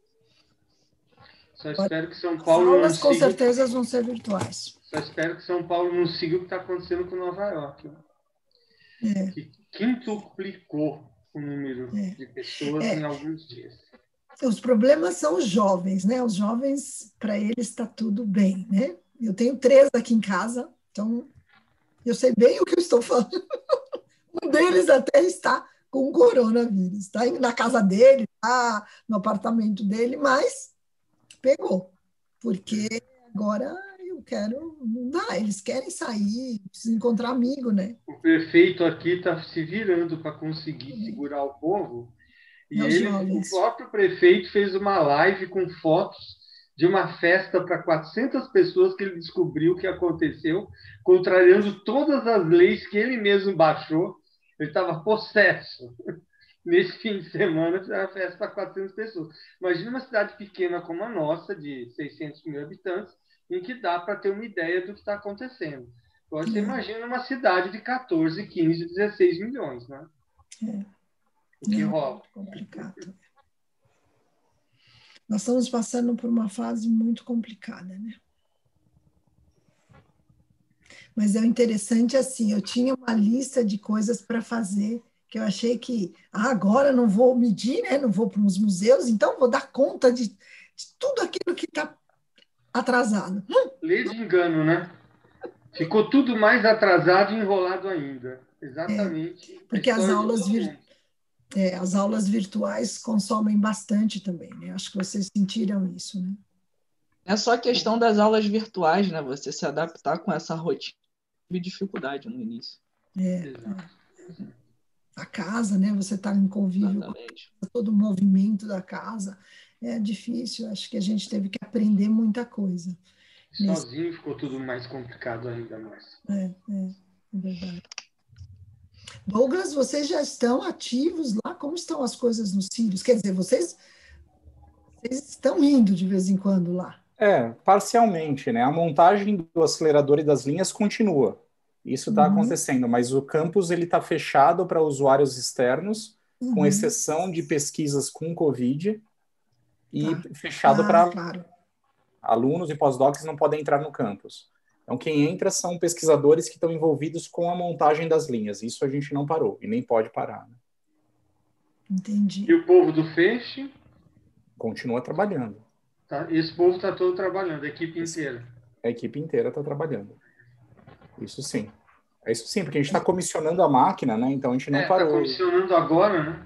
Só espero que São Paulo. As aulas com siga... certeza vão ser virtuais. Só espero que São Paulo não siga o que está acontecendo com Nova York. Né? É. Que quintuplicou o número é. de pessoas é. em alguns dias. Os problemas são os jovens, né? Os jovens, para eles está tudo bem, né? Eu tenho três aqui em casa, então eu sei bem o que eu estou falando. Um deles até está com coronavírus, está na casa dele, tá no apartamento dele, mas pegou, porque agora eu quero. Não dá, eles querem sair, precisam encontrar amigo, né? O prefeito aqui está se virando para conseguir é. segurar o povo. E ele, o próprio prefeito fez uma live com fotos de uma festa para 400 pessoas que ele descobriu que aconteceu, contrariando todas as leis que ele mesmo baixou. Ele estava possesso. Nesse fim de semana, fizeram uma festa para 400 pessoas. Imagina uma cidade pequena como a nossa, de 600 mil habitantes, em que dá para ter uma ideia do que está acontecendo. Agora, você é. imagina uma cidade de 14, 15, 16 milhões, né? É. O que rola. Complicado. Nós estamos passando por uma fase muito complicada, né? Mas é interessante assim, eu tinha uma lista de coisas para fazer que eu achei que ah, agora não vou medir, né? Não vou para os museus, então vou dar conta de, de tudo aquilo que está atrasado. Lei de engano, né? Ficou tudo mais atrasado e enrolado ainda. Exatamente. É, porque as aulas vir é, as aulas virtuais consomem bastante também, né? Acho que vocês sentiram isso, né? É só questão das aulas virtuais, né? Você se adaptar com essa rotina de dificuldade no início. É. é. A casa, né? Você está em convívio Exatamente. com todo o movimento da casa. É difícil. Acho que a gente teve que aprender muita coisa. Sozinho Nesse... ficou tudo mais complicado ainda mais. É, é, é verdade. Douglas, vocês já estão ativos lá? Como estão as coisas nos Sírios? Quer dizer, vocês, vocês estão indo de vez em quando lá? É, parcialmente, né? A montagem do acelerador e das linhas continua. Isso está uhum. acontecendo, mas o campus ele está fechado para usuários externos, uhum. com exceção de pesquisas com Covid, e tá. fechado ah, para claro. alunos e pós-docs não podem entrar no campus. Então, quem entra são pesquisadores que estão envolvidos com a montagem das linhas. Isso a gente não parou e nem pode parar. Né? Entendi. E o povo do Feixe? Continua trabalhando. Tá, esse povo está todo trabalhando, a equipe inteira. A equipe inteira está trabalhando. Isso sim. É isso sim, porque a gente está comissionando a máquina, né? Então a gente não é, tá parou. Está comissionando agora, né?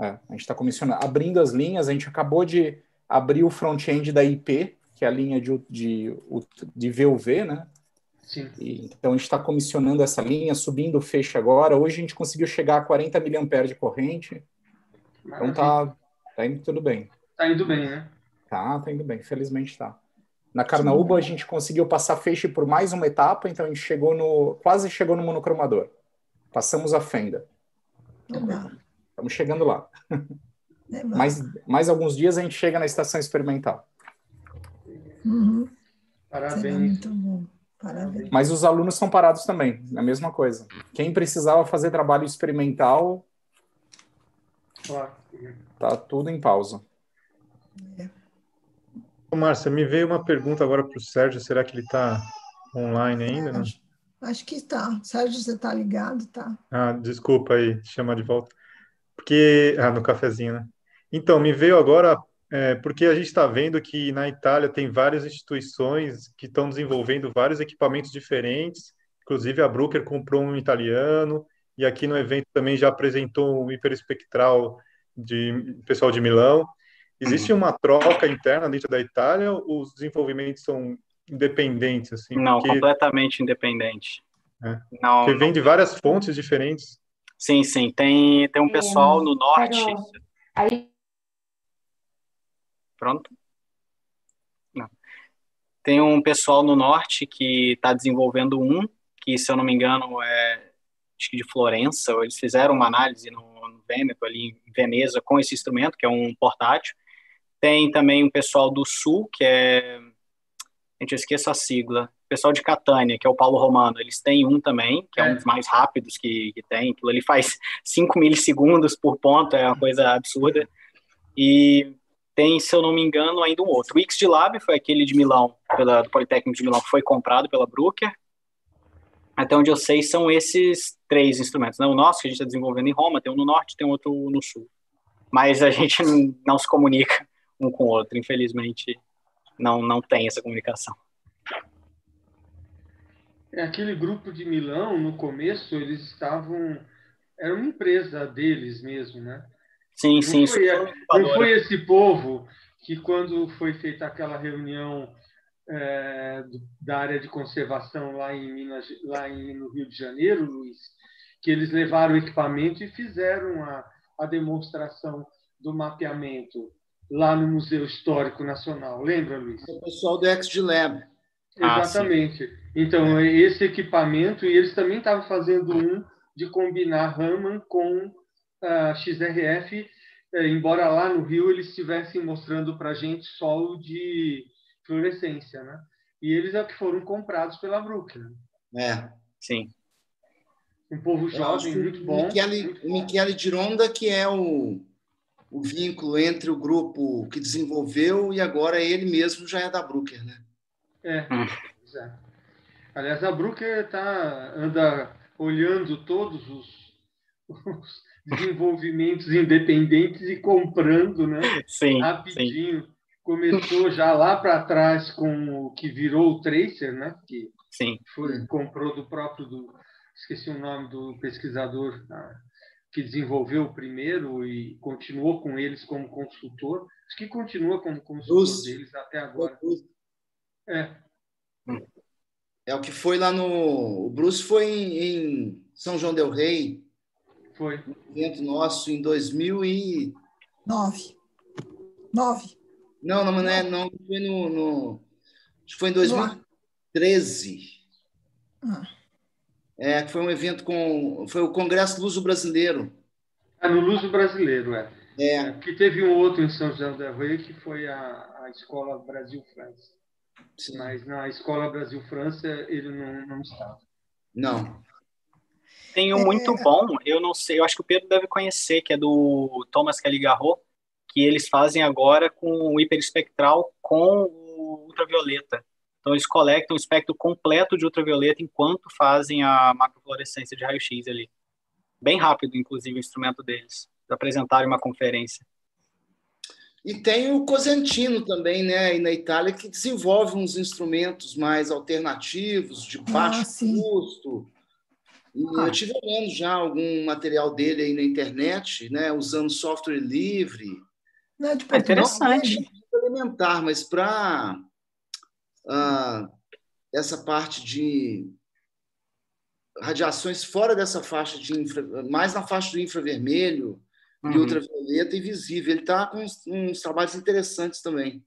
É, a gente está comissionando, abrindo as linhas. A gente acabou de abrir o front-end da IP, que é a linha de, de, de VUV, né? Sim. E, então a gente está comissionando essa linha, subindo o feixe agora. Hoje a gente conseguiu chegar a 40 mAh de corrente. Maravilha. Então tá, tá indo tudo bem. Tá indo bem, né? Tá, tá indo bem. Felizmente tá. Na Carnaúba a gente conseguiu passar feixe por mais uma etapa, então a gente chegou no quase chegou no monocromador. Passamos a fenda. Estamos chegando lá. mais, mais alguns dias a gente chega na estação experimental. Uhum. Parabéns. muito bom. Parabéns. Mas os alunos são parados também, é a mesma coisa. Quem precisava fazer trabalho experimental, tá tudo em pausa. É. Márcia, me veio uma pergunta agora para o Sérgio. Será que ele está online ainda? Acho, acho, que está. Sérgio, você está ligado, tá? Ah, desculpa aí, chamar de volta. Porque ah, no cafezinho, né? Então, me veio agora é, porque a gente está vendo que na Itália tem várias instituições que estão desenvolvendo vários equipamentos diferentes, inclusive a Bruker comprou um italiano, e aqui no evento também já apresentou um hiperespectral de pessoal de Milão. Existe uma troca interna dentro da Itália ou os desenvolvimentos são independentes? Assim, não, porque... completamente independente. É. Não, porque vem de várias fontes diferentes. Sim, sim. Tem, tem um pessoal no norte. Aí Pronto? Não. Tem um pessoal no norte que está desenvolvendo um, que, se eu não me engano, é acho que de Florença, eles fizeram uma análise no, no Vêneto, ali em Veneza, com esse instrumento, que é um portátil. Tem também um pessoal do Sul, que é. A gente esqueça a sigla. pessoal de Catânia, que é o Paulo Romano, eles têm um também, que é, é um dos mais rápidos que, que tem. Aquilo ali faz 5 milissegundos por ponto, é uma coisa absurda. E tem, se eu não me engano, ainda um outro. O XGLab foi aquele de Milão, pela, do Politécnico de Milão, que foi comprado pela Bruker. Até onde eu sei, são esses três instrumentos. Né? O nosso, que a gente está desenvolvendo em Roma, tem um no norte tem outro no sul. Mas a gente não se comunica um com o outro, infelizmente, não, não tem essa comunicação. É, aquele grupo de Milão, no começo, eles estavam. Era uma empresa deles mesmo, né? Sim, não sim. Foi, não foi esse povo que, quando foi feita aquela reunião é, da área de conservação lá em Minas, lá em, no Rio de Janeiro, Luiz, que eles levaram o equipamento e fizeram a, a demonstração do mapeamento lá no Museu Histórico Nacional. Lembra, Luiz? O pessoal do XG Lab. Exatamente. Ah, então, esse equipamento, e eles também estavam fazendo um de combinar Raman com a XRF, é, embora lá no Rio eles estivessem mostrando para a gente solo de fluorescência, né? E eles é que foram comprados pela Brooklyn. É. Sim. Um povo jovem, muito bom. Michele, muito bom. Michele Gironda, que é o, o vínculo entre o grupo que desenvolveu e agora ele mesmo já é da Brooker, né? É, hum. é. Aliás, a Brooker tá, anda olhando todos os, os desenvolvimentos independentes e comprando, né? Sim, rapidinho. Sim. Começou já lá para trás com o que virou o Tracer, né? Que sim. Foi, comprou do próprio do esqueci o nome do pesquisador ah, que desenvolveu o primeiro e continuou com eles como consultor. Acho que continua como consultor Bruce. deles até agora. É. É o que foi lá no. O Bruce foi em, em São João Del Rei. Foi. Um evento nosso em 2009. Nove. Não, não, não, é, não foi no, no. Acho que foi em 2013. Ah. É, que foi um evento com. Foi o Congresso Luso Brasileiro. Ah, no Luso Brasileiro, é. É. é que teve um outro em São José del Rei, que foi a, a Escola Brasil-França. Mas na Escola Brasil-França ele não, não estava. Não. Tem um muito é. bom, eu não sei, eu acho que o Pedro deve conhecer, que é do Thomas Kelly Garraud, que eles fazem agora com o hiperespectral com o ultravioleta. Então, eles coletam o espectro completo de ultravioleta enquanto fazem a macrofluorescência de raio-x ali. Bem rápido, inclusive, o instrumento deles, para apresentarem uma conferência. E tem o Cosentino também, né, aí na Itália, que desenvolve uns instrumentos mais alternativos, de baixo ah, custo. E ah. eu tive vendo já algum material dele aí na internet, né, usando software livre. Não, tipo, é interessante. Elementar, mas para ah, essa parte de radiações fora dessa faixa de infra, mais na faixa do infravermelho, uhum. e ultravioleta e visível. Ele está com uns, uns, trabalhos interessantes também.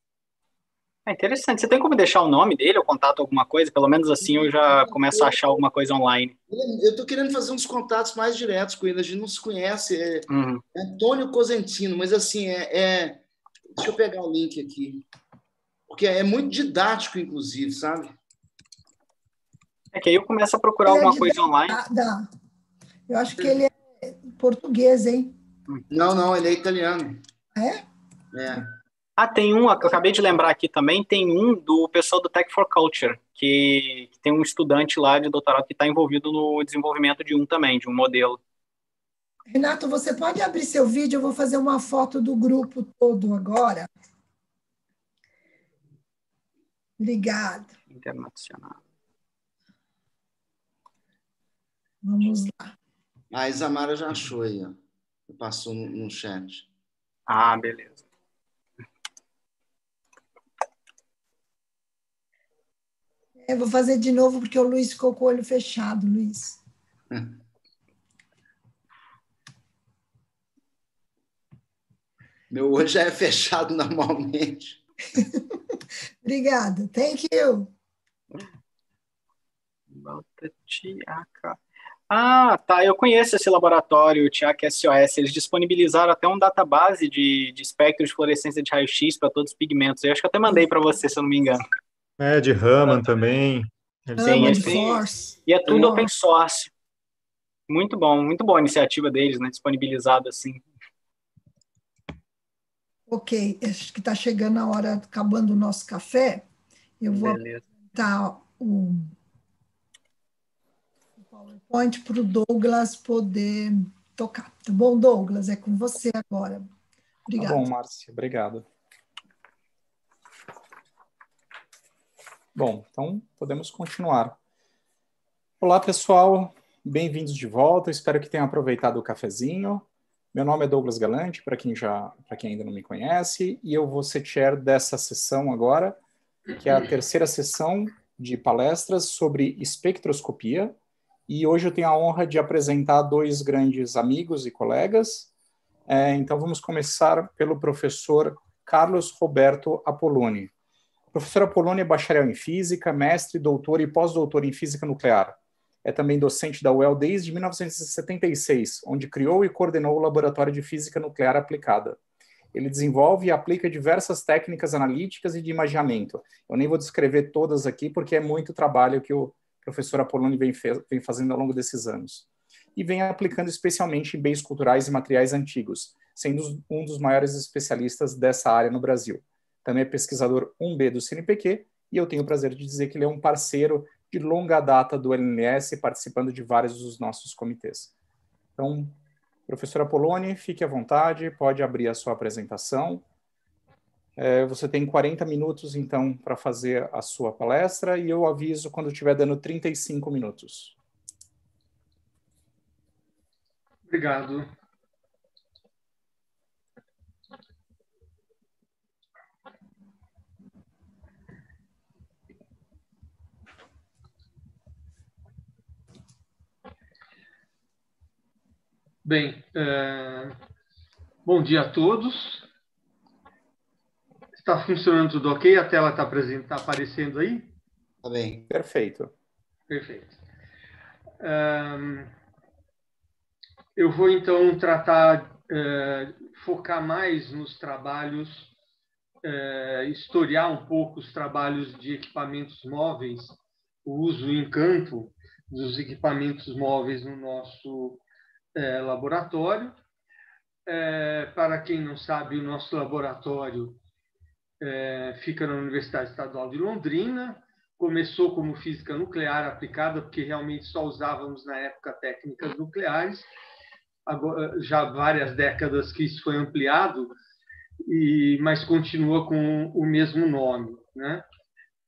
É interessante. Você tem como deixar o nome dele ou contato alguma coisa? Pelo menos assim eu já começo a achar alguma coisa online. Eu estou querendo fazer uns contatos mais diretos com ele. A gente não se conhece. É, uhum. Antônio Cosentino, mas assim, é, é, Deixa eu pegar o link aqui. Porque é muito didático, inclusive, sabe? É que aí eu começo a procurar ele é alguma é coisa online. Dá. Eu acho que ele é português, hein? Não, não, ele é italiano. É? É. Ah, tem um, eu acabei de lembrar aqui também, tem um do pessoal do Tech for Culture, que, que tem um estudante lá de doutorado que está envolvido no desenvolvimento de um também, de um modelo. Renato, você pode abrir seu vídeo? Eu vou fazer uma foto do grupo todo agora. Obrigada. Internacional. Vamos lá. A Isamara já achou aí, ó passou no, no chat. Ah, beleza. Eu vou fazer de novo porque o Luiz ficou com o olho fechado, Luiz. Meu olho já é fechado normalmente. Obrigada. Thank you. Volta, Tiaca. Ah, tá. Eu conheço esse laboratório, o TIAC SOS. Eles disponibilizaram até um database de, de espectro de fluorescência de raio-x para todos os pigmentos. Eu acho que até mandei para você, se eu não me engano. É, de Raman também. Sim, eles E é tudo open source. Muito bom, muito boa a iniciativa deles, né? Disponibilizado assim. Ok, acho que está chegando a hora, acabando o nosso café. Eu vou dar o PowerPoint para o Douglas poder tocar. Tá bom, Douglas? É com você agora. Obrigada. Tá bom, Márcia. Obrigado. Bom, então podemos continuar. Olá, pessoal. Bem-vindos de volta. Espero que tenham aproveitado o cafezinho. Meu nome é Douglas Galante, para quem já, para quem ainda não me conhece, e eu vou ser chair dessa sessão agora, que é a terceira sessão de palestras sobre espectroscopia. E hoje eu tenho a honra de apresentar dois grandes amigos e colegas. É, então vamos começar pelo professor Carlos Roberto Apoloni. O professor Apoloni é bacharel em física, mestre, doutor e pós-doutor em física nuclear. É também docente da UEL desde 1976, onde criou e coordenou o Laboratório de Física Nuclear Aplicada. Ele desenvolve e aplica diversas técnicas analíticas e de imaginamento. Eu nem vou descrever todas aqui, porque é muito trabalho que o professor Apoloni vem, vem fazendo ao longo desses anos. E vem aplicando especialmente em bens culturais e materiais antigos, sendo um dos maiores especialistas dessa área no Brasil. Também é pesquisador 1B do CNPq, e eu tenho o prazer de dizer que ele é um parceiro de longa data do LNS, participando de vários dos nossos comitês. Então, professor Apoloni, fique à vontade, pode abrir a sua apresentação. É, você tem 40 minutos, então, para fazer a sua palestra, e eu aviso quando estiver dando 35 minutos. Obrigado. Bem, é... bom dia a todos. Está funcionando tudo ok? A tela está tá aparecendo aí? Está bem. Perfeito. Perfeito. É... Eu vou então tratar, é, focar mais nos trabalhos, é, historiar um pouco os trabalhos de equipamentos móveis, o uso em campo dos equipamentos móveis no nosso é, laboratório. É, para quem não sabe, o nosso laboratório é, fica na Universidade Estadual de Londrina. Começou como física nuclear aplicada, porque realmente só usávamos na época técnicas nucleares. Agora, já várias décadas que isso foi ampliado, e, mas continua com o mesmo nome. Né?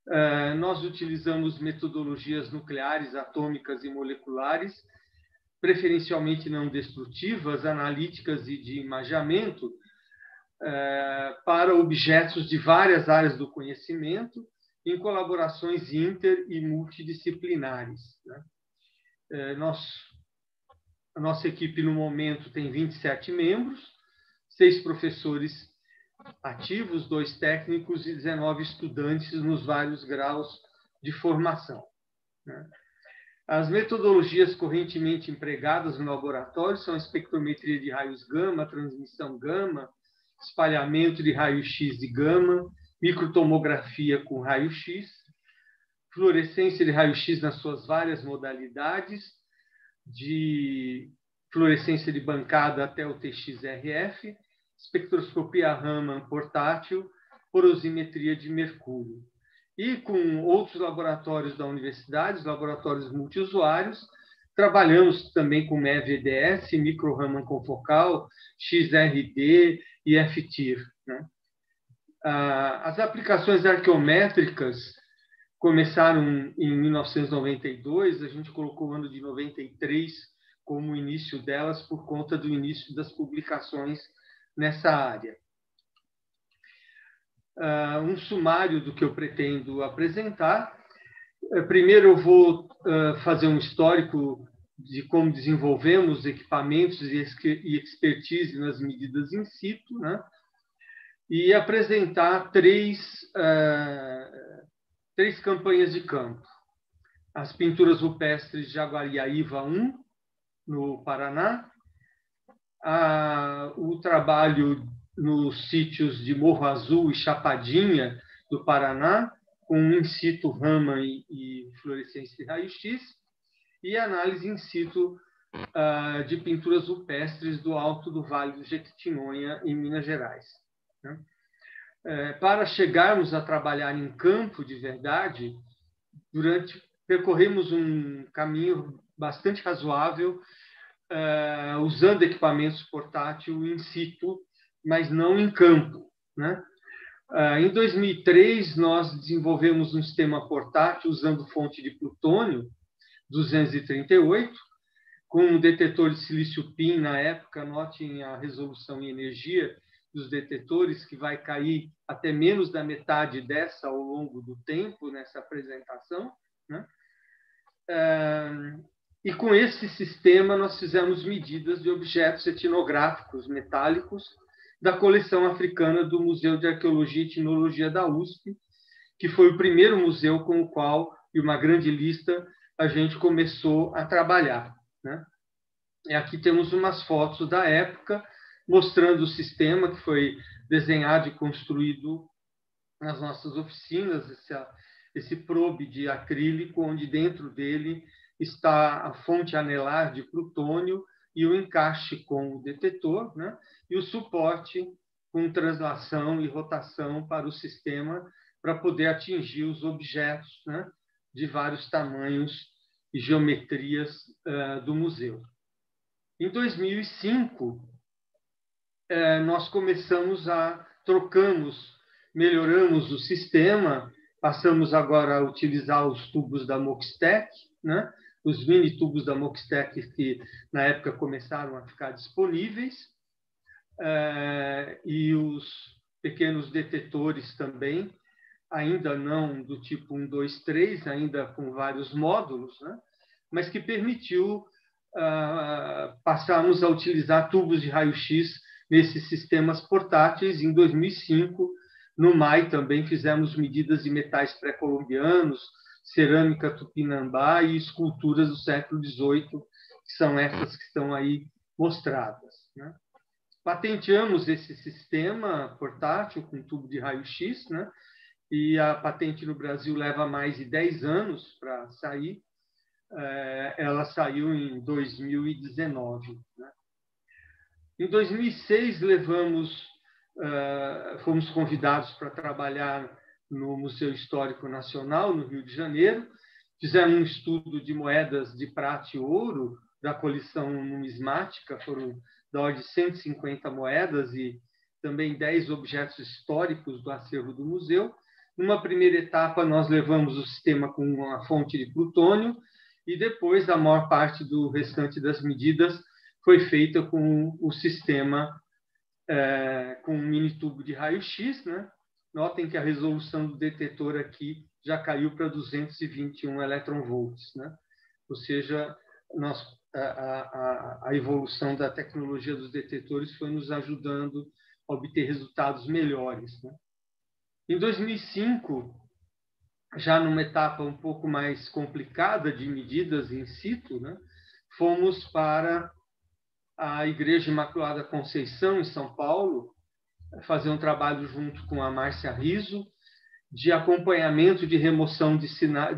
É, nós utilizamos metodologias nucleares, atômicas e moleculares preferencialmente não destrutivas, analíticas e de imaginamento, é, para objetos de várias áreas do conhecimento, em colaborações inter e multidisciplinares. Né? É, nós, a nossa equipe, no momento, tem 27 membros, seis professores ativos, dois técnicos e 19 estudantes nos vários graus de formação. As metodologias correntemente empregadas no laboratório são a espectrometria de raios gama, transmissão gama, espalhamento de raio-x de gama, microtomografia com raio-x, fluorescência de raio-x nas suas várias modalidades, de fluorescência de bancada até o TXRF, espectroscopia Raman portátil, porosimetria de mercúrio e com outros laboratórios da universidade, os laboratórios multiusuários. Trabalhamos também com MEV-EDS, micro-Raman confocal, XRD e FTIR. Né? Ah, as aplicações arqueométricas começaram em 1992, a gente colocou o ano de 93 como o início delas por conta do início das publicações nessa área uh, um sumário do que eu pretendo apresentar. Uh, primeiro, eu vou uh, fazer um histórico de como desenvolvemos equipamentos e expertise nas medidas in situ, né? e apresentar três, três campanhas de campo. As pinturas rupestres de Jaguariaíva 1, no Paraná, a, o trabalho nos sítios de Morro Azul e Chapadinha do Paraná, com in situ Raman e, e fluorescência de raio-x, e análise in situ uh, de pinturas rupestres do alto do Vale do Jequitinhonha, em Minas Gerais. Né? É, para chegarmos a trabalhar em campo de verdade, durante percorremos um caminho bastante razoável, uh, usando equipamentos portáteis in situ mas não em campo. Né? Ah, em 2003, nós desenvolvemos um sistema portátil usando fonte de plutônio 238, com um detetor de silício PIN na época, notem a resolução e energia dos detetores, que vai cair até menos da metade dessa ao longo do tempo nessa apresentação. Né? E com esse sistema nós fizemos medidas de objetos etnográficos metálicos da coleção africana do Museu de Arqueologia e Etnologia da USP, que foi o primeiro museu com o qual, e uma grande lista, a gente começou a trabalhar. Né? E aqui temos umas fotos da época mostrando o sistema que foi desenhado e construído nas nossas oficinas, esse, esse probe de acrílico, onde dentro dele está a fonte anelar de plutônio e o encaixe com o detetor, né? e o suporte com translação e rotação para o sistema para poder atingir os objetos né? de vários tamanhos e geometrias uh, do museu. Em 2005, uh, eh, nós começamos a trocamos, melhoramos o sistema, passamos agora a utilizar os tubos da Moxtec, né? Os mini tubos da Moxtec que na época começaram a ficar disponíveis é, e os pequenos detetores também, ainda não do tipo 1, 2, 3, ainda com vários módulos, né? mas que permitiu uh, passarmos a utilizar tubos de raio-x nesses sistemas portáteis. Em 2005, no MAI também fizemos medidas de metais pré-colombianos, cerâmica tupinambá e esculturas do século XVIII, que são essas que estão aí mostradas. Né? Patenteamos esse sistema portátil com tubo de raio-x, né? e a patente no Brasil leva mais de 10 anos para sair. É, ela saiu em 2019. Né? Em 2006, levamos, uh, fomos convidados para trabalhar no Museu Histórico Nacional, no Rio de Janeiro. Fizemos um estudo de moedas de prata e ouro da coleção numismática, foram da ordem de 150 moedas e também 10 objetos históricos do acervo do museu. Numa primeira etapa, nós levamos o sistema com uma fonte de plutônio e depois a maior parte do restante das medidas foi feita com o sistema é, com um mini tubo de raio-x, né? Notem que a resolução do detetor aqui já caiu para 221 eletronvolts, né? Ou seja, nós, a, a, a evolução da tecnologia dos detetores foi nos ajudando a obter resultados melhores. Né? Em 2005, já numa etapa um pouco mais complicada de medidas in situ, né, fomos para a Igreja Imaculada Conceição, em São Paulo, fazer um trabalho junto com a Márcia Riso de acompanhamento de remoção de,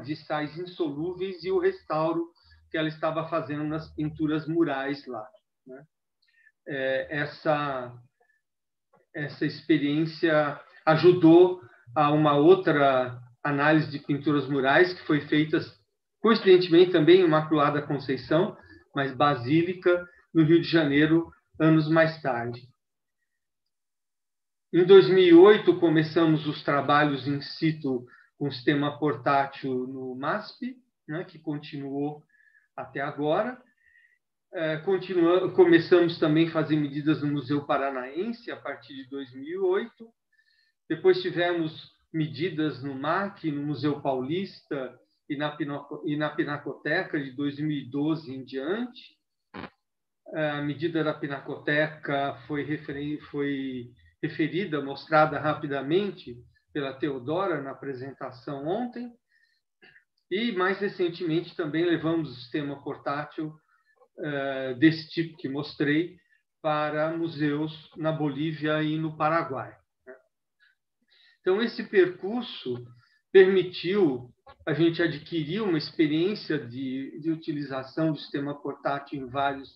de sais insolúveis e o restauro que ela estava fazendo nas pinturas murais lá. Né? É, essa, essa experiência ajudou a uma outra análise de pinturas murais que foi feita, coincidentemente, também em Imaculada Conceição, mas Basílica, no Rio de Janeiro, anos mais tarde. Em 2008, começamos os trabalhos in situ com sistema portátil no MASP, né, que continuou até agora. É, começamos também a fazer medidas no Museu Paranaense a partir de 2008. Depois tivemos medidas no MAC, no Museu Paulista e na, e na Pinacoteca de 2012 em diante. É, a medida da Pinacoteca foi, foi referida, mostrada rapidamente pela Teodora na apresentação ontem. E, mais recentemente, também levamos o sistema portátil uh, desse tipo que mostrei para museus na Bolívia e no Paraguai. Né? Então, esse percurso permitiu a gente adquirir uma experiência de, de utilização do sistema portátil em vários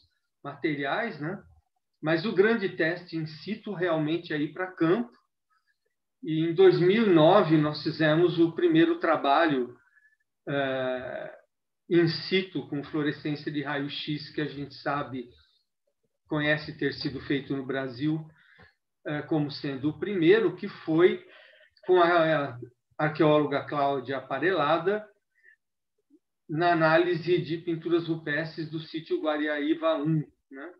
materiais, né? Mas o grande teste in situ realmente é ir para campo. E em 2009 nós fizemos o primeiro trabalho é, in situ com fluorescência de raio-x que a gente sabe conhece ter sido feito no Brasil é, como sendo o primeiro, que foi com a arqueóloga Cláudia Aparelada na análise de pinturas rupestres do sítio Guariaíva I, né?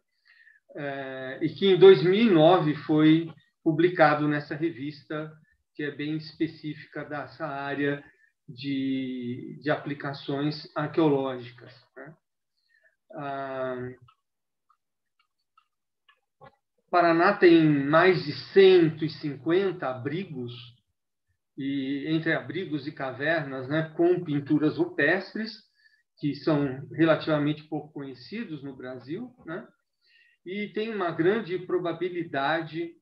É, e que em 2009 foi publicado nessa revista que é bem específica dessa área de, de aplicações arqueológicas. Né? Ah, Paraná tem mais de 150 abrigos, e entre abrigos e cavernas, né, com pinturas rupestres, que são relativamente pouco conhecidos no Brasil, né? E tem uma grande probabilidade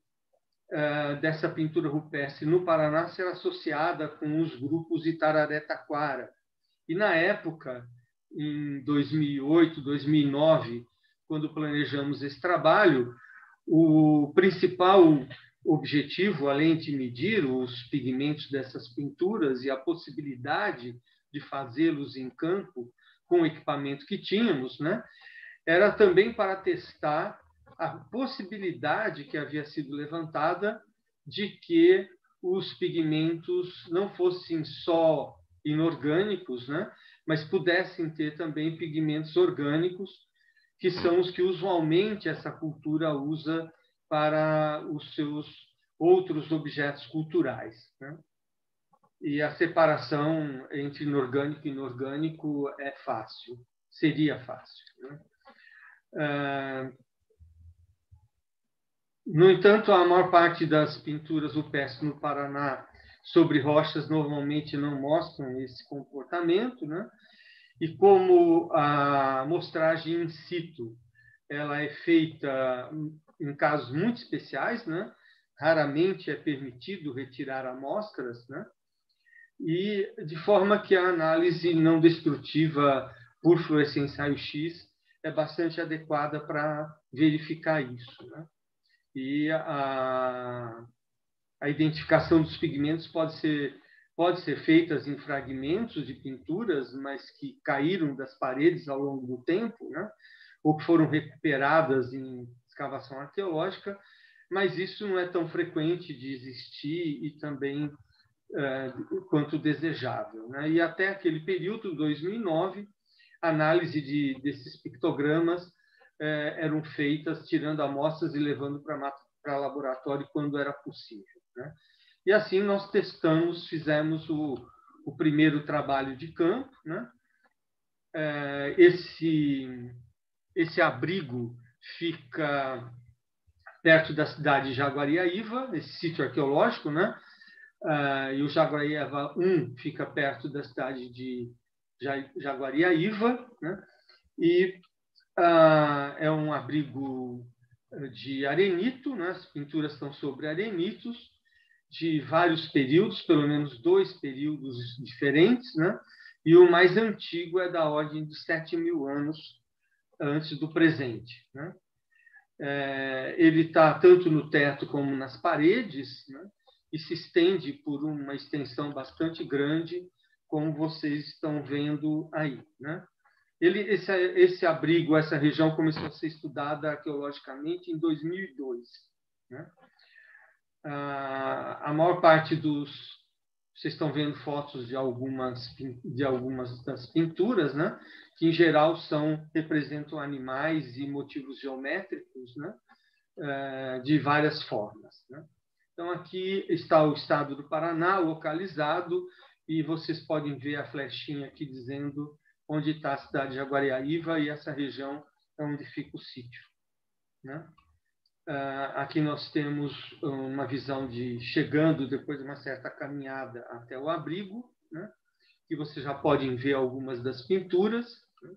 uh, dessa pintura rupestre no Paraná ser associada com os grupos Itararé-Taquara. E na época, em 2008, 2009, quando planejamos esse trabalho, o principal objetivo, além de medir os pigmentos dessas pinturas e a possibilidade de fazê-los em campo com o equipamento que tínhamos, né, era também para testar a possibilidade que havia sido levantada de que os pigmentos não fossem só inorgânicos, né, mas pudessem ter também pigmentos orgânicos, que são os que usualmente essa cultura usa para os seus outros objetos culturais. Né? E a separação entre inorgânico e inorgânico é fácil, seria fácil. Né? Ah, no entanto, a maior parte das pinturas rupestres no Paraná sobre rochas normalmente não mostram esse comportamento, né? E como a mostragem in situ ela é feita em casos muito especiais, né? Raramente é permitido retirar amostras, né? E de forma que a análise não destrutiva por fluorescência raio-x é bastante adequada para verificar isso. Né? E a, a identificação dos pigmentos pode ser, pode ser feita em fragmentos de pinturas, mas que caíram das paredes ao longo do tempo, né? ou que foram recuperadas em escavação arqueológica, mas isso não é tão frequente de existir e também é, quanto desejável. Né? E até aquele período, 2009, análise de, desses pictogramas é, eram feitas tirando amostras e levando para laboratório quando era possível. Né? E assim nós testamos, fizemos o, o primeiro trabalho de campo. Né? É, esse, esse abrigo fica perto da cidade de Jaguariaíva, esse sítio arqueológico, né? Uh, e o Jaguariaíva 1 fica perto da cidade de Jaguariaíva, né? e ah, é um abrigo de arenito, né? as pinturas estão sobre arenitos, de vários períodos, pelo menos dois períodos diferentes, né? e o mais antigo é da ordem de 7 mil anos antes do presente. Né? É, ele está tanto no teto como nas paredes, né? e se estende por uma extensão bastante grande como vocês estão vendo aí. Né? Ele, esse, esse abrigo, essa região começou a ser estudada arqueologicamente em 2002. Né? Ah, a maior parte dos vocês estão vendo fotos de algumas de algumas das pinturas, né? Que em geral são representam animais e motivos geométricos, né? Eh, de várias formas. Né? Então aqui está o estado do Paraná localizado e vocês podem ver a flechinha aqui dizendo onde está a cidade de Jaguariaíva e essa região é onde fica o sítio. Né? Uh, aqui nós temos uma visão de chegando depois de uma certa caminhada até o abrigo, né? que vocês já podem ver algumas das pinturas. Né?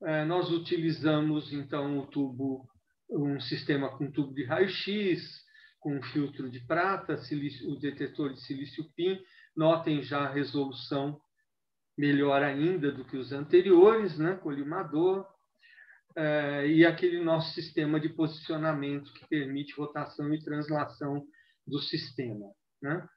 Uh, nós utilizamos então o tubo, um sistema com tubo de raio-x, com filtro de prata, silício, o detetor de silício PIN Notem já a resolução melhor ainda do que os anteriores, né? colimador, é, e aquele nosso sistema de posicionamento que permite rotação e translação do sistema. Né?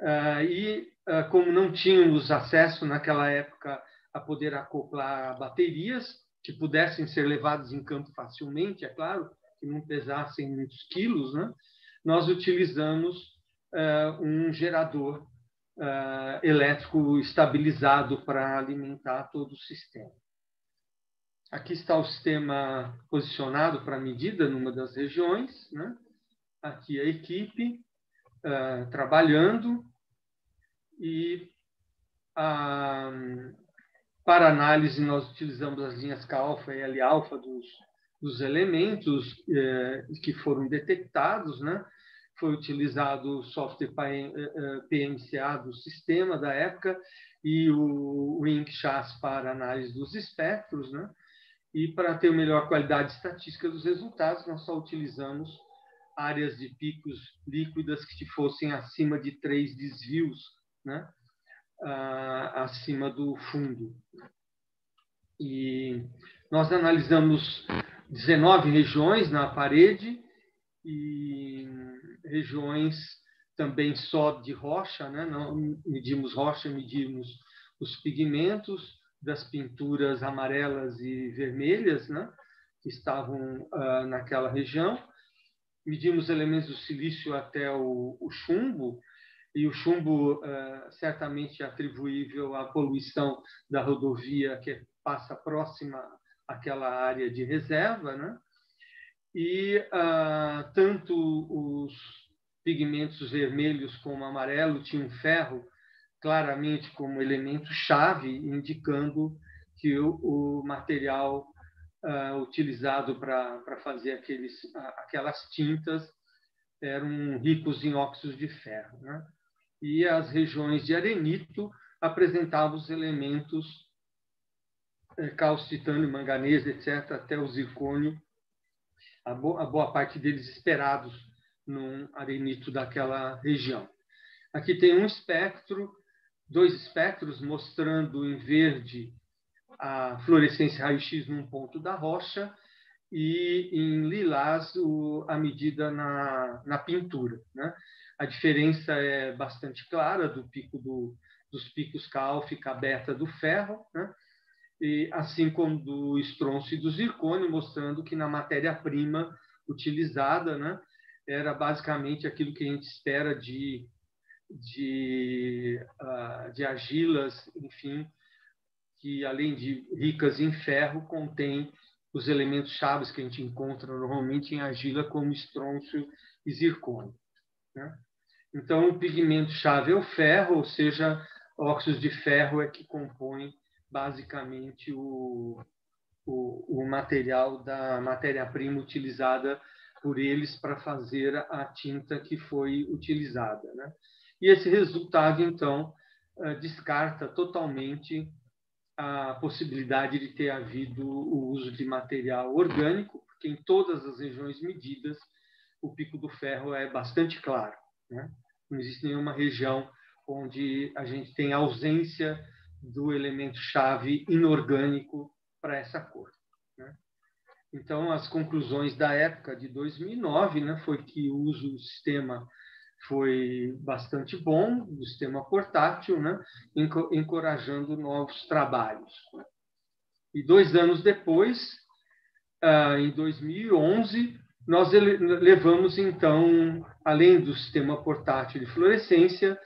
É, e é, como não tínhamos acesso naquela época a poder acoplar baterias que pudessem ser levadas em campo facilmente, é claro, que não pesassem muitos quilos, né? nós utilizamos um gerador uh, elétrico estabilizado para alimentar todo o sistema. Aqui está o sistema posicionado para medida numa das regiões. Né? Aqui a equipe. uh, trabalhando e para análise nós utilizamos as linhas K-alfa e L-alfa dos, dos elementos eh, que foram detectados, né? Foi utilizado o software PMCA do sistema da época e o, o INCHAS para análise dos espectros, né? E para ter melhor qualidade estatística dos resultados, nós só utilizamos áreas de picos líquidas que fossem acima de três desvios, né? Ah, acima do fundo. E nós analisamos 19 regiões na parede e regiões também só de rocha, né? Não medimos rocha, medimos os pigmentos das pinturas amarelas e vermelhas, né? Que estavam uh, naquela região. Medimos elementos do silício até o, o chumbo e o chumbo uh, certamente atribuível à poluição da rodovia que passa próxima àquela área de reserva, né? E uh, tanto os pigmentos vermelhos como amarelo tinham ferro claramente como elemento chave, indicando que o, o material uh, utilizado para fazer aqueles, aquelas tintas eram ricos em óxidos de ferro. Né? E as regiões de arenito apresentavam os elementos é, cálcio, titânio, manganês, etc., até o zircônio, a, bo a boa parte deles esperados num arenito daquela região. Aqui tem um espectro, dois espectros mostrando em verde a fluorescência raio-x num ponto da rocha e em lilás o, a medida na, na pintura. Né? A diferença é bastante clara do pico do, dos picos cálfica beta do ferro, né? E, assim como do estrôncio e do zircônio, mostrando que na matéria-prima utilizada, né, era basicamente aquilo que a gente espera de, de, uh, de argilas, enfim, que além de ricas em ferro, contém os elementos chaves que a gente encontra normalmente em argila, como estrôncio e zircônio. Né? Então, o pigmento chave é o ferro, ou seja, óxidos de ferro é que compõem basicamente o, o, o material da matéria-prima utilizada por eles para fazer a tinta que foi utilizada. Né? E esse resultado, então, eh, descarta totalmente a possibilidade de ter havido o uso de material orgânico, porque em todas as regiões medidas o pico do ferro é bastante claro. Né? Não existe nenhuma região onde a gente tem ausência do elemento chave inorgânico para essa cor. Né? Então, as conclusões da época de 2009 né, foi que o uso do sistema foi bastante bom, do sistema portátil, né, encorajando novos trabalhos. E dois anos depois, ah, em 2011, nós levamos, então, além do sistema portátil de fluorescência,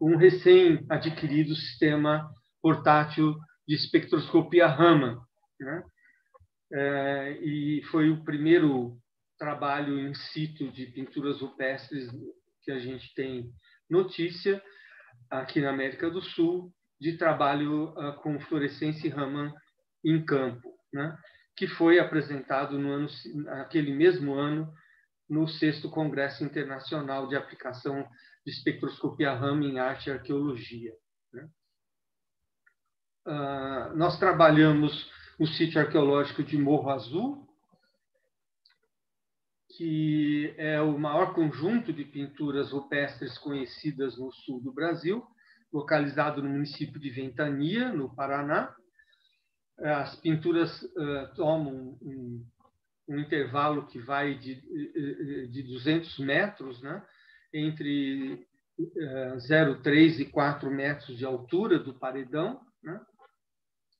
um recém-adquirido sistema portátil de espectroscopia Raman. Né? É, e foi o primeiro trabalho in situ de pinturas rupestres que a gente tem notícia aqui na América do Sul de trabalho uh, com fluorescência Raman em campo, né? que foi apresentado no ano, aquele mesmo ano no sexto Congresso Internacional de Aplicação de Espectroscopia Raman em Arte e Arqueologia. Né? Uh, nós trabalhamos no sítio arqueológico de Morro Azul, que é o maior conjunto de pinturas rupestres conhecidas no sul do Brasil, localizado no município de Ventania, no Paraná. As pinturas uh, tomam um, um, intervalo que vai de, de 200 metros, né? entre uh, 0,3 e 4 metros de altura do paredão. Né?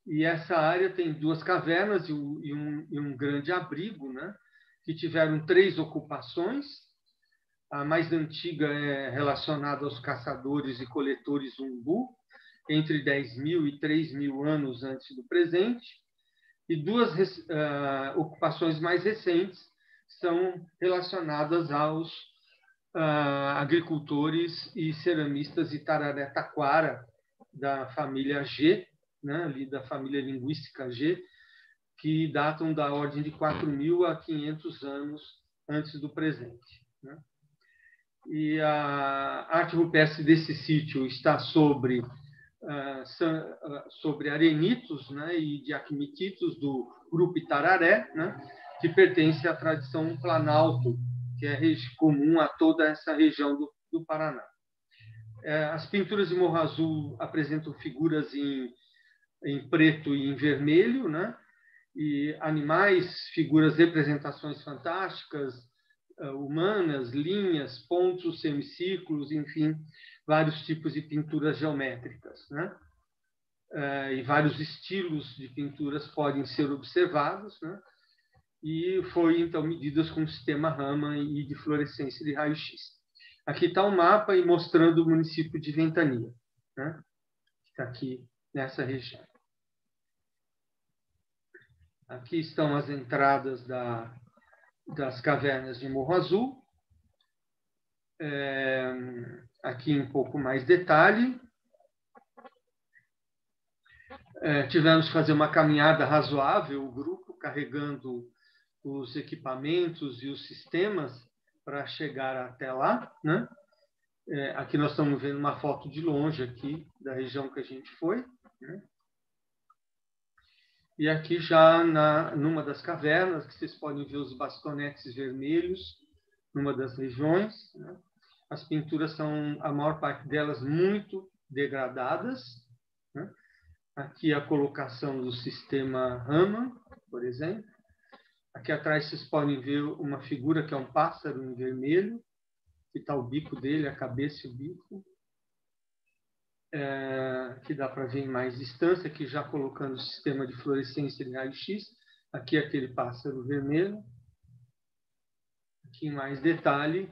E essa área tem duas cavernas e um, e um, grande abrigo, né? que tiveram três ocupações. A mais antiga é relacionada aos caçadores e coletores umbu, entre 10 mil e 3 mil anos antes do presente. E duas uh, ocupações mais recentes são relacionadas aos uh, agricultores e ceramistas Itararé Taquara, da família G, né, ali da família linguística G, que datam da ordem de 4.000 a 500 anos antes do presente. Né? E a arte rupestre desse sítio está sobre, uh, sobre arenitos né, e diacmititos do grupo Itararé, né, que pertence à tradição planalto, que é comum a toda essa região do, do Paraná. É, as pinturas de Morro Azul apresentam figuras em, em preto e em vermelho, né? e animais, figuras, representações fantásticas, uh, humanas, linhas, pontos, semicírculos, enfim, vários tipos de pinturas geométricas. Né? Uh, e vários estilos de pinturas podem ser observados. Né? E foi, então, medidas com sistema Raman e de fluorescência de raio-x. Aqui está o um mapa e mostrando o município de Ventania, né? está aqui nessa região. Aqui estão as entradas da, das cavernas de Morro Azul. É, aqui um pouco mais detalhe. É, tivemos que fazer uma caminhada razoável, o grupo carregando os equipamentos e os sistemas para chegar até lá, né? É, aqui nós estamos vendo uma foto de longe aqui da região que a gente foi. E aqui já na, numa das cavernas, que vocês podem ver os bastonetes vermelhos, numa das regiões. Né? As pinturas são, a maior parte delas, muito degradadas. Né? Aqui a colocação do sistema Raman, por exemplo. Aqui atrás vocês podem ver uma figura que é um pássaro em vermelho, que está o bico dele, a cabeça e o bico é, que dá para ver em mais distância, aqui já colocando o sistema de fluorescência de raio-x, aqui aquele pássaro vermelho, aqui em mais detalhe,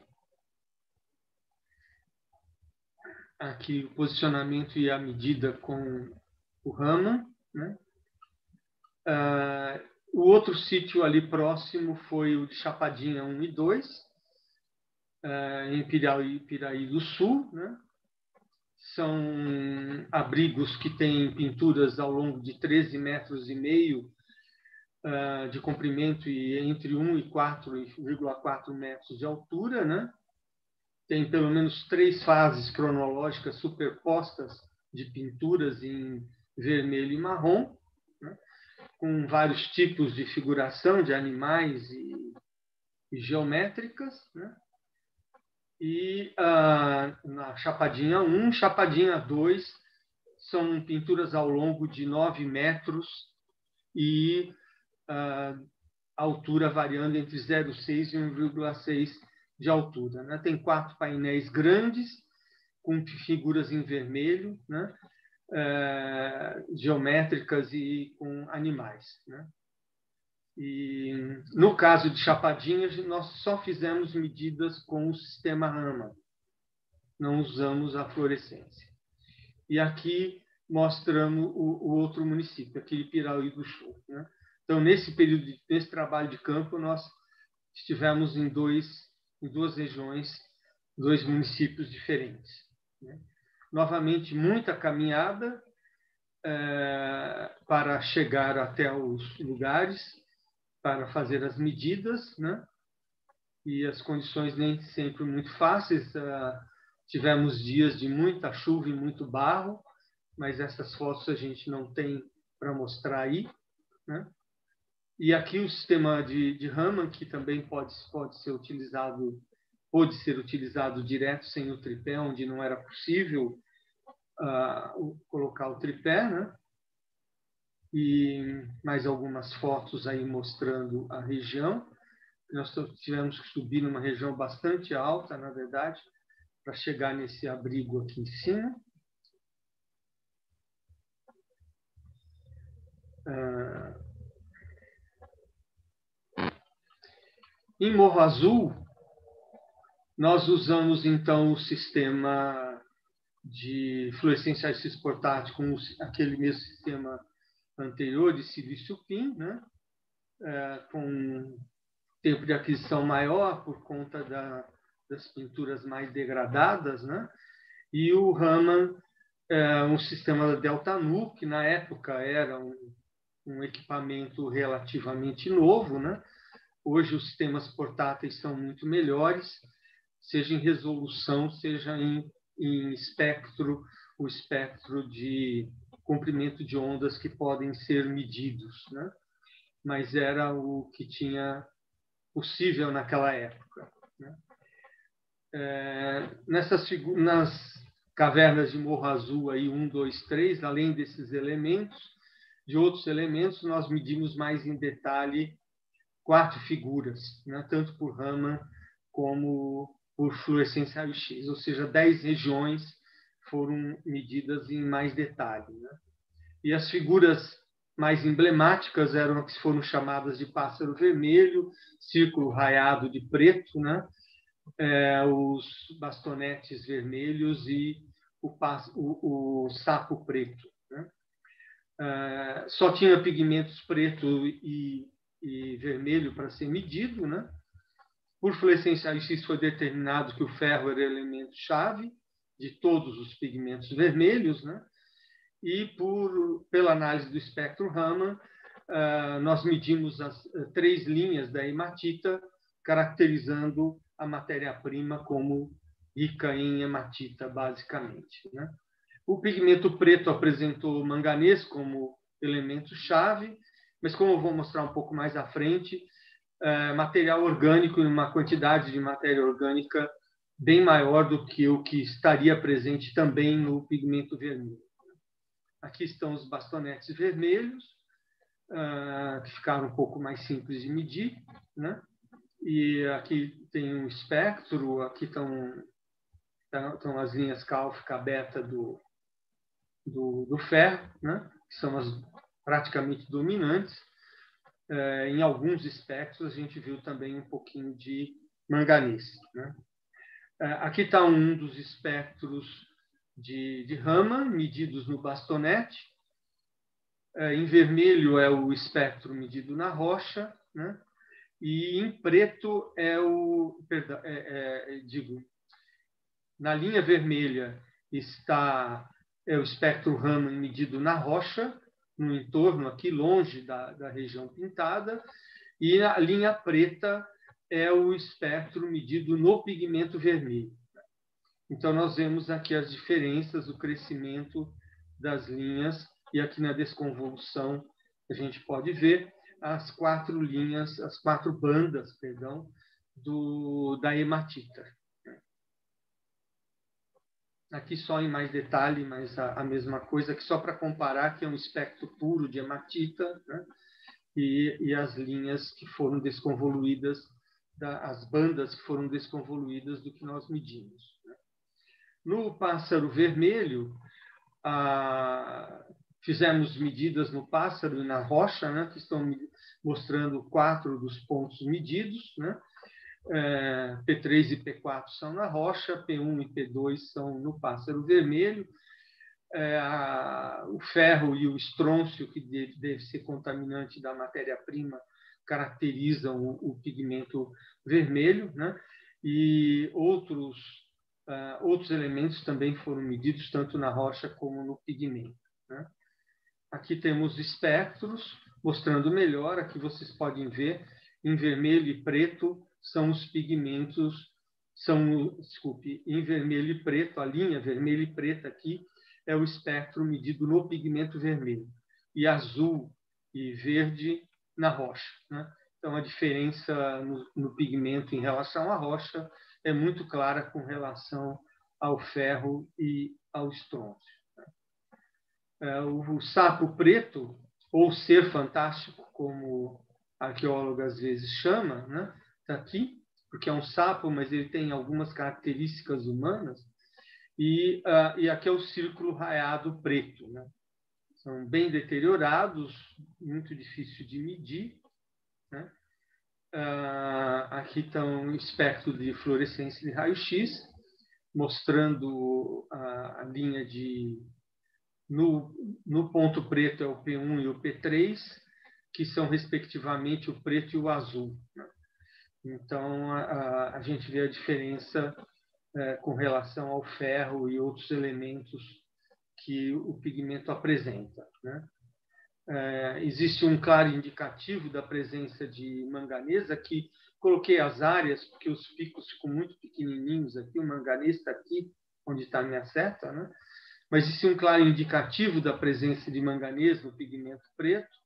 aqui o posicionamento e a medida com o Raman, né? Uh, o outro sítio ali próximo foi o de Chapadinha 1 e 2, uh, em Piraí, Piraí do Sul, né? São abrigos que têm pinturas ao longo de 13 metros e meio uh, de comprimento e entre 1 e 4,4 metros de altura, né? Tem pelo menos três fases cronológicas superpostas de pinturas em vermelho e marrom, né? com vários tipos de figuração de animais e, e geométricas, né? E ah, na Chapadinha 1, Chapadinha 2 são pinturas ao longo de 9 metros e ah, altura variando entre 0,6 e 1,6 de altura. Né? Tem quatro painéis grandes com figuras em vermelho, né? Eh, geométricas e com animais. Né? E no caso de Chapadinhas, nós só fizemos medidas com o sistema Raman, não usamos a fluorescência. E aqui mostramos o, o outro município, aquele Piraí do Sul. Né? Então, nesse período, de, nesse trabalho de campo, nós estivemos em, dois, em duas regiões, dois municípios diferentes. Né? Novamente, muita caminhada é, para chegar até os lugares para fazer as medidas, né? E as condições nem sempre muito fáceis. Uh, tivemos dias de muita chuva e muito barro, mas essas fotos a gente não tem para mostrar aí, né? E aqui o sistema de, de Raman, que também pode, pode ser utilizado, pode ser utilizado direto sem o tripé, onde não era possível uh, colocar o tripé, né? E mais algumas fotos aí mostrando a região. Nós tivemos que subir numa região bastante alta, na verdade, para chegar nesse abrigo aqui em cima. Ah, em Morro Azul, nós usamos então o sistema de fluorescência portátil com aquele mesmo sistema anterior de silício PIN, né? É, com tempo de aquisição maior por conta da, das pinturas mais degradadas, né? E o Raman, é, um sistema da Delta Nu, que na época era um, um equipamento relativamente novo, né? Hoje os sistemas portáteis são muito melhores, seja em resolução, seja em, em espectro, o espectro de comprimento de ondas que podem ser medidos, né? Mas era o que tinha possível naquela época. Né? É, nessas nas cavernas de Morro Azul aí um, dois, três, além desses elementos, de outros elementos, nós medimos mais em detalhe quatro figuras, né? tanto por Raman como por fluorescência raio-x, ou seja, dez regiões foram medidas em mais detalhe. Né? E as figuras mais emblemáticas eram as que foram chamadas de pássaro vermelho, círculo raiado de preto, né? É, os bastonetes vermelhos e o, o, o sapo preto. Né? É, só tinha pigmentos preto e, e vermelho para ser medido. Né? Por fluorescência X foi determinado que o ferro era elemento-chave de todos os pigmentos vermelhos. Né? e por, pela análise do espectro Raman, uh, nós medimos as uh, três linhas da hematita, caracterizando a matéria-prima como rica em hematita, basicamente. Né? O pigmento preto apresentou manganês como elemento-chave, mas como eu vou mostrar um pouco mais à frente, uh, material orgânico em uma quantidade de matéria orgânica bem maior do que o que estaria presente também no pigmento vermelho. Aqui estão os bastonetes vermelhos, uh, que ficaram um pouco mais simples de medir. Né? E aqui tem um espectro, aqui estão, estão as linhas cálfica beta do, do, do ferro, né? que são as praticamente dominantes. Uh, em alguns espectros, a gente viu também um pouquinho de manganês. Né? Uh, aqui está um dos espectros de, de Raman, medidos no bastonete. É, em vermelho é o espectro medido na rocha, né? e em preto é o. Perdão, é, é, é, digo, na linha vermelha está é o espectro Raman medido na rocha, no entorno aqui, longe da, da região pintada, e a linha preta é o espectro medido no pigmento vermelho. Então, nós vemos aqui as diferenças, o crescimento das linhas, e aqui na desconvolução a gente pode ver as quatro linhas, as quatro bandas, perdão, do, da hematita. Aqui só em mais detalhe, mas a, a mesma coisa, que só para comparar que é um espectro puro de hematita, né? e, e as linhas que foram desconvoluídas, da, as bandas que foram desconvoluídas do que nós medimos. No pássaro vermelho, fizemos medidas no pássaro e na rocha, né, que estão mostrando quatro dos pontos medidos. Né? É, P3 e P4 são na rocha, P1 e P2 são no pássaro vermelho. É, a, o ferro e o estrôncio, que deve, deve ser contaminante da matéria-prima, caracterizam o, o, pigmento vermelho, né? e outros Uh, outros elementos também foram medidos tanto na rocha como no pigmento. Né? Aqui temos espectros mostrando melhor. Aqui vocês podem ver em vermelho e preto são os pigmentos, são, desculpe, em vermelho e preto, a linha vermelho e preta aqui é o espectro medido no pigmento vermelho e azul e verde na rocha. Né? Então, a diferença no, no pigmento em relação à rocha é muito clara com relação ao ferro e ao estrôncio. Né? É, o sapo preto, ou ser fantástico, como arqueólogo às vezes chama, está né? Tá aqui, porque é um sapo, mas ele tem algumas características humanas, e, uh, e aqui é o círculo raiado preto. Né? São bem deteriorados, muito difícil de medir, né? Uh, aqui está um espectro de fluorescência de raio-x, mostrando a, a, linha de. No, no ponto preto é o P1 e o P3, que são respectivamente o preto e o azul. Né? Então, a, a gente vê a diferença é, com relação ao ferro e outros elementos que o pigmento apresenta. Né? É, existe um claro indicativo da presença de manganês. Aqui coloquei as áreas, porque os picos ficam muito pequenininhos aqui. O manganês está aqui, onde está a minha seta. Né? Mas existe um claro indicativo da presença de manganês no pigmento preto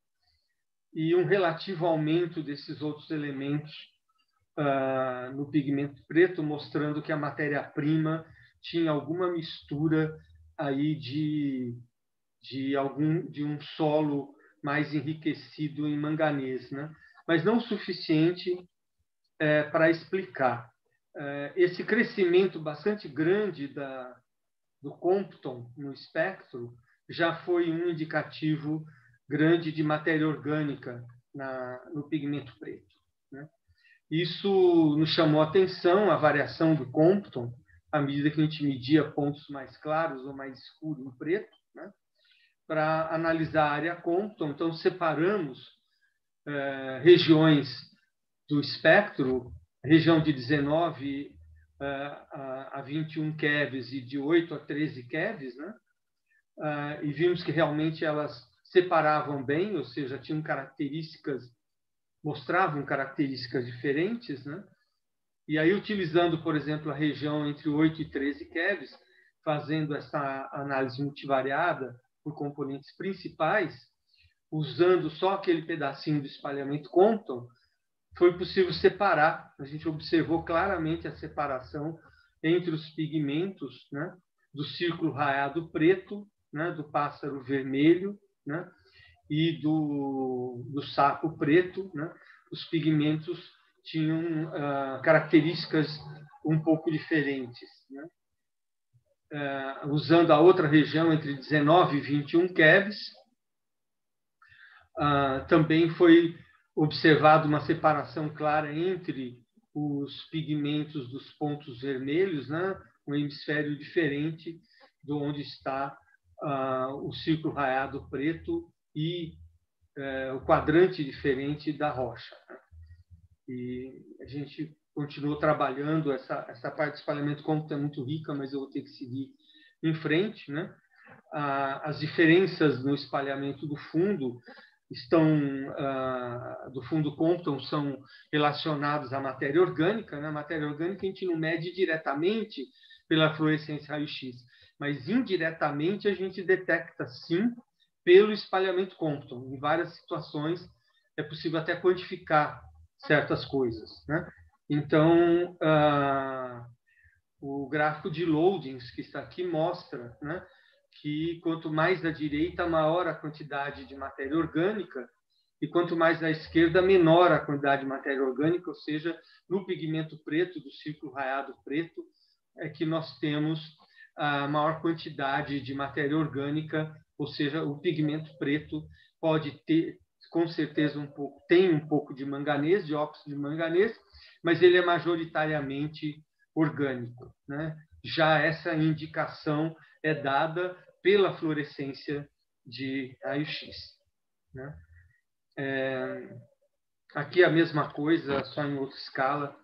e um relativo aumento desses outros elementos uh, no pigmento preto, mostrando que a matéria-prima tinha alguma mistura aí de, de algum de um solo mais enriquecido em manganês, né? mas não o suficiente é, para explicar. É, esse crescimento bastante grande da, do Compton no espectro já foi um indicativo grande de matéria orgânica na, no pigmento preto. Né? Isso nos chamou a atenção, a variação do Compton, à medida que a gente media pontos mais claros ou mais escuros no preto, né? para analisar a área Compton. Então, separamos eh, regiões do espectro, região de 19 eh, a, a 21 keVs e de 8 a 13 keVs, né? Uh, e vimos que realmente elas separavam bem, ou seja, tinham características, mostravam características diferentes, né? E aí, utilizando, por exemplo, a região entre 8 e 13 keVs, fazendo essa análise multivariada por componentes principais, usando só aquele pedacinho do espalhamento Compton, foi possível separar. A gente observou claramente a separação entre os pigmentos né, do círculo raiado preto, né, do pássaro vermelho né, e do, do preto. Né, os pigmentos tinham uh, características um pouco diferentes. Né? Uh, usando a outra região entre 19 e 21 kevs, uh, também foi observado uma separação clara entre os pigmentos dos pontos vermelhos, né? um hemisfério diferente do onde está o círculo raiado preto e eh, o quadrante diferente da rocha. Né? E a gente continuou trabalhando essa, essa parte de espalhamento côncavo é muito rica, mas eu vou ter que seguir em frente, né? as diferenças no espalhamento do fundo estão do fundo Compton são relacionados à matéria orgânica, né? A matéria orgânica a gente não mede diretamente pela fluorescência raio-x, mas indiretamente a gente detecta sim pelo espalhamento Compton. Em várias situações é possível até quantificar certas coisas. Né? Então, uh, o gráfico de loadings que está aqui mostra né, que quanto mais à direita, maior a quantidade de matéria orgânica, e quanto mais à esquerda, menor a quantidade de matéria orgânica, ou seja, no pigmento preto, do círculo raiado preto, é que nós temos a maior quantidade de matéria orgânica, ou seja, o pigmento preto pode ter com certeza um pouco, tem um pouco de manganês, de óxido de manganês, mas ele é majoritariamente orgânico. Né? Já essa indicação é dada pela fluorescência de raio-x. Né? É, aqui a mesma coisa, só em outra escala.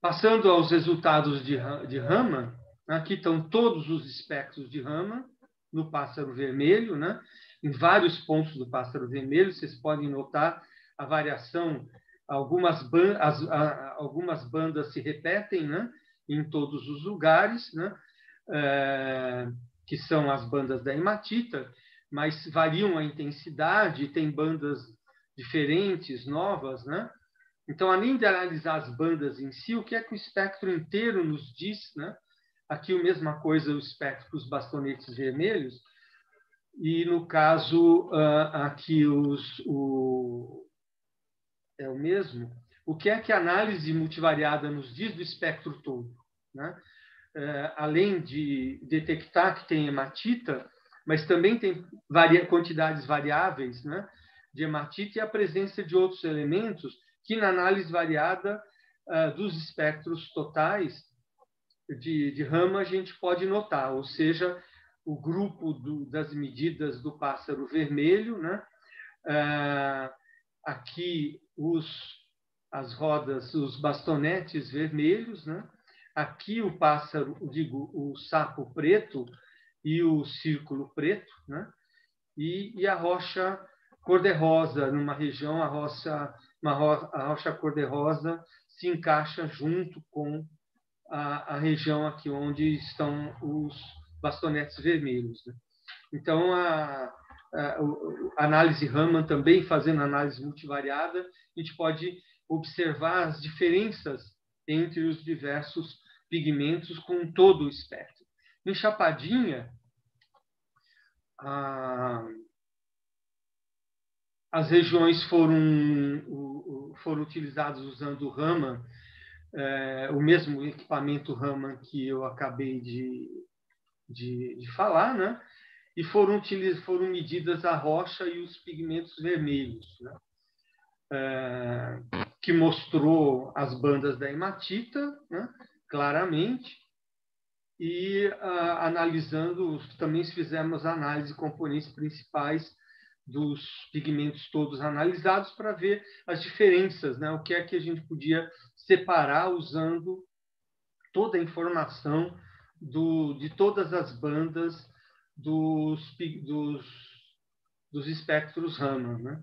Passando aos resultados de, de Raman, aqui estão todos os espectros de Raman no pássaro vermelho, né? Em vários pontos do pássaro vermelho, vocês podem notar a variação, algumas, ban as, a, algumas bandas se repetem né? em todos os lugares, né? É, que são as bandas da hematita, mas variam a intensidade, tem bandas diferentes, novas, né? Então, além de analisar as bandas em si, o que é que o espectro inteiro nos diz, né? Aqui a mesma coisa o espectro dos bastonetes vermelhos, e no caso ah, aqui os, o, é o mesmo. O que é que a análise multivariada nos diz do espectro todo? Né? É, além de detectar que tem hematita, mas também tem varia, quantidades variáveis né, de hematita e a presença de outros elementos que, na análise variada uh, dos espectros totais de, de rama, a gente pode notar, ou seja, o grupo do, das medidas do pássaro vermelho, né? Uh, aqui os as rodas, os bastonetes vermelhos, né? Aqui o pássaro, digo, o sapo preto e o círculo preto, né? E, e a rocha cor-de-rosa, numa região, a rocha, uma ro a rocha cor-de-rosa se encaixa junto com a, a, região aqui onde estão os bastonetes vermelhos. Né? Então, a, a, a, análise Raman também, fazendo análise multivariada, a gente pode observar as diferenças entre os diversos pigmentos com todo o espectro. Em Chapadinha, as regiões foram, foram utilizadas usando o Raman, é, o mesmo equipamento Raman que eu acabei de, de, de falar, né? e foram, foram medidas a rocha e os pigmentos vermelhos, né? é, que mostrou as bandas da hematita, né? claramente, e ah, analisando, também fizemos análise de componentes principais dos pigmentos todos analisados para ver as diferenças, né? o que é que a gente podia separar usando toda a informação do, de todas as bandas dos, dos, dos espectros Raman. Né?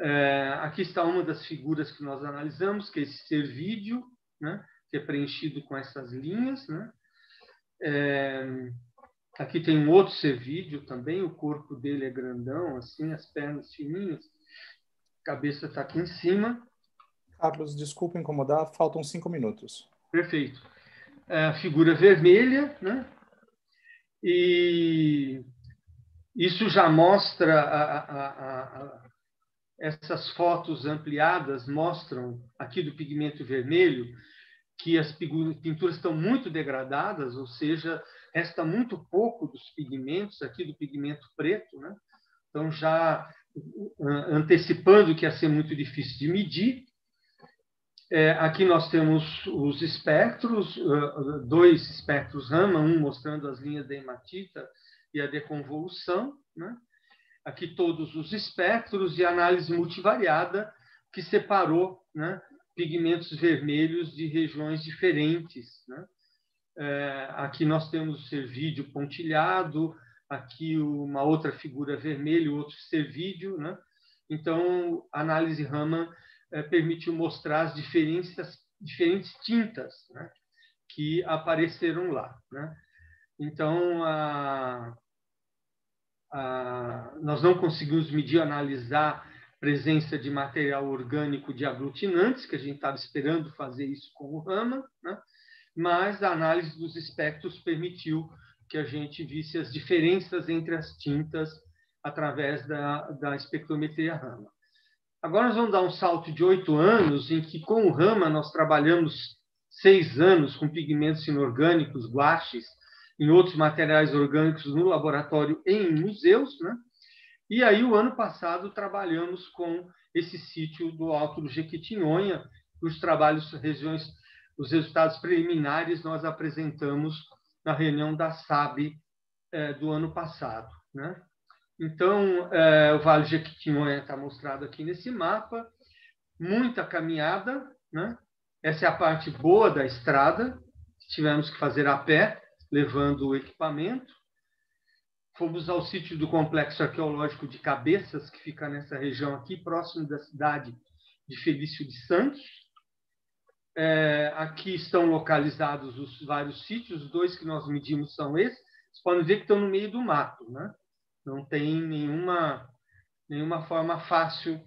É, aqui está uma das figuras que nós analisamos, que é esse servídeo, né? que é preenchido com essas linhas. Né? É, aqui tem um outro servídeo também, o corpo dele é grandão, assim, as pernas fininhas, a cabeça está aqui em cima. Carlos, desculpa incomodar, faltam cinco minutos. Perfeito. É a figura vermelha, né? E isso já mostra a, a, a, essas fotos ampliadas mostram aqui do pigmento vermelho que as pinturas estão muito degradadas, ou seja, resta muito pouco dos pigmentos aqui do pigmento preto, né? Então já antecipando que ia ser muito difícil de medir. É, aqui nós temos os espectros, dois espectros Raman, um mostrando as linhas da hematita e a deconvolução, né? Aqui todos os espectros e análise multivariada que separou, né? pigmentos vermelhos de regiões diferentes. Né? É, aqui nós temos o cervídeo pontilhado, aqui uma outra figura vermelha, outro cervídeo. Né? Então, análise Raman é, permitiu mostrar as diferenças, diferentes tintas né? que apareceram lá. Né? Então, a, a, nós não conseguimos medir, analisar presença de material orgânico de aglutinantes, que a gente estava esperando fazer isso com o Rama, né? mas a análise dos espectros permitiu que a gente visse as diferenças entre as tintas através da, da espectrometria Rama. Agora nós vamos dar um salto de oito anos, em que com o Rama nós trabalhamos seis anos com pigmentos inorgânicos, guaches, em outros materiais orgânicos no laboratório e em museus, né? E aí, o ano passado, trabalhamos com esse sítio do Alto do Jequitinhonha, os trabalhos, regiões, os resultados preliminares nós apresentamos na reunião da SAB é, do ano passado. Né? Então, é, o Vale Jequitinhonha está mostrado aqui nesse mapa, muita caminhada, né? essa é a parte boa da estrada, tivemos que fazer a pé, levando o equipamento, Fomos ao sítio do Complexo Arqueológico de Cabeças, que fica nessa região aqui, próximo da cidade de Felício de Santos. É, aqui estão localizados os vários sítios, os dois que nós medimos são esses. Vocês podem ver que estão no meio do mato, né? Não tem nenhuma, nenhuma forma fácil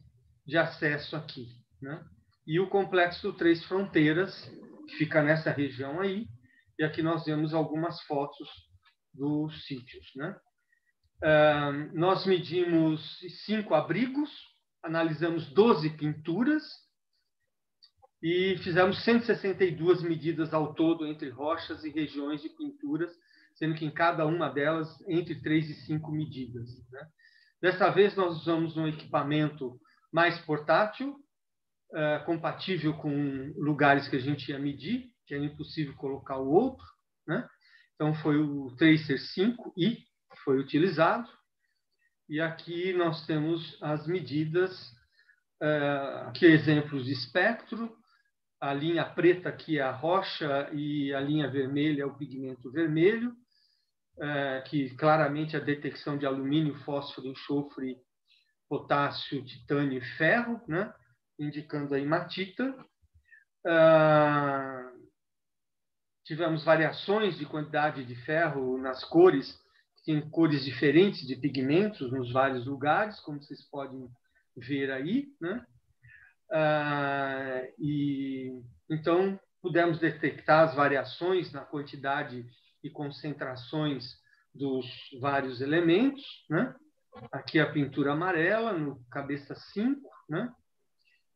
de acesso aqui, né? E o Complexo Três Fronteiras, que fica nessa região aí, e aqui nós vemos algumas fotos dos sítios, né? nós medimos cinco abrigos, analisamos 12 pinturas e fizemos 162 medidas ao todo entre rochas e regiões de pinturas, sendo que em cada uma delas entre 3 e 5 medidas. Né? Dessa vez nós usamos um equipamento mais portátil, uh, compatível com lugares que a gente ia medir, que era impossível colocar o outro. Né? Então foi o Tracer 5i, foi utilizado. E aqui nós temos as medidas Uh, aqui exemplos de espectro. A linha preta aqui é a rocha e a linha vermelha é o pigmento vermelho, uh, que claramente é a detecção de alumínio, fósforo, enxofre, potássio, titânio e ferro, né? indicando a hematita. Uh, tivemos variações de quantidade de ferro nas cores, tem cores diferentes de pigmentos nos vários lugares, como vocês podem ver aí, né? Ah, e então pudemos detectar as variações na quantidade e concentrações dos vários elementos, né? Aqui a pintura amarela no cabeça 5, né?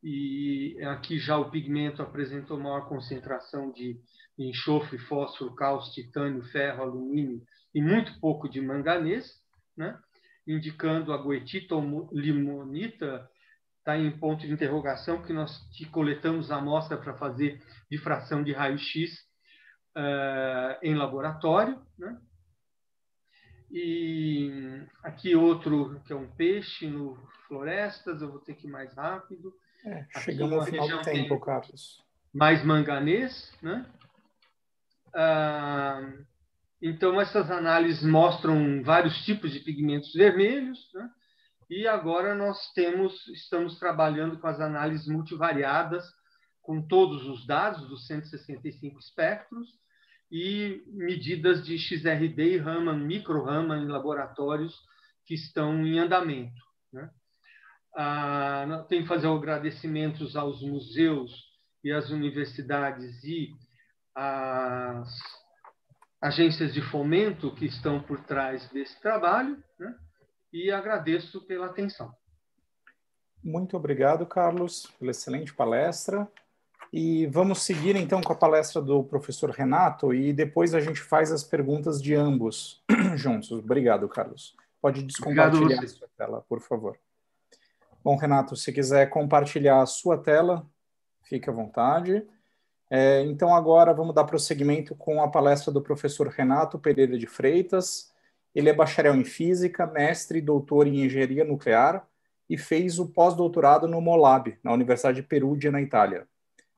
E aqui já o pigmento apresentou maior concentração de enxofre, fósforo, cálcio, titânio, ferro, alumínio e muito pouco de manganês, né? indicando a goetita ou limonita está em ponto de interrogação, porque nós coletamos a amostra para fazer difração de raio-x uh, em laboratório. Né? E aqui outro, que é um peixe no florestas, eu vou ter que ir mais rápido. É, chegamos ao final do tempo, Carlos. Mais manganês, né? Uh, então, essas análises mostram vários tipos de pigmentos vermelhos, né? E agora nós temos, estamos trabalhando com as análises multivariadas, com todos os dados dos 165 espectros e medidas de XRD e Raman, micro-Raman em laboratórios que estão em andamento. Né? Ah, tem que fazer agradecimentos aos museus e às universidades e às agências de fomento que estão por trás desse trabalho, né? E agradeço pela atenção. Muito obrigado, Carlos, pela excelente palestra. E vamos seguir então com a palestra do professor Renato e depois a gente faz as perguntas de ambos juntos. Obrigado, Carlos. Pode descompartilhar a sua tela, por favor. Bom, Renato, se quiser compartilhar a sua tela, fique à vontade. É, então, agora vamos dar prosseguimento com a palestra do professor Renato Pereira de Freitas. Ele é bacharel em Física, mestre e doutor em Engenharia Nuclear e fez o pós-doutorado no MOLAB, na Universidade de Perugia, na Itália.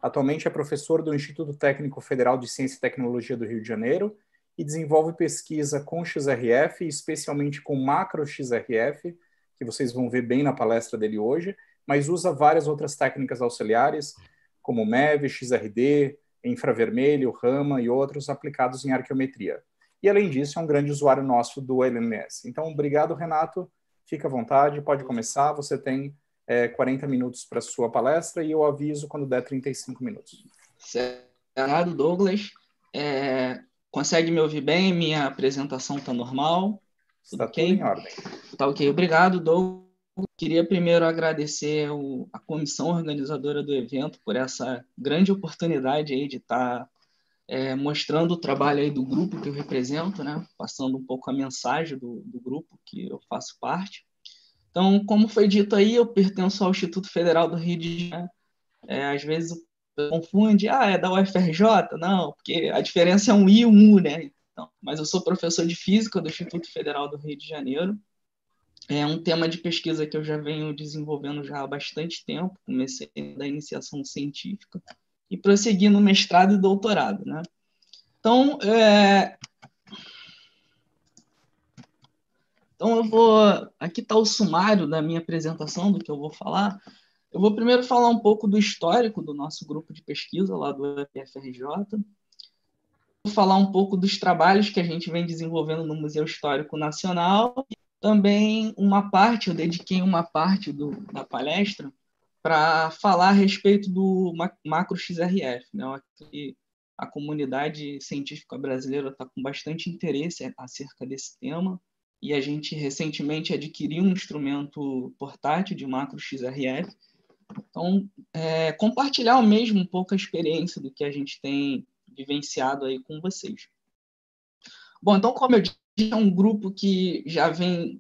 Atualmente é professor do Instituto Técnico Federal de Ciência e Tecnologia do Rio de Janeiro e desenvolve pesquisa com XRF, especialmente com macro XRF, que vocês vão ver bem na palestra dele hoje, mas usa várias outras técnicas auxiliares, como MEV, XRD, infravermelho, RAMA e outros aplicados em arqueometria. E, além disso, é um grande usuário nosso do LMS. Então, obrigado, Renato. Fica à vontade, pode começar. Você tem é, 40 minutos para sua palestra e eu aviso quando der 35 minutos. Certo, Douglas. É, consegue me ouvir bem? Minha apresentação está normal? Está tudo, okay? tudo em ordem. Está ok. Obrigado, Douglas. Queria primeiro agradecer o, a comissão organizadora do evento por essa grande oportunidade aí de estar tá, é, mostrando o trabalho aí do grupo que eu represento, né? passando um pouco a mensagem do, do grupo que eu faço parte. Então, como foi dito aí, eu pertenço ao Instituto Federal do Rio de Janeiro. É, às vezes confunde, ah, é da UFRJ? Não, porque a diferença é um I e um U, né? Então, mas eu sou professor de Física do Instituto Federal do Rio de Janeiro é um tema de pesquisa que eu já venho desenvolvendo já há bastante tempo, comecei da iniciação científica e prossegui no mestrado e doutorado, né? Então, é... então eu vou aqui está o sumário da minha apresentação do que eu vou falar. Eu vou primeiro falar um pouco do histórico do nosso grupo de pesquisa lá do UFRJ. Vou falar um pouco dos trabalhos que a gente vem desenvolvendo no Museu Histórico Nacional também uma parte, eu dediquei uma parte do, da palestra para falar a respeito do macro XRF, né? a comunidade científica brasileira está com bastante interesse acerca desse tema e a gente recentemente adquiriu um instrumento portátil de macro XRF. Então, é, compartilhar mesmo um pouco a experiência do que a gente tem vivenciado aí com vocês. Bom, então, como eu disse, é um grupo que já vem,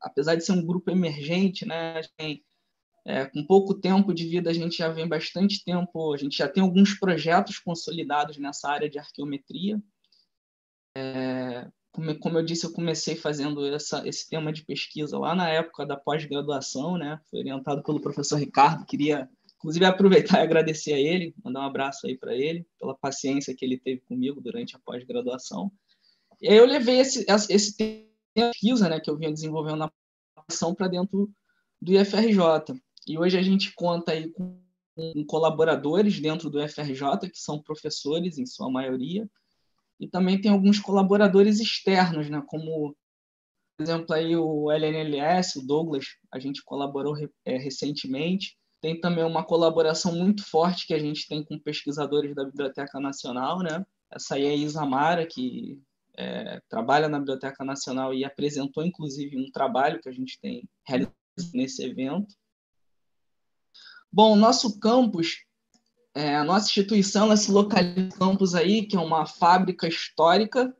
apesar de ser um grupo emergente, né, tem, é, com pouco tempo de vida, a gente já vem bastante tempo, a gente já tem alguns projetos consolidados nessa área de arqueometria. É, como, como eu disse, eu comecei fazendo essa, esse tema de pesquisa lá na época da pós-graduação, né? Foi orientado pelo professor Ricardo, queria inclusive aproveitar e agradecer a ele, mandar um abraço aí para ele, pela paciência que ele teve comigo durante a pós-graduação. E aí eu levei esse, esse tema de pesquisa, né, que eu vinha desenvolvendo na ação para dentro do IFRJ. E hoje a gente conta aí com, com colaboradores dentro do IFRJ, que são professores, em sua maioria, e também tem alguns colaboradores externos, né, como, por exemplo, aí o LNLS, o Douglas, a gente colaborou é, recentemente. Tem também uma colaboração muito forte que a gente tem com pesquisadores da Biblioteca Nacional, né? Essa aí é a Isamara, que é, trabalha na Biblioteca Nacional e apresentou, inclusive, um trabalho que a gente tem realizado nesse evento. Bom, nosso campus, é, a nossa instituição, ela se localiza no campus aí, que é uma fábrica histórica.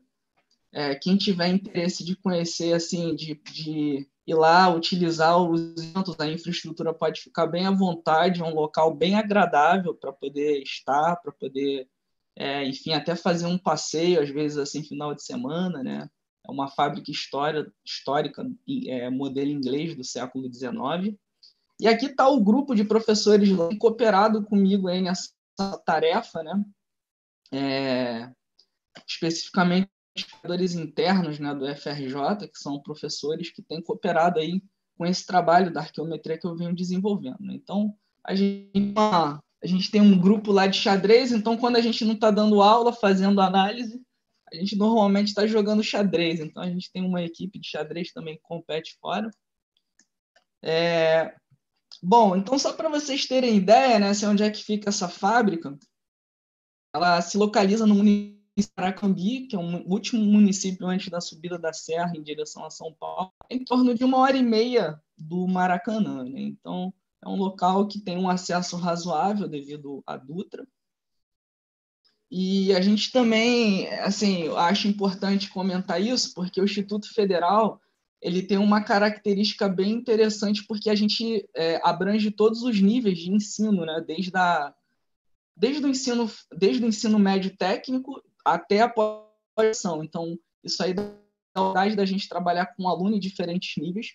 É, quem tiver interesse de conhecer, assim, de, de ir lá utilizar os eventos, a infraestrutura pode ficar bem à vontade, é um local bem agradável para poder estar, para poder é, enfim, até fazer um passeio, às vezes, assim, final de semana, né? É uma fábrica história, histórica, é, modelo inglês do século XIX. E aqui está o grupo de professores cooperado comigo aí nessa tarefa, né? É, especificamente pesquisadores internos né, do FRJ, que são professores que têm cooperado aí com esse trabalho da arqueometria que eu venho desenvolvendo. Né? Então, a gente a gente tem um grupo lá de xadrez, então quando a gente não está dando aula, fazendo análise, a gente normalmente está jogando xadrez. Então a gente tem uma equipe de xadrez também que compete fora. É... Bom, então só para vocês terem ideia, né, assim, onde é que fica essa fábrica, ela se localiza no município de Paracambi, que é o último município antes da subida da serra em direção a São Paulo, em torno de uma hora e meia do Maracanã. Né? Então, é um local que tem um acesso razoável devido à Dutra. E a gente também, assim, acho importante comentar isso, porque o Instituto Federal ele tem uma característica bem interessante, porque a gente é, abrange todos os níveis de ensino, né? desde, a, desde, o ensino, desde o ensino médio técnico até a pós-graduação. Então, isso aí dá a vontade da gente trabalhar com um aluno em diferentes níveis.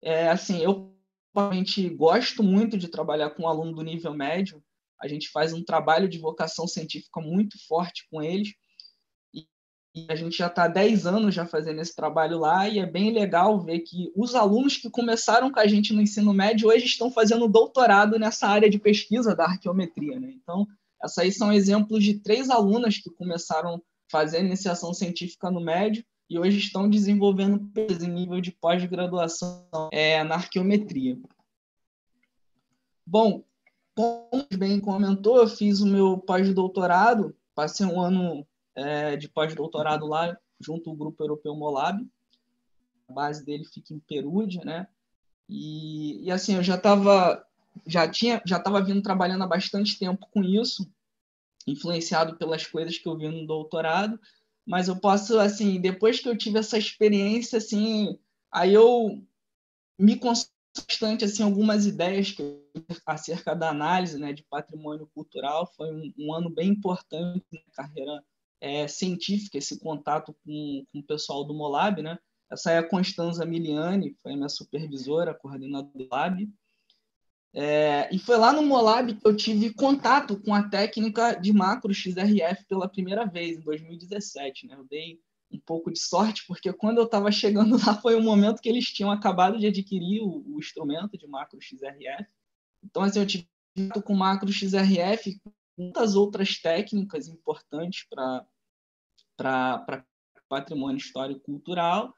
É, assim, eu particularmente gosto muito de trabalhar com um aluno do nível médio. A gente faz um trabalho de vocação científica muito forte com eles. E a gente já está há 10 anos já fazendo esse trabalho lá e é bem legal ver que os alunos que começaram com a gente no ensino médio hoje estão fazendo doutorado nessa área de pesquisa da arqueometria. Né? Então, essas aí são exemplos de três alunas que começaram fazendo iniciação científica no médio e hoje estão desenvolvendo em nível de pós-graduação é, na arqueometria. Bom, como bem comentou, eu fiz o meu pós-doutorado, passei um ano é, de pós-doutorado lá junto ao Grupo Europeu Molab, a base dele fica em Perúdia, né? E, e assim, eu já estava já tinha já estava vindo trabalhando há bastante tempo com isso, influenciado pelas coisas que eu vi no doutorado, mas eu posso, assim, depois que eu tive essa experiência, assim, aí eu me bastante, assim, algumas ideias que acerca da análise, né, de patrimônio cultural, foi um, um ano bem importante na carreira é, científica, esse contato com, com o pessoal do Molab, né, essa é a Constanza Miliani, foi a minha supervisora, coordenadora do Lab, é, e foi lá no Molab que eu tive contato com a técnica de macro XRF pela primeira vez, em 2017. Né? Eu dei um pouco de sorte, porque quando eu estava chegando lá foi o momento que eles tinham acabado de adquirir o, o instrumento de macro XRF. Então, assim, eu tive contato com macro XRF muitas outras técnicas importantes para patrimônio histórico cultural,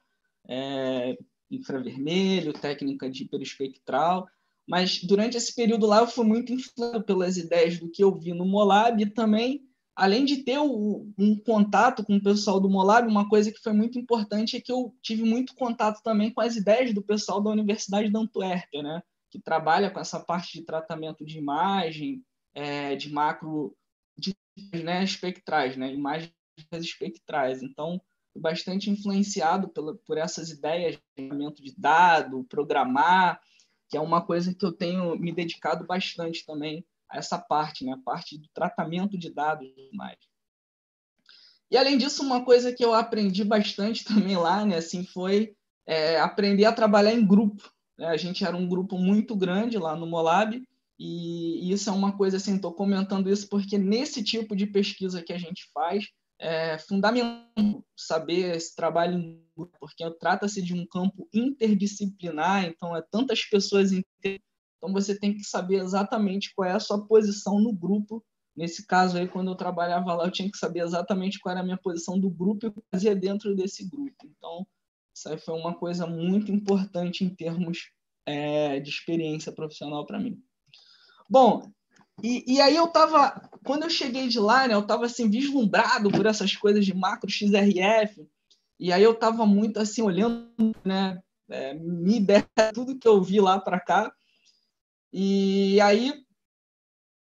é, infravermelho, técnica de hiperespectral, mas durante esse período lá eu fui muito influenciado pelas ideias do que eu vi no Molab e também, além de ter um contato com o pessoal do Molab, uma coisa que foi muito importante é que eu tive muito contato também com as ideias do pessoal da Universidade da Antuérpia, né? que trabalha com essa parte de tratamento de imagem, é, de macro, de né, espectrais, né? imagens espectrais. Então, bastante influenciado pela, por essas ideias de tratamento de dado, programar, que é uma coisa que eu tenho me dedicado bastante também a essa parte, né? a parte do tratamento de dados mais. E além disso, uma coisa que eu aprendi bastante também lá, né, assim, foi é, aprender a trabalhar em grupo. Né? A gente era um grupo muito grande lá no Molab e, isso é uma coisa assim, estou comentando isso porque nesse tipo de pesquisa que a gente faz é fundamental saber esse trabalho porque trata-se de um campo interdisciplinar, então é tantas pessoas então você tem que saber exatamente qual é a sua posição no grupo Nesse caso aí, quando eu trabalhava lá, eu tinha que saber exatamente qual era a minha posição do grupo e o que fazia dentro desse grupo. Então, isso aí foi uma coisa muito importante em termos é, de experiência profissional para mim. Bom, e, e, aí eu tava, quando eu cheguei de lá, né, eu tava assim vislumbrado por essas coisas de macro XRF, e aí eu tava muito assim olhando, né, é, me der tudo que eu vi lá para cá. E aí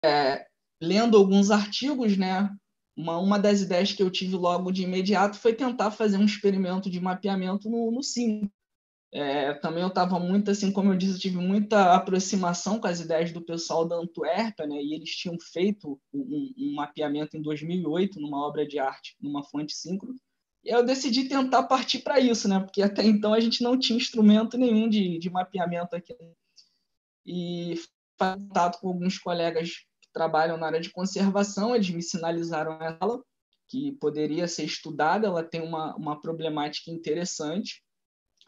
é, lendo alguns artigos, né, uma, uma das ideias que eu tive logo de imediato foi tentar fazer um experimento de mapeamento no, no Sim. É, também eu estava muito, assim, como eu disse, eu tive muita aproximação com as ideias do pessoal da Antuérpia, né, e eles tinham feito um, um mapeamento em 2008 numa obra de arte, numa fonte síncrona, e eu decidi tentar partir para isso, né, porque até então a gente não tinha instrumento nenhum de, de mapeamento aqui. E contato com alguns colegas trabalham na área de conservação, eles me sinalizaram ela, que poderia ser estudada, ela tem uma, uma problemática interessante.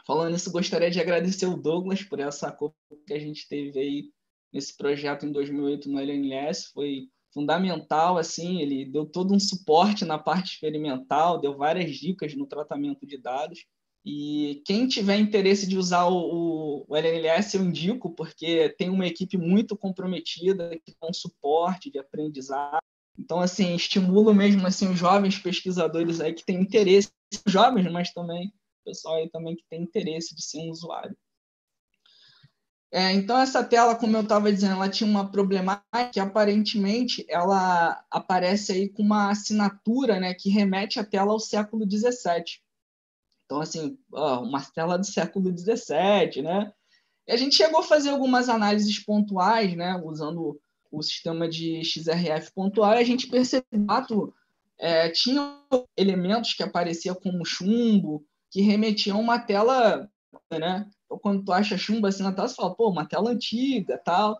Falando isso, gostaria de agradecer o Douglas por essa coisa que a gente teve aí nesse projeto em 2008 no LNS, foi fundamental, assim, ele deu todo um suporte na parte experimental, deu várias dicas no tratamento de dados, e quem tiver interesse de usar o, o, LLS, eu indico, porque tem uma equipe muito comprometida, que dá um suporte de aprendizado. Então, assim, estimulo mesmo assim, os jovens pesquisadores aí que têm interesse, jovens, mas também o pessoal aí também que tem interesse de ser um usuário. É, então, essa tela, como eu estava dizendo, ela tinha uma problemática que, aparentemente, ela aparece aí com uma assinatura né, que remete a tela ao século XVII. Então, assim, ó, uma tela do século XVII, né? E a gente chegou a fazer algumas análises pontuais, né? Usando o sistema de XRF pontual, a gente percebeu que é, tinha elementos que apareciam como chumbo, que remetiam a uma tela, né? Então, quando tu acha chumbo assim na tela, fala, pô, uma tela antiga, tal.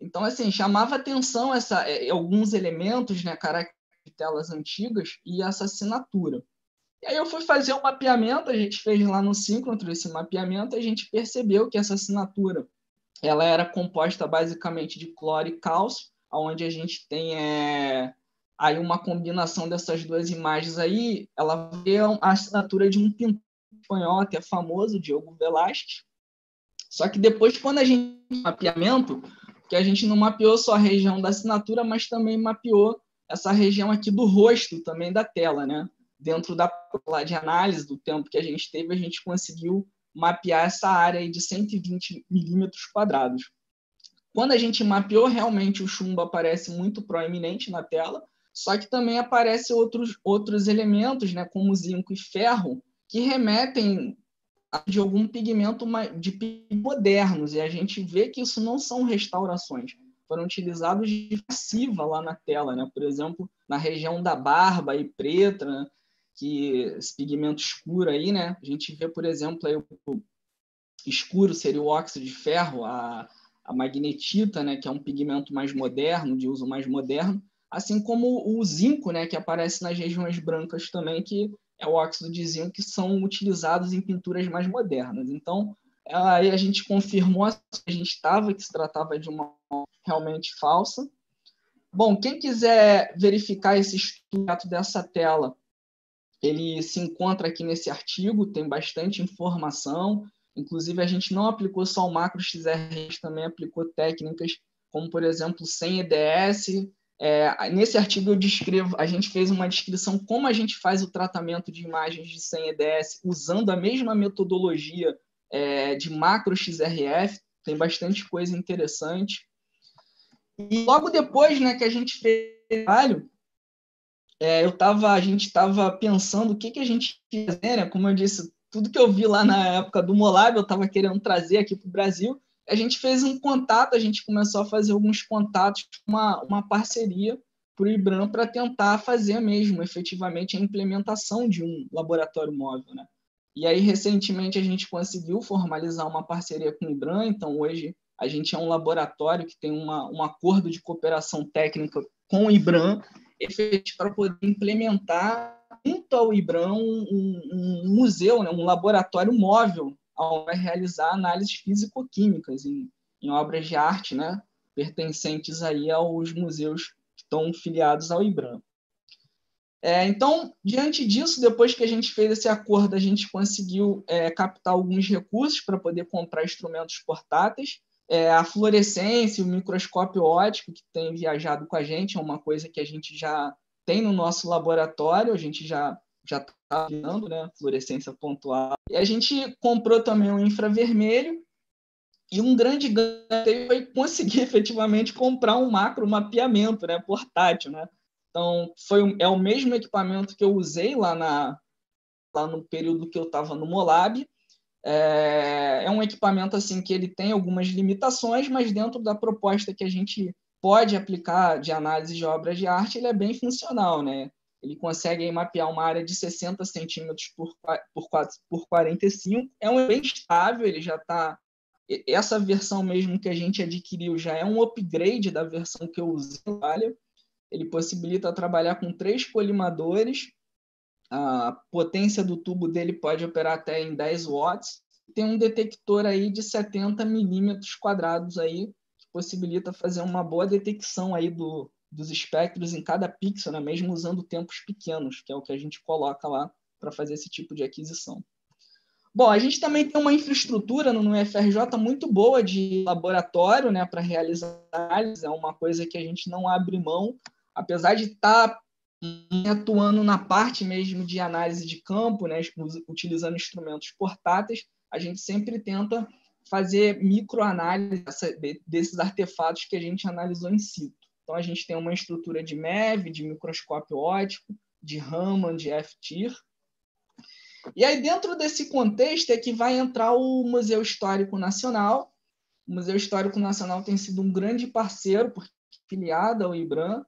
Então, assim, chamava atenção essa, é, alguns elementos, né, características de telas antigas e essa assinatura. E aí eu fui fazer um mapeamento, a gente fez lá no síncrono esse mapeamento, a gente percebeu que essa assinatura ela era composta basicamente de cloro e cálcio, onde a gente tem é, aí uma combinação dessas duas imagens aí, ela vê a assinatura de um pintor espanhol que é famoso, Diogo Velázquez. Só que depois, quando a gente mapeamento, que a gente não mapeou só a região da assinatura, mas também mapeou essa região aqui do rosto também da tela, né? dentro da de análise do tempo que a gente teve, a gente conseguiu mapear essa área de 120 milímetros quadrados. Quando a gente mapeou, realmente o chumbo aparece muito proeminente na tela, só que também aparecem outros, outros elementos, né, como zinco e ferro, que remetem de algum pigmento de modernos, e a gente vê que isso não são restaurações, foram utilizados de passiva lá na tela, né? por exemplo, na região da barba e preta, né? que esse pigmento escuro aí, né? A gente vê, por exemplo, aí o escuro seria o óxido de ferro, a, a magnetita, né? Que é um pigmento mais moderno, de uso mais moderno, assim como o zinco, né? Que aparece nas regiões brancas também, que é o óxido de zinco, que são utilizados em pinturas mais modernas. Então, aí a gente confirmou que a gente estava, que se tratava de uma realmente falsa. Bom, quem quiser verificar esse estudo dessa tela, ele se encontra aqui nesse artigo, tem bastante informação. Inclusive, a gente não aplicou só o macro XR, a gente também aplicou técnicas como, por exemplo, sem EDS. É, nesse artigo eu descrevo, a gente fez uma descrição como a gente faz o tratamento de imagens de sem EDS usando a mesma metodologia é, de macro XRF, tem bastante coisa interessante. E logo depois né, que a gente fez o trabalho, é, eu tava, a gente estava pensando o que, que a gente ia fazer, né? Como eu disse, tudo que eu vi lá na época do Molab, eu estava querendo trazer aqui para o Brasil. A gente fez um contato, a gente começou a fazer alguns contatos, uma, uma parceria para o IBRAM para tentar fazer mesmo, efetivamente, a implementação de um laboratório móvel. Né? E aí, recentemente, a gente conseguiu formalizar uma parceria com o IBRAM, então hoje a gente é um laboratório que tem uma, um acordo de cooperação técnica com o IBRAM, para poder implementar junto ao IBRAM um, um museu, né, um laboratório móvel, vai realizar análises físico-químicas em, em obras de arte, né, pertencentes aí aos museus que estão filiados ao IBRAM. É, então, diante disso, depois que a gente fez esse acordo, a gente conseguiu é, captar alguns recursos para poder comprar instrumentos portáteis. É, a fluorescência, o microscópio óptico que tem viajado com a gente é uma coisa que a gente já tem no nosso laboratório, a gente já já está vendo, né, fluorescência pontual. E a gente comprou também um infravermelho e um grande ganho foi conseguir efetivamente comprar um macro mapeamento, né, portátil, né? Então, foi é o mesmo equipamento que eu usei lá na lá no período que eu estava no Molab. É, é um equipamento assim que ele tem algumas limitações, mas dentro da proposta que a gente pode aplicar de análise de obras de arte, ele é bem funcional, né? Ele consegue mapear uma área de 60 centímetros por, por, 4, por 45. É um bem estável, ele já está... Essa versão mesmo que a gente adquiriu já é um upgrade da versão que eu usei Vale. Ele possibilita trabalhar com três colimadores. A potência do tubo dele pode operar até em 10 watts. Tem um detector aí de 70 milímetros quadrados aí, possibilita fazer uma boa detecção aí do, dos espectros em cada pixel, né? mesmo usando tempos pequenos, que é o que a gente coloca lá para fazer esse tipo de aquisição. Bom, a gente também tem uma infraestrutura no UFRJ muito boa de laboratório né, para realizar análise, é uma coisa que a gente não abre mão, apesar de estar tá atuando na parte mesmo de análise de campo, né, utilizando instrumentos portáteis, a gente sempre tenta fazer microanálise desses artefatos que a gente analisou em situ. Então, a gente tem uma estrutura de MEV, de microscópio óptico, de Raman, de FTIR. E aí, dentro desse contexto, é que vai entrar o Museu Histórico Nacional. O Museu Histórico Nacional tem sido um grande parceiro, porque é filiado ao IBRAM,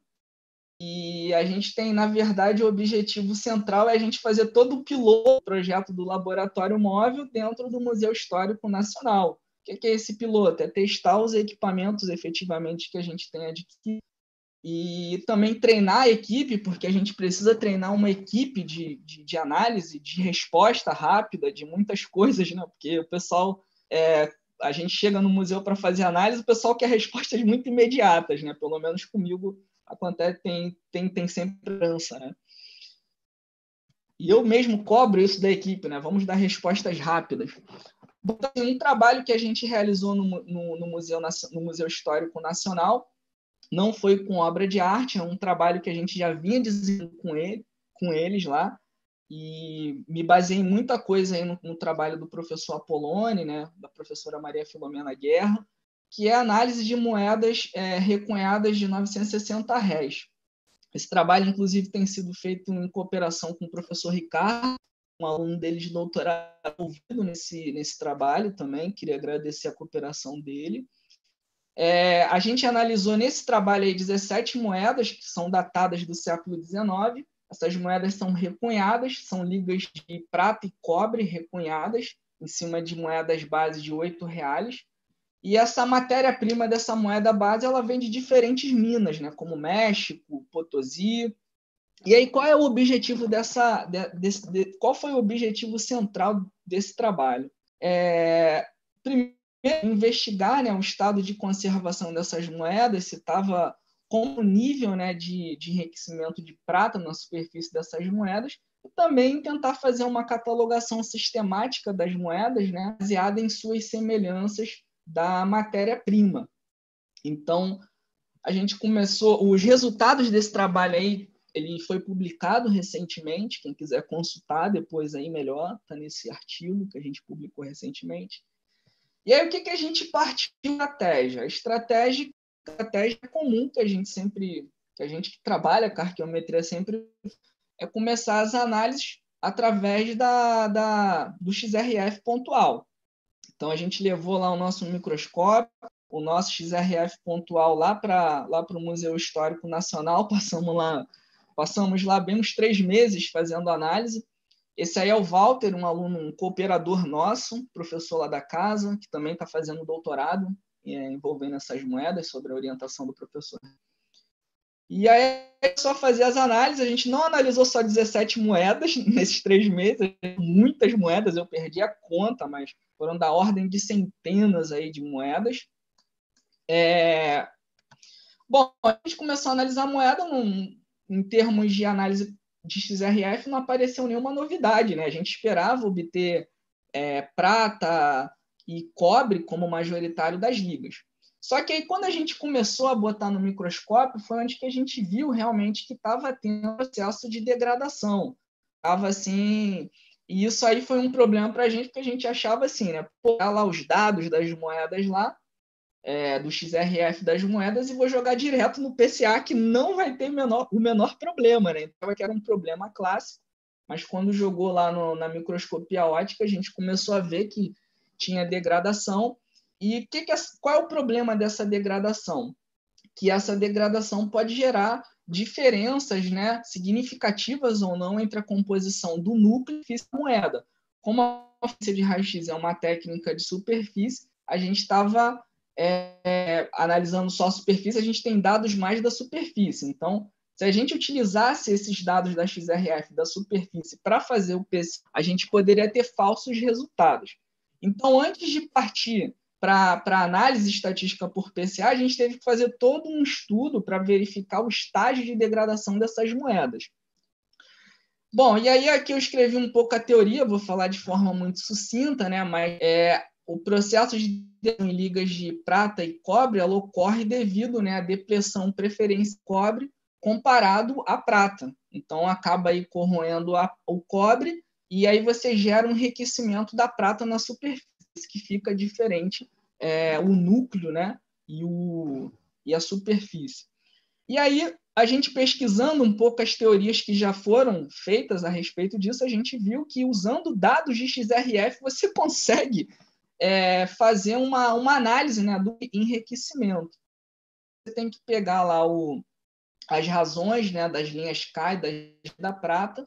e a gente tem, na verdade, o objetivo central é a gente fazer todo o piloto do projeto do laboratório móvel dentro do Museu Histórico Nacional. O que é esse piloto? É testar os equipamentos efetivamente que a gente tem adquirido e também treinar a equipe, porque a gente precisa treinar uma equipe de, de, de análise, de resposta rápida de muitas coisas, né? porque o pessoal, é, a gente chega no museu para fazer análise, o pessoal quer respostas muito imediatas, né? pelo menos comigo acontece, tem, tem, tem sempre trança, né? E eu mesmo cobro isso da equipe, né? Vamos dar respostas rápidas. Um trabalho que a gente realizou no, no, no, Museu, no Museu Histórico Nacional não foi com obra de arte, é um trabalho que a gente já vinha desenvolvendo com, ele, com eles lá, e me baseei em muita coisa aí no, no trabalho do professor Apolone, né, da professora Maria Filomena Guerra, que é a análise de moedas é, recunhadas de 960 réis. Esse trabalho, inclusive, tem sido feito em cooperação com o professor Ricardo, um aluno dele de doutorado envolvido nesse, nesse trabalho também, queria agradecer a cooperação dele. É, a gente analisou nesse trabalho aí 17 moedas que são datadas do século XIX. Essas moedas são recunhadas, são ligas de prata e cobre recunhadas em cima de moedas base de R$ reais. E essa matéria-prima dessa moeda base, ela vem de diferentes minas, né? como México, Potosí. E aí, qual é o objetivo dessa... De, desse, de, qual foi o objetivo central desse trabalho? É, primeiro, investigar né, o estado de conservação dessas moedas, se estava com o nível né, de, de enriquecimento de prata na superfície dessas moedas, e também tentar fazer uma catalogação sistemática das moedas, né, baseada em suas semelhanças da matéria-prima. Então, a gente começou, os resultados desse trabalho aí, ele foi publicado recentemente, quem quiser consultar depois aí melhor, está nesse artigo que a gente publicou recentemente. E aí o que, que a gente partiu estratégia? A estratégia, estratégia comum que a gente sempre, que a gente que trabalha com arqueometria sempre é começar as análises através da, da, do XRF pontual. Então, a gente levou lá o nosso microscópio, o nosso XRF pontual lá para lá o Museu Histórico Nacional. Passamos lá, passamos lá bem uns três meses fazendo análise. Esse aí é o Walter, um aluno, um cooperador nosso, professor lá da casa, que também está fazendo doutorado é, envolvendo essas moedas, sobre a orientação do professor. E aí é só fazer as análises. A gente não analisou só 17 moedas nesses três meses, muitas moedas, eu perdi a conta, mas foram da ordem de centenas aí de moedas. É... Bom, a gente começou a analisar a moeda num, em termos de análise de XRF, não apareceu nenhuma novidade. Né? A gente esperava obter é, prata e cobre como majoritário das ligas. Só que aí, quando a gente começou a botar no microscópio, foi onde que a gente viu realmente que estava tendo um processo de degradação. Estava assim. E isso aí foi um problema para a gente, porque a gente achava assim, né? Pôr lá os dados das moedas lá, é, do XRF das moedas e vou jogar direto no PCA, que não vai ter menor, o menor problema, né? Então, que era um problema clássico, mas quando jogou lá no, na microscopia ótica, a gente começou a ver que tinha degradação. E que que é, qual é o problema dessa degradação? Que essa degradação pode gerar diferenças né, significativas ou não entre a composição do núcleo e da moeda. Como a física de raio-x é uma técnica de superfície, a gente estava é, analisando só a superfície, a gente tem dados mais da superfície. Então, se a gente utilizasse esses dados da XRF da superfície para fazer o PC, a gente poderia ter falsos resultados. Então, antes de partir para análise estatística por PCA, a gente teve que fazer todo um estudo para verificar o estágio de degradação dessas moedas. Bom, e aí aqui eu escrevi um pouco a teoria, vou falar de forma muito sucinta, né? mas é, o processo de em ligas de prata e cobre ela ocorre devido né, à depressão preferência cobre comparado à prata. Então, acaba aí corroendo a, o cobre e aí você gera um enriquecimento da prata na superfície, que fica diferente é, o núcleo né, e, o, e a superfície. E aí, a gente pesquisando um pouco as teorias que já foram feitas a respeito disso, a gente viu que usando dados de XRF você consegue é, fazer uma, uma análise né, do enriquecimento. Você tem que pegar lá o, as razões né, das linhas K e da, prata,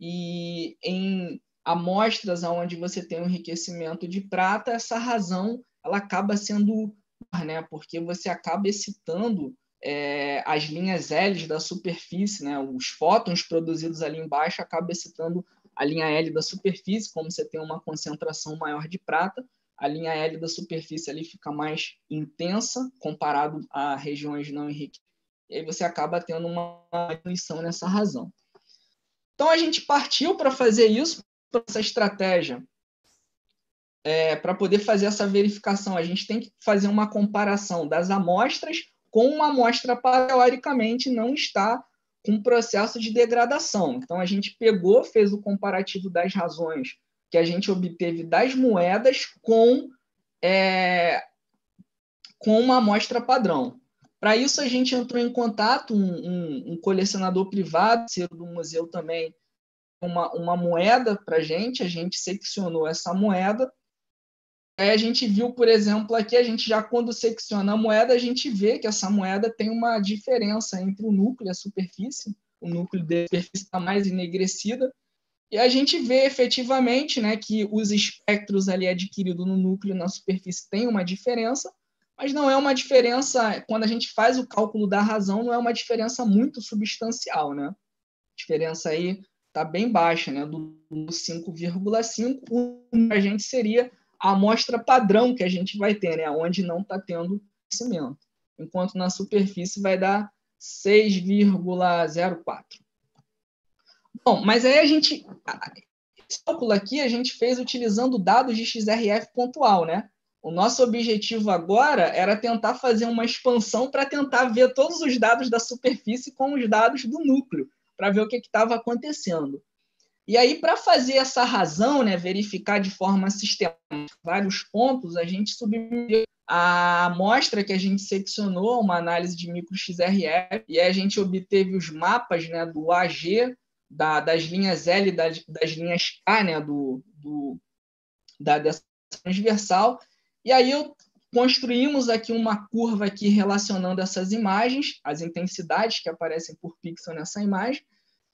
e em amostras onde você tem um enriquecimento de prata, essa razão ela acaba sendo, né, porque você acaba excitando é, as linhas L da superfície, né, os fótons produzidos ali embaixo acabam excitando a linha L da superfície, como você tem uma concentração maior de prata, a linha L da superfície ali fica mais intensa comparado a regiões não enriquecidas. E aí você acaba tendo uma diminuição nessa razão. Então a gente partiu para fazer isso, essa estratégia. É, para poder fazer essa verificação, a gente tem que fazer uma comparação das amostras com uma amostra teoricamente não está com processo de degradação. Então a gente pegou, fez o comparativo das razões que a gente obteve das moedas com, é, com uma amostra padrão. Para isso, a gente entrou em contato, um, um, um colecionador privado, do museu também, uma, uma moeda para a gente, a gente seccionou essa moeda. Aí a gente viu, por exemplo, aqui, a gente já quando secciona a moeda, a gente vê que essa moeda tem uma diferença entre o núcleo e a superfície. O núcleo da superfície está mais enegrecida, e a gente vê efetivamente né, que os espectros ali adquiridos no núcleo e na superfície têm uma diferença, mas não é uma diferença, quando a gente faz o cálculo da razão, não é uma diferença muito substancial. Né? A diferença aí está bem baixa, né? do 5,5, a gente seria a amostra padrão que a gente vai ter, né? onde não está tendo crescimento, enquanto na superfície vai dar 6,04. Bom, mas aí a gente. Esse cálculo aqui a gente fez utilizando dados de XRF pontual, né? O nosso objetivo agora era tentar fazer uma expansão para tentar ver todos os dados da superfície com os dados do núcleo, para ver o que estava acontecendo. E aí, para fazer essa razão, né, verificar de forma sistemática vários pontos, a gente submeteu a amostra que a gente seccionou, uma análise de micro XRF, e a gente obteve os mapas né, do AG, da, das linhas L das, das linhas K, né, do, do, da, dessa transversal. E aí eu construímos aqui uma curva aqui relacionando essas imagens, as intensidades que aparecem por pixel nessa imagem,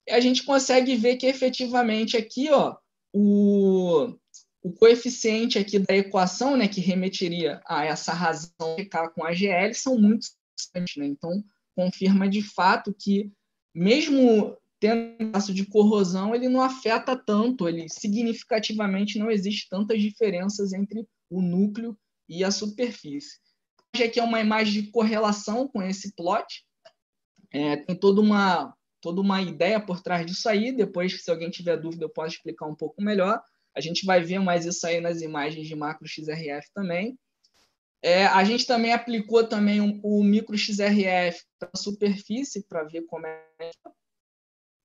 e a gente consegue ver que efetivamente aqui, ó, o, o coeficiente aqui da equação, né, que remeteria a essa razão de K com a GL, são muito distantes, né? Então, confirma de fato que mesmo tendo traço de corrosão, ele não afeta tanto, ele significativamente não existe tantas diferenças entre o núcleo e a superfície. Aqui é uma imagem de correlação com esse plot. É, tem toda uma, toda uma ideia por trás disso aí. Depois, se alguém tiver dúvida, eu posso explicar um pouco melhor. A gente vai ver mais isso aí nas imagens de macro XRF também. É, a gente também aplicou também o, o micro XRF para superfície para ver como é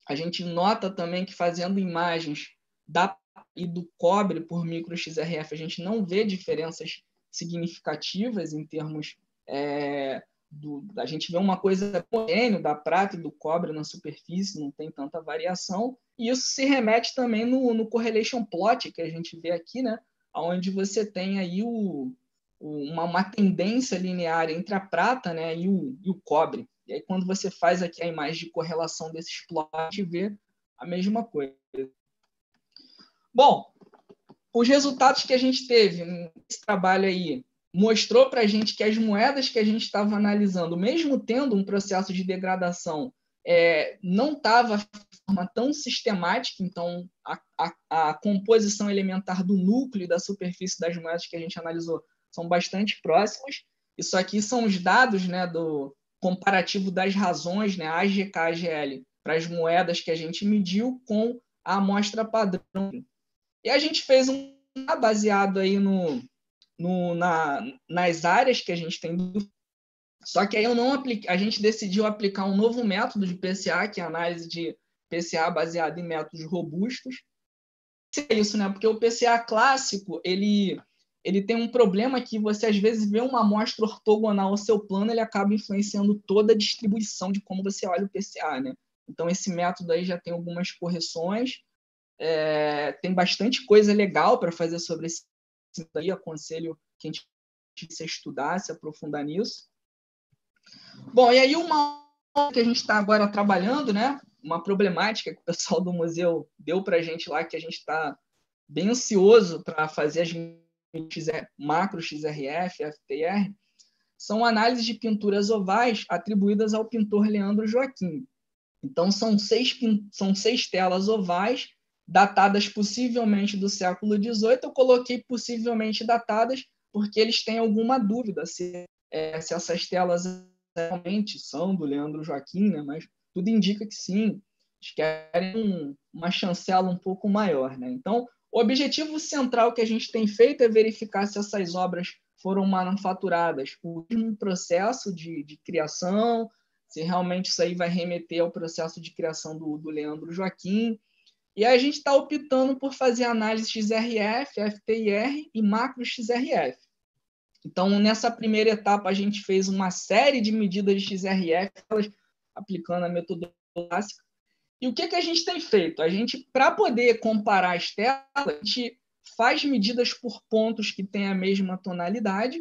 a gente nota também que fazendo imagens da e do cobre por micro XRF, a gente não vê diferenças significativas em termos é, do, a gente vê uma coisa homogênea da prata e do cobre na superfície, não tem tanta variação, e isso se remete também no, no correlation plot que a gente vê aqui, né, onde você tem aí o, o, uma, uma, tendência linear entre a prata né, e, o, e o cobre. E aí, quando você faz aqui a imagem de correlação desses plots, vê a mesma coisa. Bom, os resultados que a gente teve nesse trabalho aí mostrou para a gente que as moedas que a gente estava analisando, mesmo tendo um processo de degradação, é, não estava de forma tão sistemática, então a, a, a, composição elementar do núcleo e da superfície das moedas que a gente analisou são bastante próximos. Isso aqui são os dados né, do, comparativo das razões, né, AGK, AGL, para as moedas que a gente mediu com a amostra padrão. E a gente fez um baseado aí no, no, na, nas áreas que a gente tem. Só que aí eu não apliquei, a gente decidiu aplicar um novo método de PCA, que é análise de PCA baseada em métodos robustos. Isso, né? Porque o PCA clássico, ele ele tem um problema que você às vezes vê uma amostra ortogonal ao seu plano, ele acaba influenciando toda a distribuição de como você olha o PCA, né? Então esse método aí já tem algumas correções, é, tem bastante coisa legal para fazer sobre esse aí, aconselho que a gente se estudar, se aprofundar nisso. Bom, e aí uma que a gente está agora trabalhando, né? Uma problemática que o pessoal do museu deu para a gente lá, que a gente está bem ansioso para fazer as macro XRF, FTR, são análises de pinturas ovais atribuídas ao pintor Leandro Joaquim. Então, são seis, são seis telas ovais, datadas possivelmente do século XVIII. Eu coloquei possivelmente datadas porque eles têm alguma dúvida se, é, se essas telas realmente são do Leandro Joaquim, né? mas tudo indica que sim. Eles querem um, uma chancela um pouco maior. Né? Então, o objetivo central que a gente tem feito é verificar se essas obras foram manufaturadas por um processo de, de criação, se realmente isso aí vai remeter ao processo de criação do, do Leandro Joaquim. E a gente está optando por fazer análise XRF, FTIR e macro XRF. Então, nessa primeira etapa, a gente fez uma série de medidas de XRF, aplicando a metodologia clássica, e o que, que a gente tem feito? A gente, para poder comparar as telas, a gente faz medidas por pontos que têm a mesma tonalidade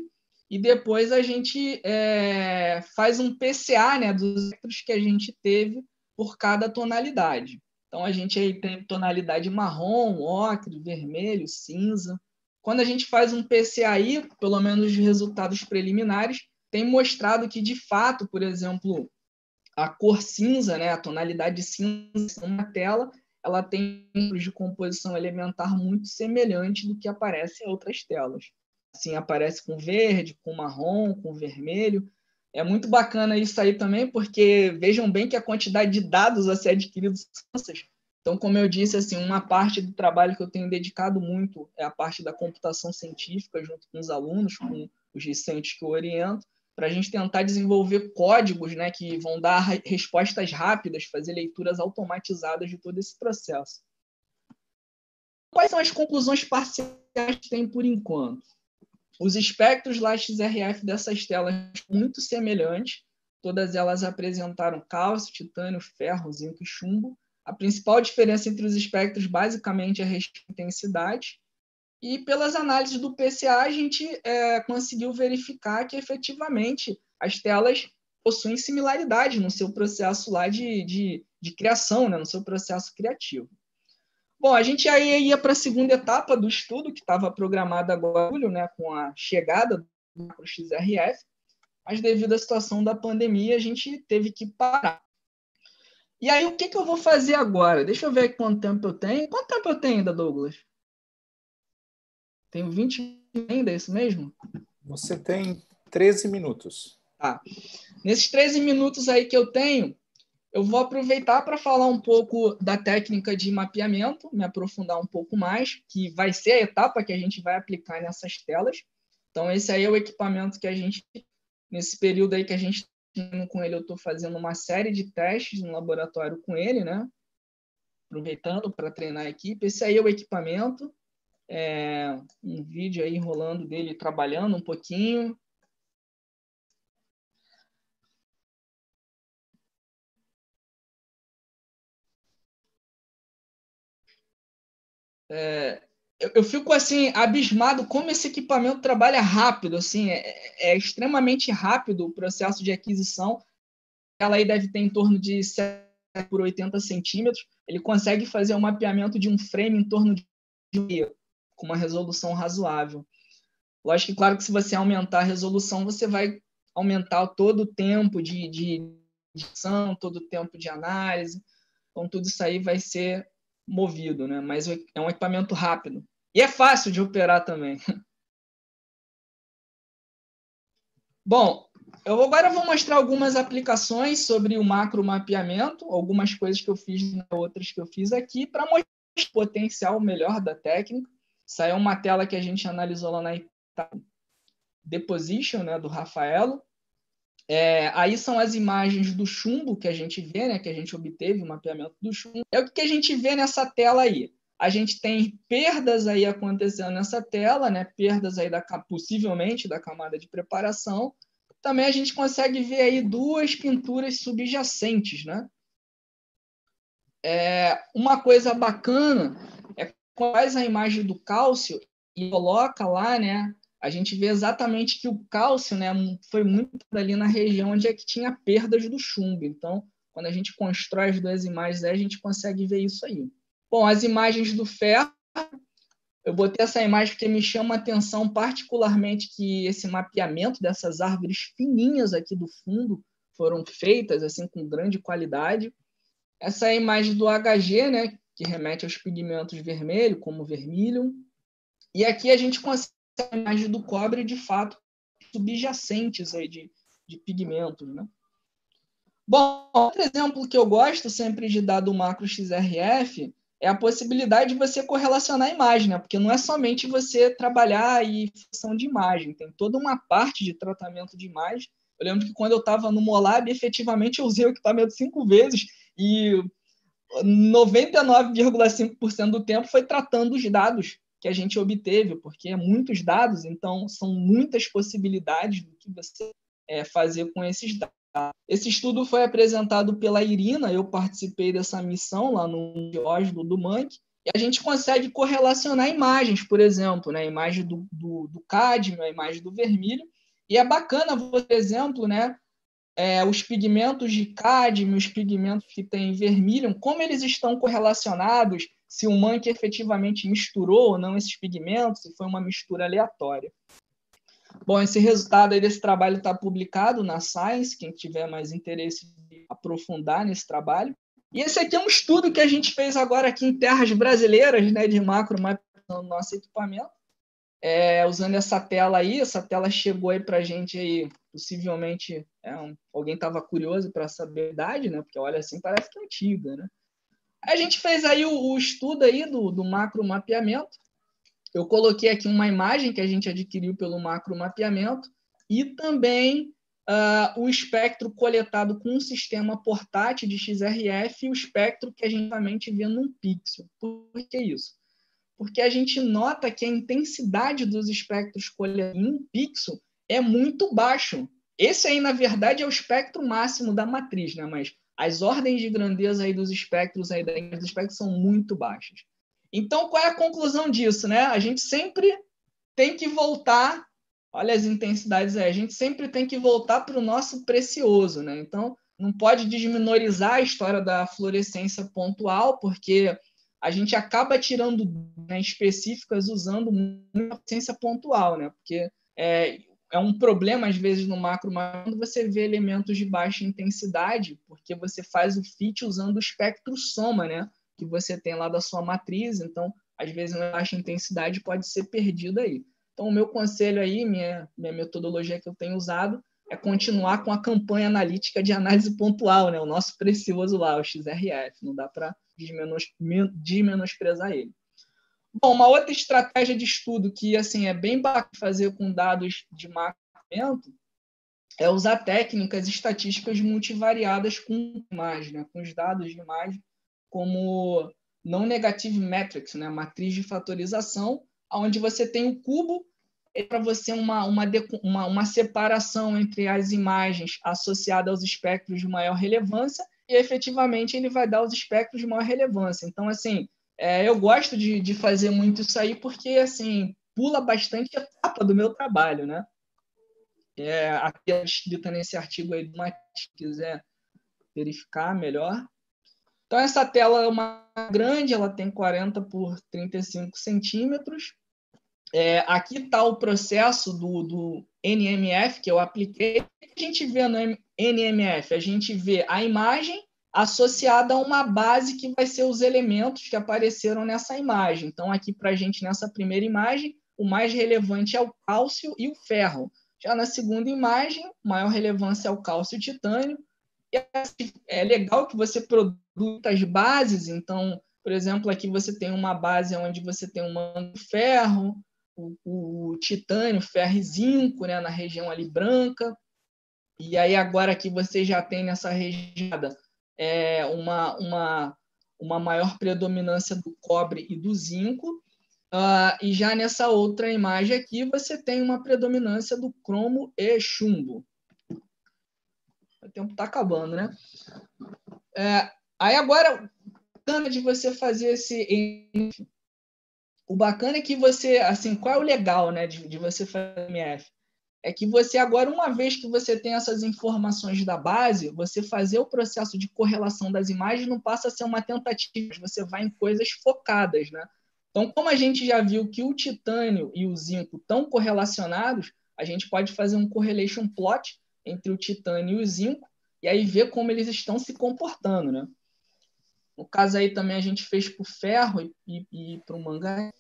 e depois a gente é, faz um PCA né, dos espectros que a gente teve por cada tonalidade. Então, a gente aí tem tonalidade marrom, ocre, vermelho, cinza. Quando a gente faz um PCAI, pelo menos os resultados preliminares, tem mostrado que, de fato, por exemplo, a cor cinza, né, a tonalidade cinza na tela, ela tem de composição elementar muito semelhante do que aparece em outras telas. Assim, aparece com verde, com marrom, com vermelho. É muito bacana isso aí também, porque vejam bem que a quantidade de dados a ser adquiridos então, como eu disse, assim, uma parte do trabalho que eu tenho dedicado muito é a parte da computação científica, junto com os alunos, com os discentes que eu oriento, para a gente tentar desenvolver códigos né, que vão dar respostas rápidas, fazer leituras automatizadas de todo esse processo. Quais são as conclusões parciais que tem por enquanto? Os espectros lá XRF dessas telas muito semelhantes, todas elas apresentaram cálcio, titânio, ferro, zinco e chumbo. A principal diferença entre os espectros basicamente é a intensidade. E pelas análises do PCA, a gente é, conseguiu verificar que efetivamente as telas possuem similaridade no seu processo lá de, de, de criação, né, no seu processo criativo. Bom, a gente aí ia para a segunda etapa do estudo, que estava programada agora, né, com a chegada do XRF, mas devido à situação da pandemia, a gente teve que parar. E aí, o que, que eu vou fazer agora? Deixa eu ver quanto tempo eu tenho. Quanto tempo eu tenho ainda, Douglas? Tenho 20 ainda, é isso mesmo? Você tem 13 minutos. Tá. Nesses 13 minutos aí que eu tenho, eu vou aproveitar para falar um pouco da técnica de mapeamento, me aprofundar um pouco mais, que vai ser a etapa que a gente vai aplicar nessas telas. Então, esse aí é o equipamento que a gente, nesse período aí que a gente está com ele, eu estou fazendo uma série de testes no laboratório com ele, né? Aproveitando para treinar a equipe. Esse aí é o equipamento. É, um vídeo aí rolando dele trabalhando um pouquinho. É, eu, eu, fico assim abismado como esse equipamento trabalha rápido, assim, é, é, extremamente rápido o processo de aquisição. Ela aí deve ter em torno de 7 por 80 centímetros. Ele consegue fazer um mapeamento de um frame em torno de com uma resolução razoável. Lógico que, claro, que se você aumentar a resolução, você vai aumentar todo o tempo de, edição, todo o tempo de análise. Então, tudo isso aí vai ser movido, né? Mas é um equipamento rápido. E é fácil de operar também. Bom, eu agora vou mostrar algumas aplicações sobre o macro mapeamento, algumas coisas que eu fiz, outras que eu fiz aqui, para mostrar o potencial melhor da técnica. É uma tela que a gente analisou lá na Deposition, né, do Rafaelo. É, aí são as imagens do chumbo que a gente vê, né, que a gente obteve o mapeamento do chumbo. É o que a gente vê nessa tela aí. A gente tem perdas aí acontecendo nessa tela, né, perdas aí da, possivelmente da camada de preparação. Também a gente consegue ver aí duas pinturas subjacentes, né? É, uma coisa bacana faz a imagem do cálcio e coloca lá, né, a gente vê exatamente que o cálcio né, foi muito ali na região onde é que tinha perdas do chumbo. Então, quando a gente constrói as duas imagens, a gente consegue ver isso aí. Bom, as imagens do ferro, eu botei essa imagem porque me chama a atenção particularmente que esse mapeamento dessas árvores fininhas aqui do fundo foram feitas assim com grande qualidade. Essa é a imagem do HG, né, que remete aos pigmentos vermelho, como o vermilion. E aqui a gente consegue a imagem do cobre, de fato, subjacentes aí de, de pigmentos, né? Bom, outro exemplo que eu gosto sempre de dar do macro XRF é a possibilidade de você correlacionar a imagem, né? porque não é somente você trabalhar em função de imagem, tem toda uma parte de tratamento de imagem. Eu lembro que quando eu estava no Molab, efetivamente eu usei o equipamento cinco vezes e 99,5% do tempo foi tratando os dados que a gente obteve, porque é muitos dados, então são muitas possibilidades do que você é, fazer com esses dados. Esse estudo foi apresentado pela Irina, eu participei dessa missão lá no Oslo do Mank, e a gente consegue correlacionar imagens, por exemplo, né? a imagem do, do, do cádmio, a imagem do vermelho, e é bacana, por exemplo, né? É, os pigmentos de cádmio, os pigmentos que têm vermelho, como eles estão correlacionados se o Mank efetivamente misturou ou não esses pigmentos, se foi uma mistura aleatória. Bom, esse resultado desse trabalho está publicado na Science, quem tiver mais interesse de aprofundar nesse trabalho. E esse aqui é um estudo que a gente fez agora aqui em terras brasileiras, né, de macro no nosso equipamento, é, usando essa tela aí. Essa tela chegou aí para a gente aí, possivelmente é, um, alguém estava curioso para saber a idade, né, porque olha assim parece que é antiga, né? A gente fez aí o, o estudo aí do, do macro mapeamento. Eu coloquei aqui uma imagem que a gente adquiriu pelo macro mapeamento e também uh, o espectro coletado com um sistema portátil de XRF e o espectro que a gente realmente vê num pixel. Por que isso? Porque a gente nota que a intensidade dos espectros coletados em um pixel é muito baixo. Esse aí, na verdade, é o espectro máximo da matriz, né? mas as ordens de grandeza aí dos espectros aí dos espectros são muito baixas. Então, qual é a conclusão disso? Né? A gente sempre tem que voltar, olha as intensidades aí, a gente sempre tem que voltar para o nosso precioso. Né? Então, não pode desminorizar a história da fluorescência pontual, porque a gente acaba tirando né, específicas usando uma fluorescência pontual, né? porque é, é um problema, às vezes, no macro, quando você vê elementos de baixa intensidade, porque você faz o fit usando o espectro soma, né? Que você tem lá da sua matriz, então, às vezes, uma baixa intensidade pode ser perdida aí. Então, o meu conselho aí, minha, minha metodologia que eu tenho usado, é continuar com a campanha analítica de análise pontual, né? O nosso precioso lá, o XRF. Não dá para desmenosprezar ele. Bom, uma outra estratégia de estudo que assim é bem bacana fazer com dados de mapeamento é usar técnicas estatísticas multivariadas com imagem, né? com os dados de imagem como não negative metrics, né? matriz de fatorização, onde você tem o cubo é para você uma, uma, uma, uma separação entre as imagens associadas aos espectros de maior relevância e efetivamente ele vai dar os espectros de maior relevância. Então, assim, é, eu gosto de, de fazer muito isso aí porque, assim, pula bastante a etapa do meu trabalho, né? É, aqui é escrita nesse artigo aí do se quiser verificar melhor. Então, essa tela é uma grande, ela tem 40 por 35 centímetros. É, aqui está o processo do, do NMF que eu apliquei. O que a gente vê no NMF? A gente vê a imagem associada a uma base que vai ser os elementos que apareceram nessa imagem. Então, aqui para a gente, nessa primeira imagem, o mais relevante é o cálcio e o ferro. Já na segunda imagem, maior relevância é o cálcio e o titânio. E é legal que você produza as bases, então, por exemplo, aqui você tem uma base onde você tem um manto de ferro, o, o, titânio, ferro zinco, né, na região ali branca. E aí agora aqui você já tem nessa região é, uma, uma, uma maior predominância do cobre e do zinco. Uh, e já nessa outra imagem aqui, você tem uma predominância do cromo e chumbo. O tempo está acabando, né? É, aí agora, bacana de você fazer esse. O bacana é que você, assim, qual é o legal, né, de, de você fazer MF? é que você agora, uma vez que você tem essas informações da base, você fazer o processo de correlação das imagens não passa a ser uma tentativa, você vai em coisas focadas, né? Então, como a gente já viu que o titânio e o zinco estão correlacionados, a gente pode fazer um correlation plot entre o titânio e o zinco e aí ver como eles estão se comportando, né? No caso aí também a gente fez para o ferro e, e, e para o manga.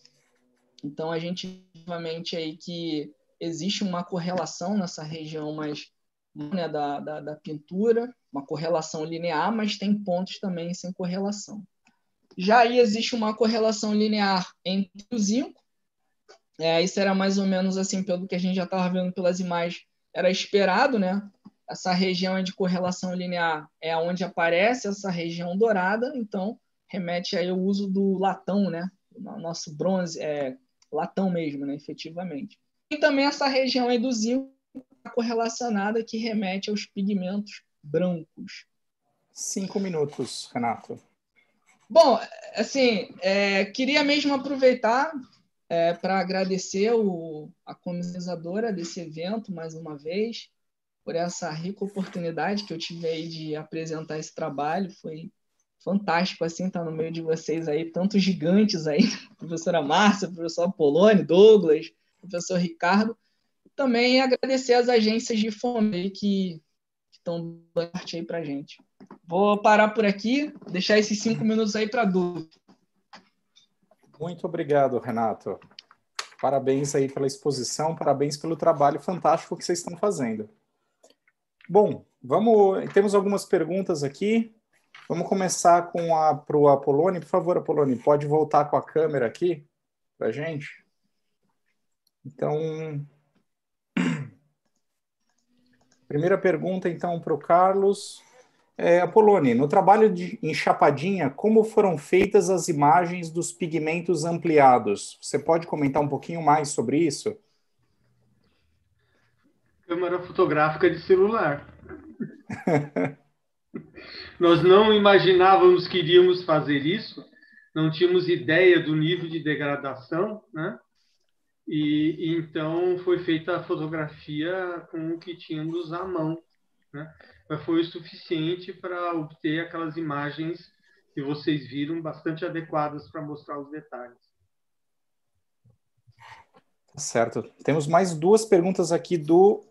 Então a gente, obviamente, aí que existe uma correlação nessa região mais né, da, da, da, pintura, uma correlação linear, mas tem pontos também sem correlação. Já aí existe uma correlação linear entre o zinco, é, isso era mais ou menos assim, pelo que a gente já estava vendo pelas imagens, era esperado, né? Essa região de correlação linear é onde aparece essa região dourada, então remete aí ao uso do latão, né? Nosso bronze, é, latão mesmo, né? Efetivamente. E também essa região aí do zinco correlacionada que remete aos pigmentos brancos. Cinco minutos, Renato. Bom, assim, é, queria mesmo aproveitar é, para agradecer o, a comissadora desse evento mais uma vez por essa rica oportunidade que eu tive aí de apresentar esse trabalho. Foi fantástico assim estar no meio de vocês aí, tantos gigantes aí, professora Márcia, professor Apolone, Douglas, professor Ricardo. Também agradecer as agências de fome que estão dando parte aí para a gente. Vou parar por aqui, deixar esses cinco minutos aí para dúvida. Muito obrigado, Renato. Parabéns aí pela exposição, parabéns pelo trabalho fantástico que vocês estão fazendo. Bom, vamos. Temos algumas perguntas aqui. Vamos começar com a para o Apolone. Por favor, Apolone, pode voltar com a câmera aqui para a gente? Então, primeira pergunta, então, para o Carlos. É, Apolone, no trabalho de, em Chapadinha, como foram feitas as imagens dos pigmentos ampliados? Você pode comentar um pouquinho mais sobre isso? Câmera fotográfica de celular. Nós não imaginávamos que iríamos fazer isso, não tínhamos ideia do nível de degradação, né? E, então foi feita a fotografia com o que tínhamos à mão, né? Mas foi o suficiente para obter aquelas imagens que vocês viram bastante adequadas para mostrar os detalhes. Certo. Temos mais duas perguntas aqui do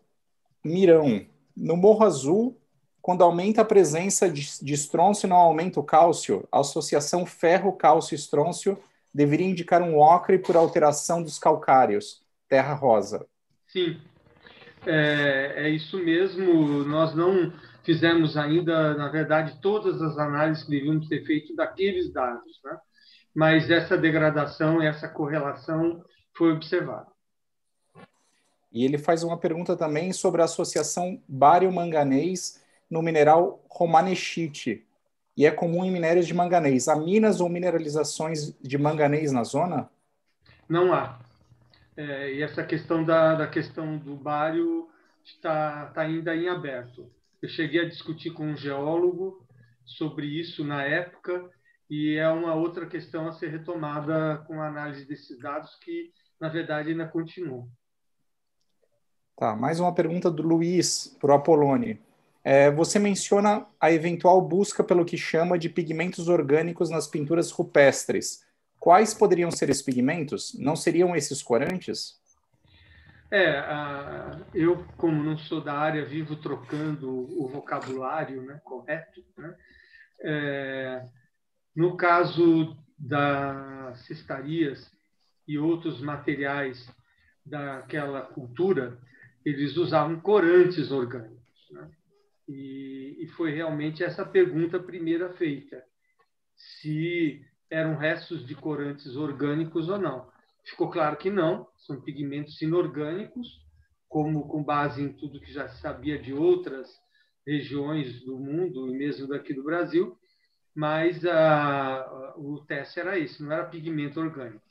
Mirão. No Morro Azul, quando aumenta a presença de, de estrôncio não aumenta o cálcio, a associação ferro-cálcio-estrôncio deveria indicar um ocre por alteração dos calcários, terra rosa. Sim, é, é, isso mesmo. Nós não fizemos ainda, na verdade, todas as análises que devíamos ter feito daqueles dados, né? mas essa degradação, essa correlação foi observada. E ele faz uma pergunta também sobre a associação bário-manganês no mineral romanechite, e é comum em minérios de manganês. Há minas ou mineralizações de manganês na zona? Não há. É, e essa questão da, da questão do bário está, está ainda em aberto. Eu cheguei a discutir com um geólogo sobre isso na época e é uma outra questão a ser retomada com a análise desses dados que, na verdade, ainda continuam. Tá, mais uma pergunta do Luiz para o Apolone. É, você menciona a eventual busca pelo que chama de pigmentos orgânicos nas pinturas rupestres. Quais poderiam ser esses pigmentos? Não seriam esses corantes? É, uh, eu, como não sou da área, vivo trocando o vocabulário né, correto. Né? É, no caso das cestarias e outros materiais daquela cultura, eles usavam corantes orgânicos. Né? E, e foi realmente essa pergunta primeira feita: se eram restos de corantes orgânicos ou não. Ficou claro que não, são pigmentos inorgânicos, como com base em tudo que já se sabia de outras regiões do mundo e mesmo daqui do Brasil, mas a, o teste era esse, não era pigmento orgânico.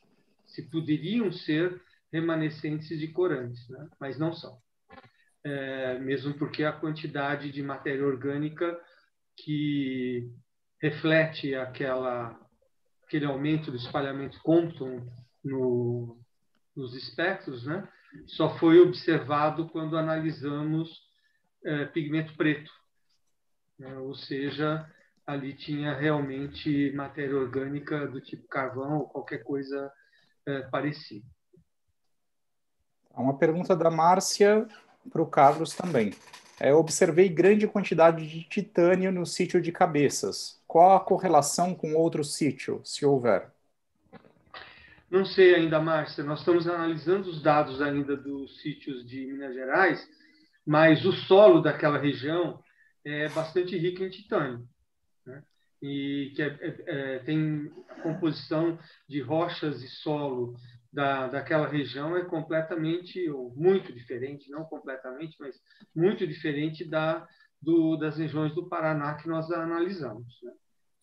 Se poderiam ser remanescentes de corantes, né? mas não são é, mesmo porque a quantidade de matéria orgânica que reflete aquela, aquele aumento do espalhamento Compton no, nos espectros, né, só foi observado quando analisamos é, pigmento preto, né, ou seja, ali tinha realmente matéria orgânica do tipo carvão ou qualquer coisa é, parecida. Uma pergunta da Márcia para o Carlos também. É, observei grande quantidade de titânio no sítio de Cabeças. Qual a correlação com outro sítio, se houver? Não sei ainda, Márcia. Nós estamos analisando os dados ainda dos sítios de Minas Gerais, mas o solo daquela região é bastante rico em titânio. Né? E que é, é, é tem composição de rochas e solo da, daquela região é completamente, ou muito diferente, não completamente, mas muito diferente da, do, das regiões do Paraná que nós analisamos. Né?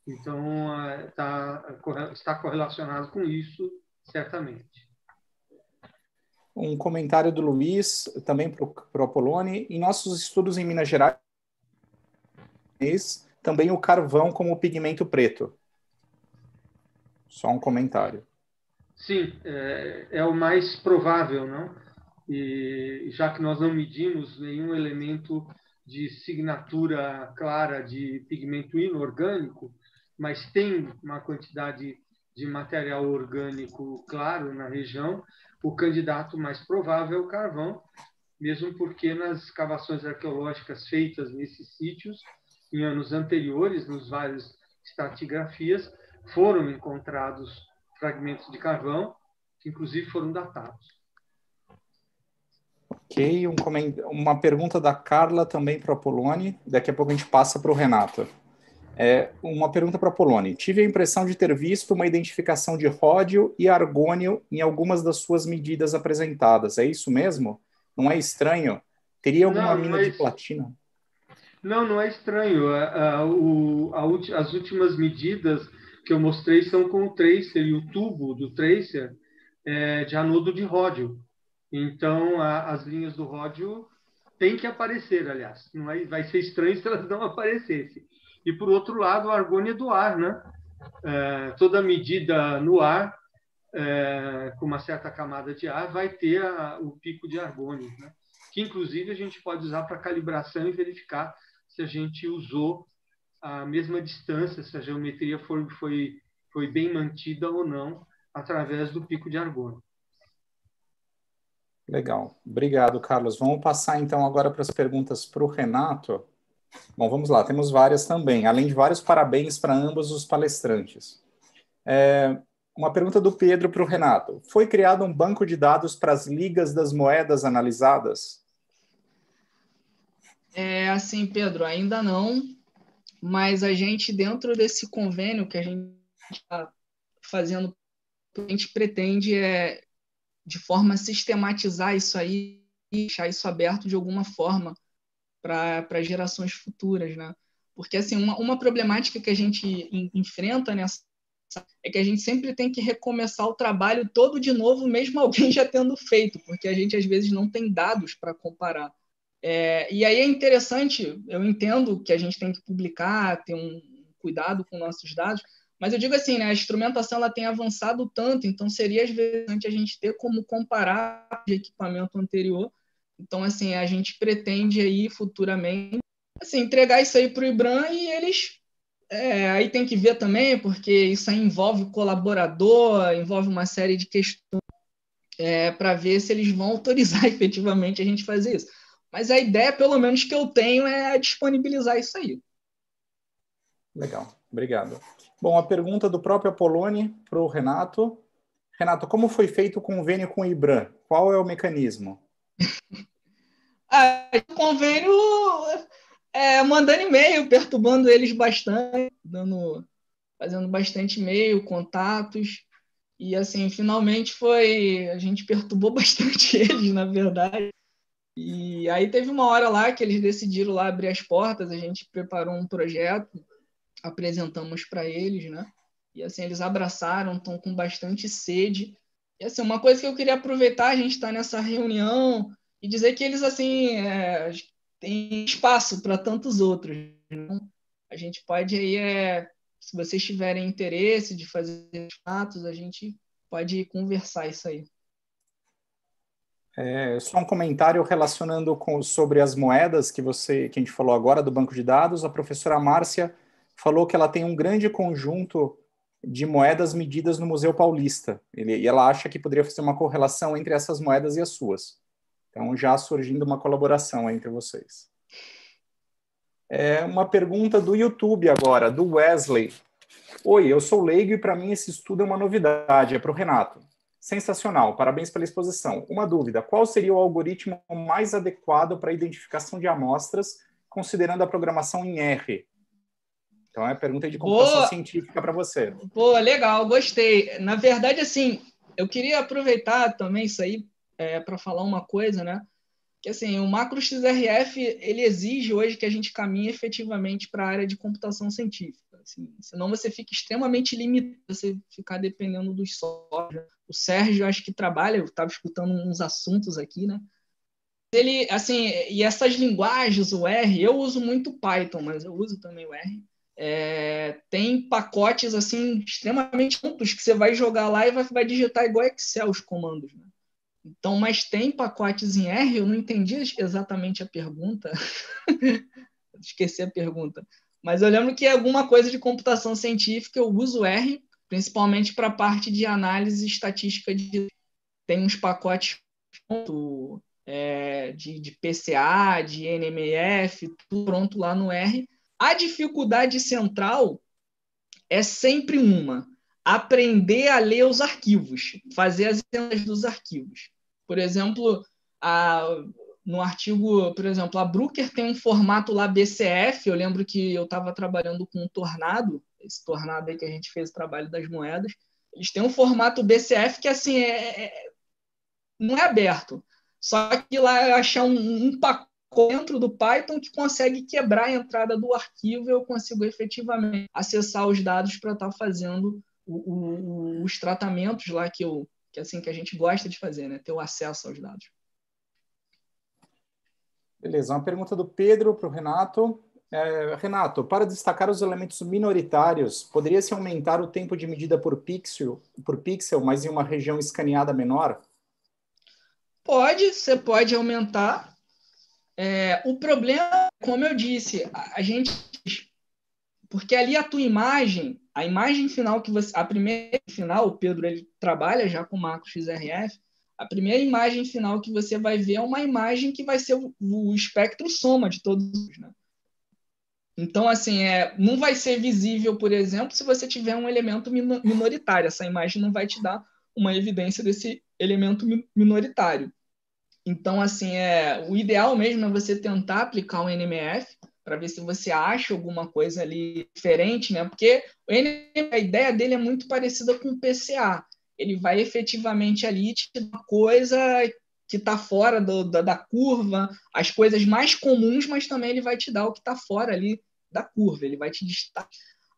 Então, tá, está correlacionado com isso, certamente. Um comentário do Luiz, também para o Apolone. Em nossos estudos em Minas Gerais, também o carvão como pigmento preto. Só um comentário. Sim, é, é, o mais provável, não? E já que nós não medimos nenhum elemento de signatura clara de pigmento inorgânico, mas tem uma quantidade de material orgânico claro na região, o candidato mais provável é o carvão, mesmo porque nas escavações arqueológicas feitas nesses sítios, em anos anteriores, nos vários estratigrafias, foram encontrados fragmentos de carvão, que inclusive foram datados. Ok, um uma pergunta da Carla também para a Poloni. Daqui a pouco a gente passa para o Renato. É, uma pergunta para a Poloni. Tive a impressão de ter visto uma identificação de ródio e argônio em algumas das suas medidas apresentadas. É isso mesmo? Não é estranho? Teria alguma não, mina é de platina? Não, não é estranho. A, a, o, a, as últimas medidas que eu mostrei são com o tracer e o tubo do tracer é, de anodo de ródio. Então, a, as linhas do ródio têm que aparecer, aliás. Não vai, vai ser estranho se elas não aparecessem. E, por outro lado, a argônia do ar, né? é, toda medida no ar, é, com uma certa camada de ar, vai ter a, o pico de argônio, né? que inclusive a gente pode usar para calibração e verificar se a gente usou a mesma distância, se a geometria foi, foi, foi bem mantida ou não, através do pico de argônio. Legal. Obrigado, Carlos. Vamos passar então agora para as perguntas para o Renato. Bom, vamos lá, temos várias também, além de vários parabéns para ambos os palestrantes. É, uma pergunta do Pedro para o Renato. Foi criado um banco de dados para as ligas das moedas analisadas? É assim, Pedro, ainda não, mas a gente, dentro desse convênio que a gente está fazendo, a gente pretende é, de forma sistematizar isso aí e deixar isso aberto de alguma forma para gerações futuras, né? Porque, assim, uma, uma problemática que a gente in, enfrenta nessa é que a gente sempre tem que recomeçar o trabalho todo de novo, mesmo alguém já tendo feito, porque a gente às vezes não tem dados para comparar. É, e aí é interessante, eu entendo que a gente tem que publicar, ter um cuidado com nossos dados, mas eu digo assim, né, a instrumentação ela tem avançado tanto, então seria vezes a gente ter como comparar de equipamento anterior. Então, assim, a gente pretende aí futuramente assim, entregar isso aí para o IBRAM e eles é, aí tem que ver também, porque isso aí envolve colaborador, envolve uma série de questões é, para ver se eles vão autorizar efetivamente a gente fazer isso. Mas a ideia, pelo menos que eu tenho, é disponibilizar isso aí. Legal, obrigado. Bom, a pergunta do próprio Apolone para o Renato. Renato, como foi feito o convênio com o IBRAM? Qual é o mecanismo? ah, o convênio é, mandando e-mail, perturbando eles bastante, dando, fazendo bastante e-mail, contatos. E assim, finalmente foi. A gente perturbou bastante eles, na verdade. E aí teve uma hora lá que eles decidiram lá abrir as portas, a gente preparou um projeto apresentamos para eles, né? E assim, eles abraçaram, estão com bastante sede. E assim, uma coisa que eu queria aproveitar, a gente está nessa reunião e dizer que eles, assim, é, têm espaço para tantos outros. Né? A gente pode aí, é, se vocês tiverem interesse de fazer fatos, a gente pode conversar isso aí. É, só um comentário relacionando com, sobre as moedas que você que a gente falou agora do banco de dados. A professora Márcia falou que ela tem um grande conjunto de moedas medidas no Museu Paulista. Ele, e ela acha que poderia fazer uma correlação entre essas moedas e as suas. Então, já surgindo uma colaboração entre vocês. É uma pergunta do YouTube agora, do Wesley. Oi, eu sou leigo e para mim esse estudo é uma novidade. É para o Renato. Sensacional, parabéns pela exposição. Uma dúvida: qual seria o algoritmo mais adequado para a identificação de amostras, considerando a programação em R? Então é pergunta de computação Boa. científica para você. Pô, legal, gostei. Na verdade, assim, eu queria aproveitar também isso aí é, para falar uma coisa, né? Que assim, o macro XRF ele exige hoje que a gente caminhe efetivamente para a área de computação científica. Assim, senão você fica extremamente limitado, você ficar dependendo dos softwares. O Sérgio, acho que trabalha, eu estava escutando uns assuntos aqui, né? Ele, assim, e essas linguagens, o R, eu uso muito Python, mas eu uso também o R é, tem pacotes assim extremamente amplos que você vai jogar lá e vai, vai digitar igual Excel os comandos. Né? Então, mas tem pacotes em R, eu não entendi exatamente a pergunta. Esqueci a pergunta. Mas eu lembro que alguma coisa de computação científica eu uso R, principalmente para a parte de análise estatística de tem uns pacotes é, de, de PCA, de NMF, tudo pronto lá no R a dificuldade central é sempre uma: aprender a ler os arquivos, fazer as entradas dos arquivos. Por exemplo, a, no artigo, por exemplo, a Brooker tem um formato lá BCF. Eu lembro que eu estava trabalhando com um Tornado, esse Tornado aí que a gente fez o trabalho das moedas. Eles têm um formato BCF que assim é, é não é aberto. Só que lá achar um, um pacote dentro do Python que consegue quebrar a entrada do arquivo e eu consigo efetivamente acessar os dados para estar tá fazendo o, o, os tratamentos lá que eu que é assim que a gente gosta de fazer, né? Ter o acesso aos dados. Beleza, uma pergunta do Pedro para o Renato. É, Renato, para destacar os elementos minoritários, poderia-se aumentar o tempo de medida por pixel, por pixel, mas em uma região escaneada menor? Pode, você pode aumentar. É, o problema, como eu disse, a, a, gente. Porque ali a tua imagem, a imagem final que você. A primeira final, o Pedro ele trabalha já com macro XRF. A primeira imagem final que você vai ver é uma imagem que vai ser o, o espectro soma de todos os. Né? Então, assim, é, não vai ser visível, por exemplo, se você tiver um elemento minoritário. Essa imagem não vai te dar uma evidência desse elemento minoritário. Então, assim, é, o ideal mesmo é você tentar aplicar um NMF para ver se você acha alguma coisa ali diferente, né? Porque o NMF, a ideia dele é muito parecida com o PCA. Ele vai efetivamente ali te dar uma coisa que está fora do, da, da, curva, as coisas mais comuns, mas também ele vai te dar o que está fora ali da curva, ele vai te destacar.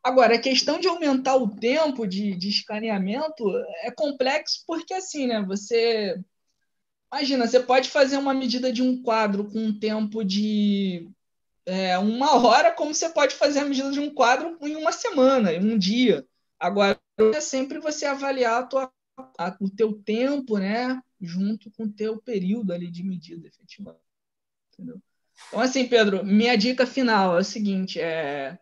Agora, a questão de aumentar o tempo de, de escaneamento é complexo porque, assim, né, você Imagina, você pode fazer uma medida de um quadro com um tempo de é, uma hora, como você pode fazer a medida de um quadro em uma semana, em um dia. Agora, é sempre você avaliar tua, a, o teu tempo, né, junto com o teu período ali de medida, efetivamente. Entendeu? Então, assim, Pedro, minha dica final é o seguinte, é,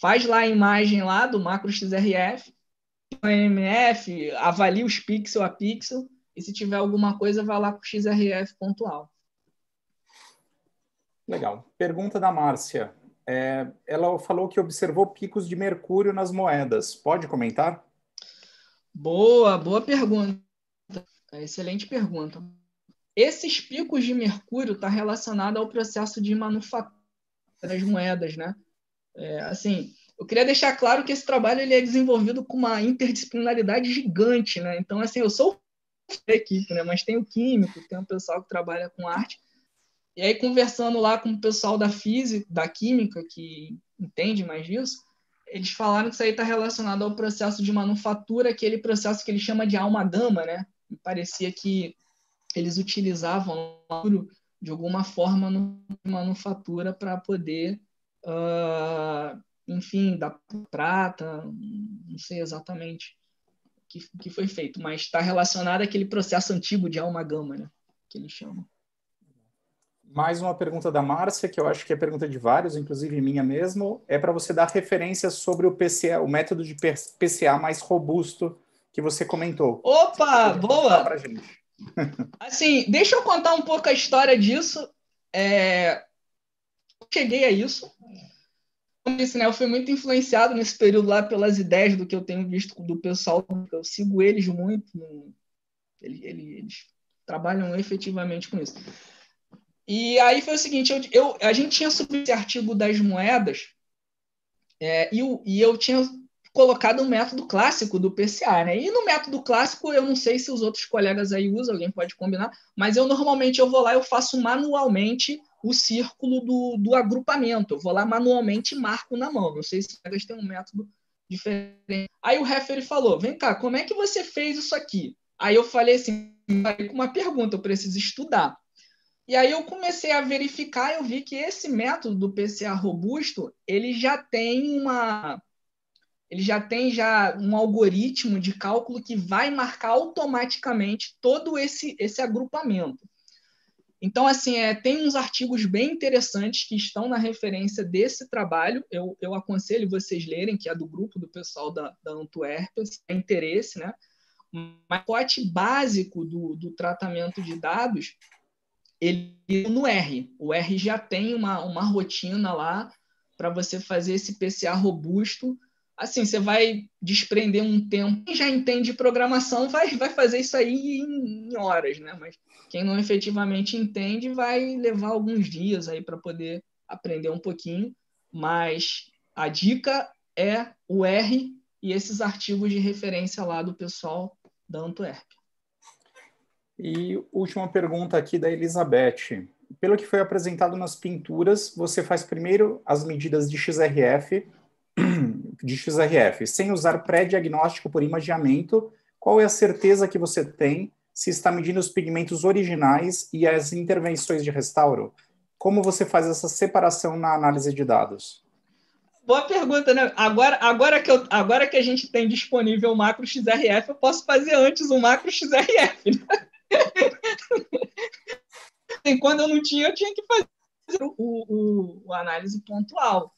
faz lá a imagem lá do macro XRF, MF, avalie os pixel a pixel, e se tiver alguma coisa, vá lá com o XRF pontual. Legal. Pergunta da Márcia. É, ela falou que observou picos de mercúrio nas moedas. Pode comentar? Boa, boa pergunta. Excelente pergunta. Esses picos de mercúrio estão tá relacionados ao processo de manufatura das moedas, né? É, assim, eu queria deixar claro que esse trabalho ele é desenvolvido com uma interdisciplinaridade gigante, né? Então, assim, eu sou da equipe, né? Mas tem o químico, tem o pessoal que trabalha com arte. E aí, conversando lá com o pessoal da física, da química, que entende mais disso, eles falaram que isso aí está relacionado ao processo de manufatura, aquele processo que ele chama de alma gama, né? E parecia que eles utilizavam de alguma forma no manufatura para poder, uh, enfim, dar prata, não sei exatamente que, que foi feito, mas está relacionado àquele processo antigo de alma gama, né? Que eles chamam. Mais uma pergunta da Márcia, que eu acho que é pergunta de vários, inclusive minha mesmo, é para você dar referências sobre o PCA, o método de PCA mais robusto que você comentou. Opa, boa! assim, deixa eu contar um pouco a história disso. É... Cheguei a isso como disse, né, eu fui muito influenciado nesse período lá pelas ideias do que eu tenho visto do pessoal, eu sigo eles muito, eles, eles trabalham efetivamente com isso. E aí foi o seguinte, eu, eu a gente tinha subido esse artigo das moedas é, e, eu, e eu tinha colocado um método clássico do PCA, né? E no método clássico, eu não sei se os outros colegas aí usam, alguém pode combinar, mas eu normalmente eu vou lá, eu faço manualmente o círculo do, do agrupamento. Eu vou lá manualmente e marco na mão. Não sei se vocês têm um método diferente. Aí o referee falou: vem cá, como é que você fez isso aqui? Aí eu falei assim, com uma pergunta, eu preciso estudar. E aí eu comecei a verificar, eu vi que esse método do PCA robusto, ele já tem uma ele já tem já um algoritmo de cálculo que vai marcar automaticamente todo esse esse agrupamento. Então, assim, é, tem uns artigos bem interessantes que estão na referência desse trabalho. Eu, eu aconselho vocês lerem, que é do grupo do pessoal da, da Antuérpia, se tem interesse, né? O pacote básico do, do tratamento de dados, ele no R. O R já tem uma, uma rotina lá para você fazer esse PCA robusto assim, você vai desprender um tempo. Quem já entende programação vai, vai fazer isso aí em, em horas, né? Mas quem não efetivamente entende vai levar alguns dias aí para poder aprender um pouquinho. Mas a dica é o R e esses artigos de referência lá do pessoal da Antuérpia. E última pergunta aqui da Elizabeth. Pelo que foi apresentado nas pinturas, você faz primeiro as medidas de XRF de XRF, sem usar pré-diagnóstico por imageamento, qual é a certeza que você tem se está medindo os pigmentos originais e as intervenções de restauro? como você faz essa separação na análise de dados? Boa pergunta, né? Agora, agora, que, eu, agora que a gente tem disponível o macro XRF, eu posso fazer antes o macro XRF. Né? E quando eu não tinha, eu tinha que fazer o, o, o análise pontual.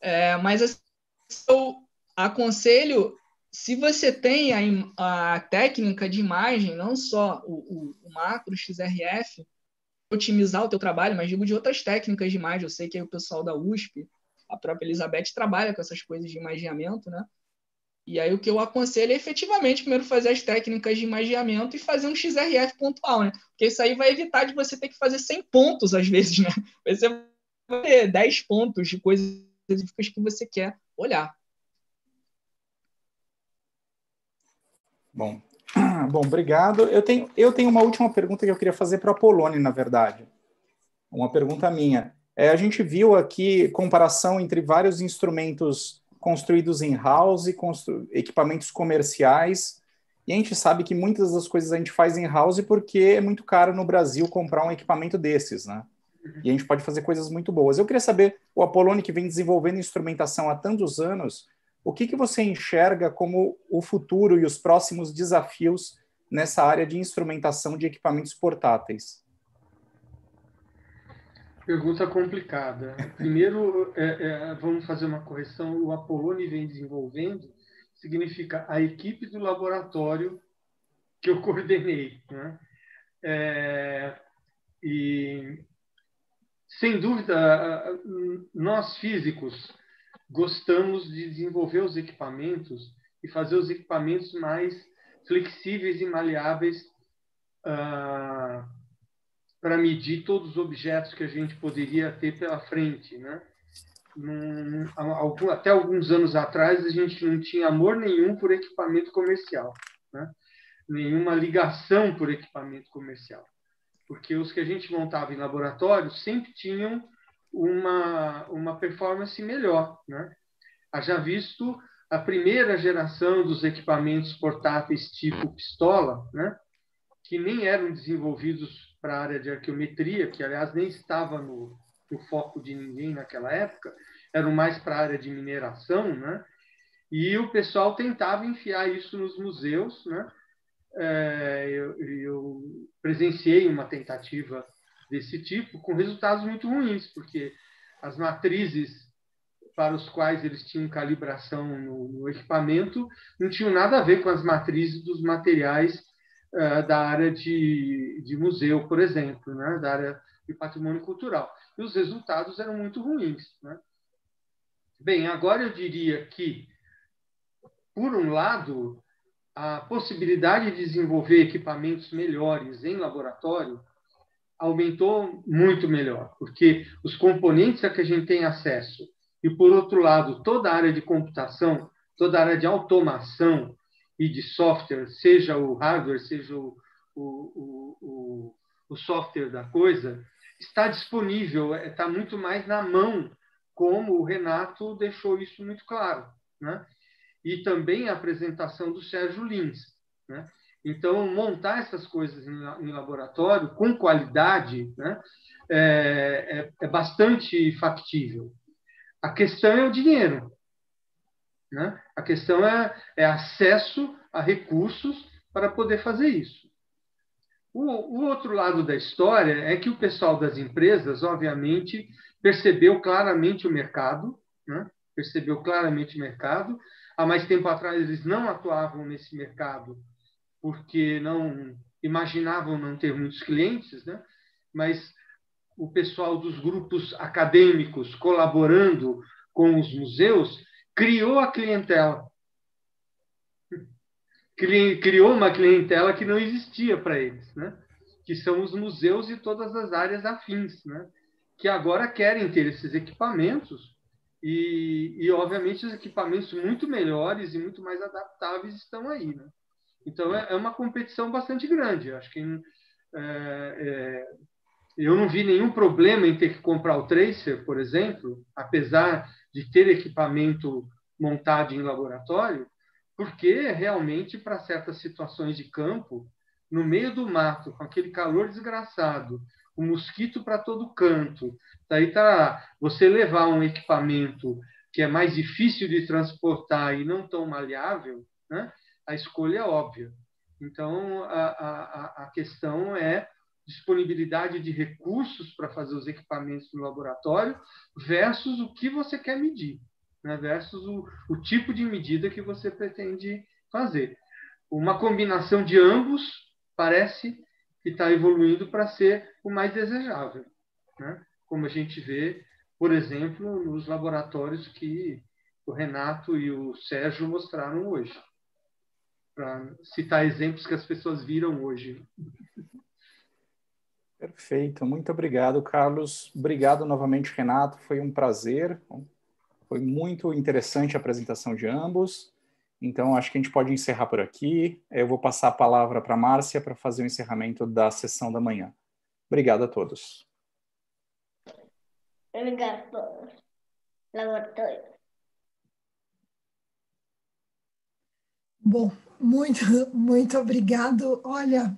É, mas assim, eu aconselho, se você tem a, a, técnica de imagem, não só o, o, o macro XRF, otimizar o teu trabalho, mas digo de outras técnicas de imagem. Eu sei que o pessoal da USP, a própria Elizabeth, trabalha com essas coisas de imagiamento, né? E aí o que eu aconselho é efetivamente primeiro fazer as técnicas de imagiamento e fazer um XRF pontual, né? Porque isso aí vai evitar de você ter que fazer 100 pontos às vezes, né? Você vai ter 10 pontos de coisas específicas que você quer olhar. Bom, bom, obrigado. Eu tenho, eu tenho uma última pergunta que eu queria fazer para a Polônia, na verdade. Uma pergunta minha. É, a gente viu aqui comparação entre vários instrumentos construídos em house, constru... equipamentos comerciais. E a gente sabe que muitas das coisas a gente faz em house porque é muito caro no Brasil comprar um equipamento desses, né? E a gente pode fazer coisas muito boas. Eu queria saber, o Apolone que vem desenvolvendo instrumentação há tantos anos, o que, que você enxerga como o futuro e os próximos desafios nessa área de instrumentação de equipamentos portáteis? Pergunta complicada. Primeiro, é, é, vamos fazer uma correção. O Apolone vem desenvolvendo significa a equipe do laboratório que eu coordenei. Né? É, e, sem dúvida, nós físicos gostamos de desenvolver os equipamentos e fazer os equipamentos mais flexíveis e maleáveis uh, para medir todos os objetos que a gente poderia ter pela frente, né? Num, algum, até alguns anos atrás a gente não tinha amor nenhum por equipamento comercial, né? nenhuma ligação por equipamento comercial, porque os que a gente montava em laboratório sempre tinham uma, uma performance melhor. Né? Haja visto a primeira geração dos equipamentos portáteis tipo pistola, né? que nem eram desenvolvidos para a área de arqueometria, que aliás nem estava no, no foco de ninguém naquela época, eram mais para a área de mineração, né? E o pessoal tentava enfiar isso nos museus, né? É, eu, eu presenciei uma tentativa desse tipo com resultados muito ruins, porque as matrizes para os quais eles tinham calibração no, no, equipamento não tinham nada a ver com as matrizes dos materiais uh, da área de, de museu, por exemplo, né? da área de patrimônio cultural. E os resultados eram muito ruins. Né? Bem, agora eu diria que, por um lado, a possibilidade de desenvolver equipamentos melhores em laboratório aumentou muito melhor, porque os componentes a que a gente tem acesso e, por outro lado, toda a área de computação, toda a área de automação, e de software, seja o hardware, seja o, o, o, o software da coisa, está disponível, está muito mais na mão, como o Renato deixou isso muito claro. Né? E também a apresentação do Sérgio Lins. Né? Então, montar essas coisas em laboratório com qualidade né, é, é, é, bastante factível. A questão é o dinheiro. Né? A questão é, é acesso a recursos para poder fazer isso. O, o, outro lado da história é que o pessoal das empresas, obviamente, percebeu claramente o mercado, né? percebeu claramente o mercado. Há mais tempo atrás eles não atuavam nesse mercado porque não imaginavam não ter muitos clientes, né? mas o pessoal dos grupos acadêmicos colaborando com os museus criou a clientela. Criou uma clientela que não existia para eles, né? que são os museus e todas as áreas afins, né? que agora querem ter esses equipamentos e, e, obviamente, os equipamentos muito melhores e muito mais adaptáveis estão aí. Né? Então, é, é uma competição bastante grande. Acho que é, é, eu não vi nenhum problema em ter que comprar o Tracer, por exemplo, apesar de ter equipamento montado em laboratório, porque realmente, para certas situações de campo, no meio do mato, com aquele calor desgraçado, o mosquito para todo canto. Daí tá você levar um equipamento que é mais difícil de transportar e não tão maleável, né? a escolha é óbvia. Então, a, a, a questão é disponibilidade de recursos para fazer os equipamentos no laboratório versus o que você quer medir, né? versus o, o tipo de medida que você pretende fazer. Uma combinação de ambos parece que está evoluindo para ser o mais desejável, né? como a gente vê por exemplo, nos laboratórios que o Renato e o Sérgio mostraram hoje. Para citar exemplos que as pessoas viram hoje. Perfeito, muito obrigado, Carlos. Obrigado novamente, Renato. Foi um prazer. Foi muito interessante a apresentação de ambos. Então, acho que a gente pode encerrar por aqui. Eu vou passar a palavra para a Márcia para fazer o encerramento da sessão da manhã. Obrigado a todos. Obrigado, laboratório. Bom, muito, muito obrigado. Olha,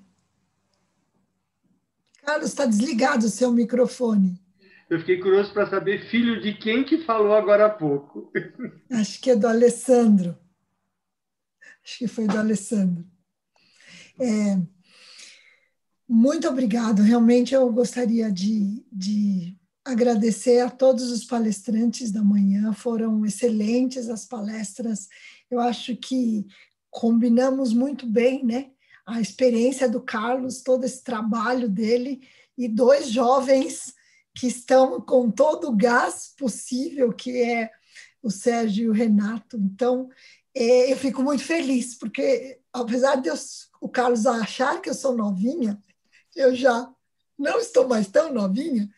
Carlos, está desligado o seu microfone. Eu fiquei curioso para saber filho de quem que falou agora há pouco. Acho que é do Alessandro. Acho que foi do Alessandro. É, muito obrigado. Realmente eu gostaria de, de agradecer a todos os palestrantes da manhã, foram excelentes as palestras. Eu acho que combinamos muito bem, né? A experiência do Carlos, todo esse trabalho dele e dois jovens que estão com todo o gás possível, que é o Sérgio e o Renato. Então, é, eu fico muito feliz, porque apesar de eu, o Carlos achar que eu sou novinha, eu já não estou mais tão novinha,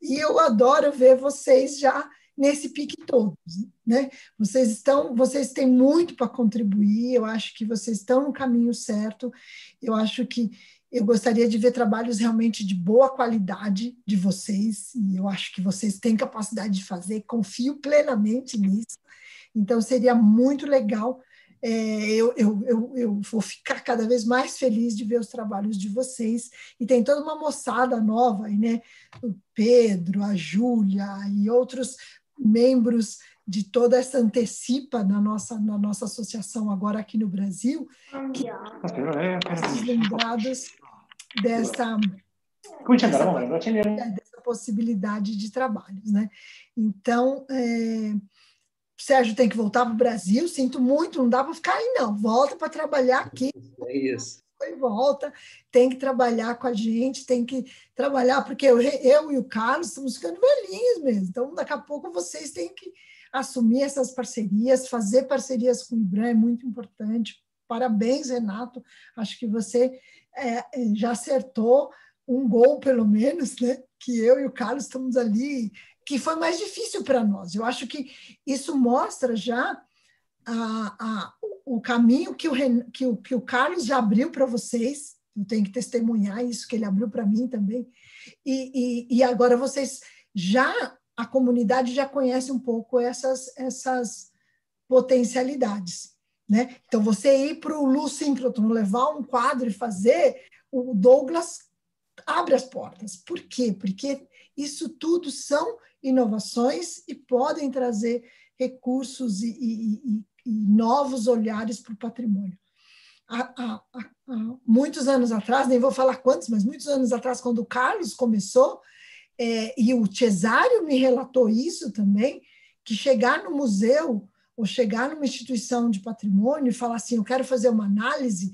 e eu adoro ver vocês já nesse pique todos, né? Vocês estão, vocês têm muito para contribuir. Eu acho que vocês estão no caminho certo. Eu acho que eu gostaria de ver trabalhos realmente de boa qualidade de vocês, e eu acho que vocês têm capacidade de fazer, confio plenamente nisso. Então, seria muito legal é, eu, eu, eu, eu, vou ficar cada vez mais feliz de ver os trabalhos de vocês. E tem toda uma moçada nova aí, né? O Pedro, a Júlia e outros membros de toda essa antecipa na nossa, na nossa associação agora aqui no Brasil, que lembrados dessa, dessa, dessa possibilidade de trabalhos, né? Então, é, Sérgio tem que voltar para o Brasil, sinto muito, não dá para ficar aí, não. Volta para trabalhar aqui. É isso. E volta, tem que trabalhar com a gente, tem que trabalhar, porque eu, eu e o Carlos estamos ficando velhinhos mesmo. Então, daqui a pouco vocês têm que assumir essas parcerias, fazer parcerias com o IBRAM é muito importante. Parabéns, Renato. Acho que você é, já acertou um gol, pelo menos, né? Que eu e o Carlos estamos ali que foi mais difícil para nós. Eu acho que isso mostra já a, a, o caminho que o, que, o, que o Carlos já abriu para vocês. Eu tenho que testemunhar isso que ele abriu para mim também. E, e, e, agora vocês já, a comunidade já conhece um pouco essas, essas potencialidades. Né? Então, você ir para o Lu levar um quadro e fazer, o Douglas abre as portas. Por quê? Porque isso tudo são inovações e podem trazer recursos e, e, e, e novos olhares para o patrimônio. Há, há, há, muitos anos atrás, nem vou falar quantos, mas muitos anos atrás, quando o Carlos começou, é, e o Cesário me relatou isso também, que chegar no museu ou chegar numa instituição de patrimônio e falar assim, eu quero fazer uma análise,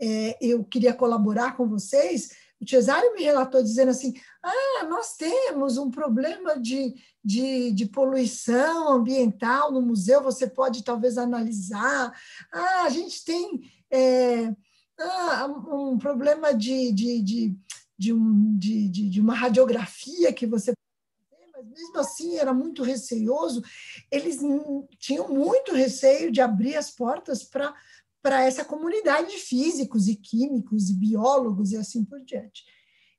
é, eu queria colaborar com vocês, o Cesário me relatou dizendo assim: ah, nós temos um problema de, de, de, poluição ambiental no museu, você pode talvez analisar. Ah, a gente tem é, ah, um problema de, de, de, de, um, de, de, de uma radiografia que você mas mesmo assim era muito receioso. Eles tinham muito receio de abrir as portas para para essa comunidade de físicos e químicos e biólogos e assim por diante.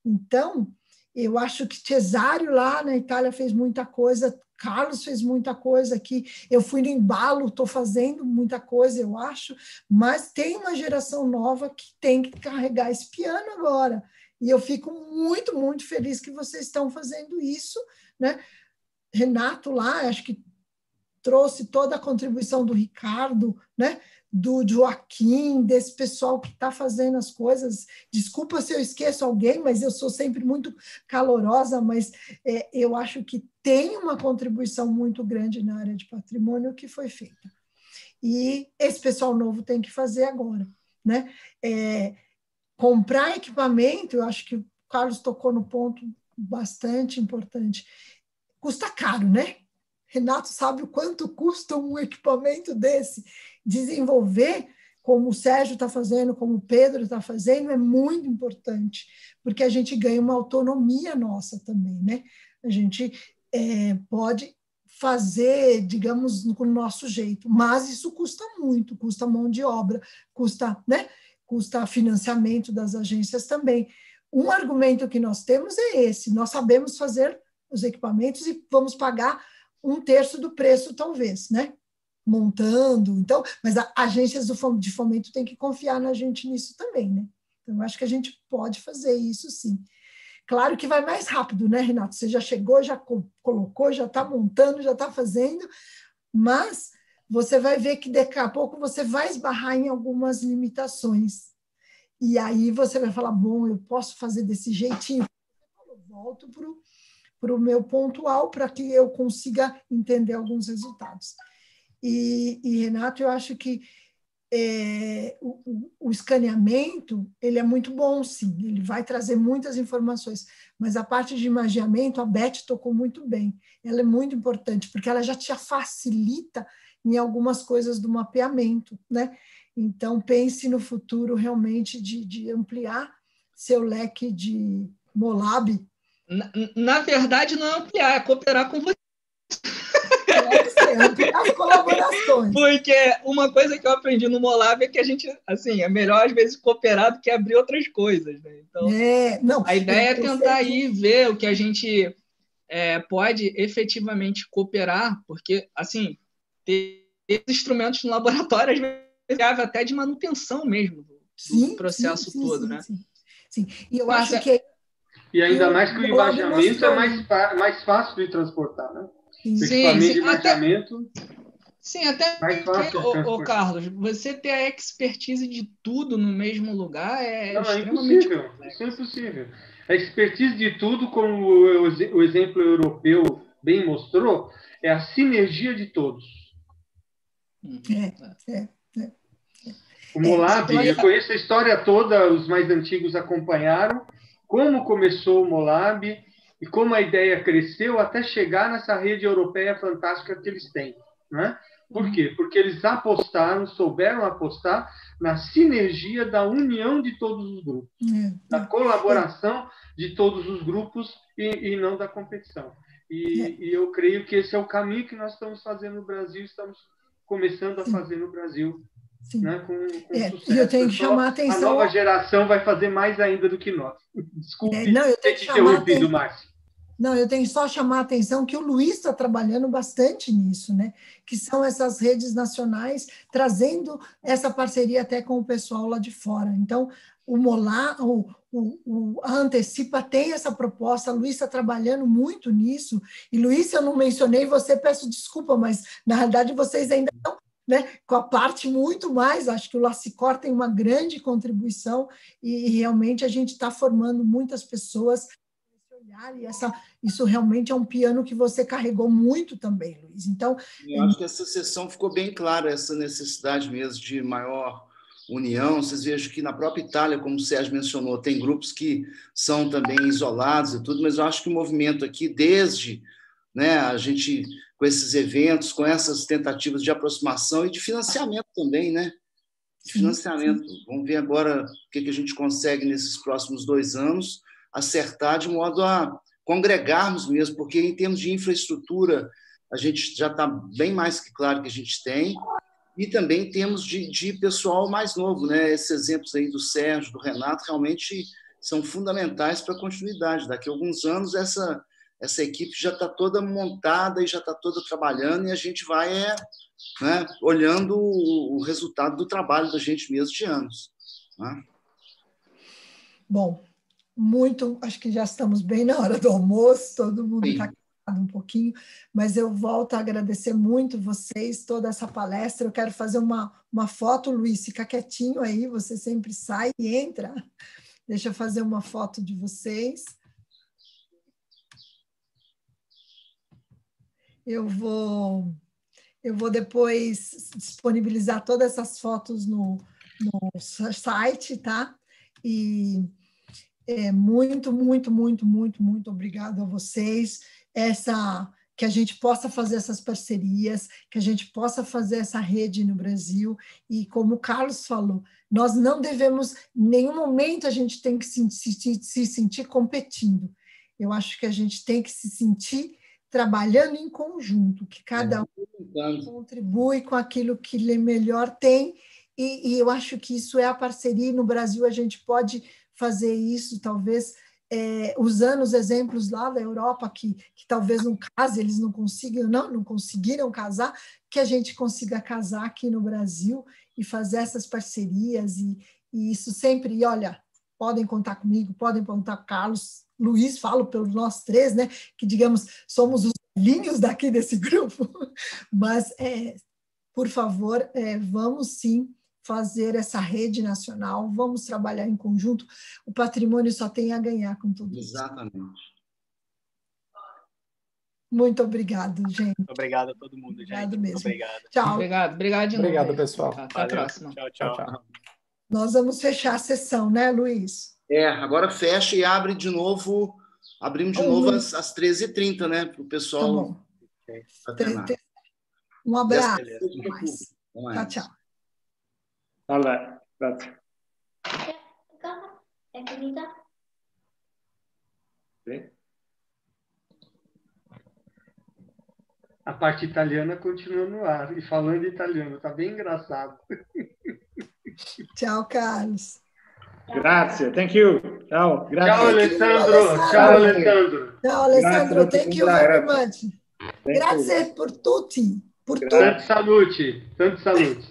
Então, eu acho que Cesário lá na Itália fez muita coisa, Carlos fez muita coisa aqui, eu fui no embalo, estou fazendo muita coisa, eu acho, mas tem uma geração nova que tem que carregar esse piano agora. E eu fico muito, muito feliz que vocês estão fazendo isso, né? Renato lá, acho que trouxe toda a contribuição do Ricardo, né? Do Joaquim, desse pessoal que está fazendo as coisas. Desculpa se eu esqueço alguém, mas eu sou sempre muito calorosa, mas é, eu acho que tem uma contribuição muito grande na área de patrimônio que foi feita. E esse pessoal novo tem que fazer agora. Né? É, comprar equipamento, eu acho que o Carlos tocou no ponto bastante importante. Custa caro, né? Renato sabe o quanto custa um equipamento desse. Desenvolver, como o Sérgio está fazendo, como o Pedro está fazendo, é muito importante, porque a gente ganha uma autonomia nossa também, né? A gente é, pode fazer, digamos, com o nosso jeito, mas isso custa muito, custa mão de obra, custa, né? Custa financiamento das agências também. Um argumento que nós temos é esse: nós sabemos fazer os equipamentos e vamos pagar um terço do preço, talvez, né? Montando. Então, mas as agências de fomento têm que confiar na gente nisso também, né? Então, acho que a gente pode fazer isso sim. Claro que vai mais rápido, né, Renato? Você já chegou, já colocou, já está montando, já está fazendo, mas você vai ver que daqui a pouco você vai esbarrar em algumas limitações. E aí você vai falar: bom, eu posso fazer desse jeitinho. Eu volto para o meu pontual para que eu consiga entender alguns resultados. E, e Renato, eu acho que é, o, o, escaneamento ele é muito bom, sim, ele vai trazer muitas informações, mas a parte de imagiamento, a Beth tocou muito bem, ela é muito importante, porque ela já te facilita em algumas coisas do mapeamento, né? Então, pense no futuro realmente de, de ampliar seu leque de MOLAB na, na verdade, não é ampliar, é cooperar com você. É colaborações. Porque uma coisa que eu aprendi no Molab é que a gente, assim, é melhor às vezes cooperar do que abrir outras coisas, né? Então, é, não, a ideia é tentar aí ver o que a gente é, pode efetivamente cooperar, porque, assim, ter instrumentos no laboratório, às vezes, é até de manutenção mesmo do sim, processo sim, todo, sim, né? Sim, sim. E eu Mas, acho que e ainda mais que o embaixamento é mais, mais fácil de transportar, né? Sim, o equipamento sim, de embaixamento. Até, sim, até porque, ô, Carlos, você ter a expertise de tudo no mesmo lugar é. Não, é impossível. Complexo. Isso é impossível. A expertise de tudo, como o exemplo europeu bem mostrou, é a sinergia de todos. É, é, é. O Molab, é, eu conheço a história toda, os mais antigos acompanharam, como começou o Molab e como a ideia cresceu até chegar nessa rede europeia fantástica que eles têm. Né? Por quê? Porque eles apostaram, souberam apostar na sinergia da união de todos os grupos, é. da colaboração de todos os grupos e, e não da competição. E, é. e, eu creio que esse é o caminho que nós estamos fazendo no Brasil, estamos começando a fazer no Brasil né, com, com é, sucesso. E eu tenho que chamar a atenção. A nova geração vai fazer mais ainda do que nós. Desculpe é, não, eu tenho que chamar ouvido, Márcio. Não, eu tenho só chamar a atenção que o Luiz está trabalhando bastante nisso, né? Que são essas redes nacionais trazendo essa parceria até com o pessoal lá de fora. Então, o Molá, o, o, o, a Antecipa tem essa proposta, a Luiz está trabalhando muito nisso. E Luiz, se eu não mencionei, você peço desculpa, mas na realidade vocês ainda estão né, com a parte muito mais, acho que o Lacicor tem uma grande contribuição e, e realmente a gente está formando muitas pessoas olhar e essa, isso realmente é um piano que você carregou muito também, Luiz. Então, eu acho que essa sessão ficou bem clara essa necessidade mesmo de maior união. Vocês vejam que na própria Itália, como o Sérgio mencionou, tem grupos que são também isolados e tudo, mas eu acho que o movimento aqui, desde né, a gente com esses eventos, com essas tentativas de aproximação e de financiamento também, né? De financiamento. Vamos ver agora o que a gente consegue nesses próximos dois anos acertar de modo a congregarmos mesmo, porque em termos de infraestrutura a gente já está bem mais que claro que a gente tem, e também temos de, de pessoal mais novo, né? Esses exemplos aí do Sérgio, do Renato, realmente são fundamentais para a continuidade. Daqui a alguns anos, essa essa equipe já está toda montada e já está toda trabalhando e a gente vai é, né, olhando o, o, resultado do trabalho da gente mesmo de anos. Né? Bom, muito, acho que já estamos bem na hora do almoço, todo mundo está um pouquinho, mas eu volto a agradecer muito vocês, toda essa palestra. Eu quero fazer uma, uma foto, Luiz, fica quietinho aí, você sempre sai e entra. Deixa eu fazer uma foto de vocês. Eu vou, eu vou depois disponibilizar todas essas fotos no, no site, tá? E é, muito, muito, muito, muito, muito obrigado a vocês. Essa que a gente possa fazer essas parcerias, que a gente possa fazer essa rede no Brasil. E como o Carlos falou, nós não devemos, em nenhum momento a gente tem que se, se, se sentir competindo. Eu acho que a gente tem que se sentir trabalhando em conjunto, que cada é. um contribui com aquilo que ele melhor tem, e, e eu acho que isso é a parceria, e no Brasil a gente pode fazer isso, talvez é, usando os exemplos lá da Europa, que, que talvez não case, eles não consigam, não, não conseguiram casar, que a gente consiga casar aqui no Brasil e fazer essas parcerias, e, e isso sempre, e olha, podem contar comigo, podem contar com Carlos, Luiz, falo pelos nós três, né, que digamos, somos os linhos daqui desse grupo, mas, é, por favor, é, vamos sim fazer essa rede nacional, vamos trabalhar em conjunto. O patrimônio só tem a ganhar com tudo isso. Exatamente. Muito obrigado, gente. Obrigado a todo mundo, obrigado gente. Mesmo. obrigado. Tchau. Obrigado, obrigado de novo. Obrigado, pessoal. Até Valeu. a próxima. Tchau, tchau, tchau. Nós vamos fechar a sessão, né, Luiz? É, agora fecha e abre de novo. Abrimos de oh, novo às, às 13h30, né? Para o pessoal. Tá bom. Um abraço. Tchau, tchau. Vabbè, grazie. È finita? Sì. A parte italiana continua no ar e falando italiano, tá bem engraçado. Ciao Carlos. Grazie, thank you. Ciao, grazie. Ciao Alessandro. Ciao Alessandro. Ciao Alessandro, thank you very much. Grazie per tutti. Per tutti. Tanti saluti, tanti saluti.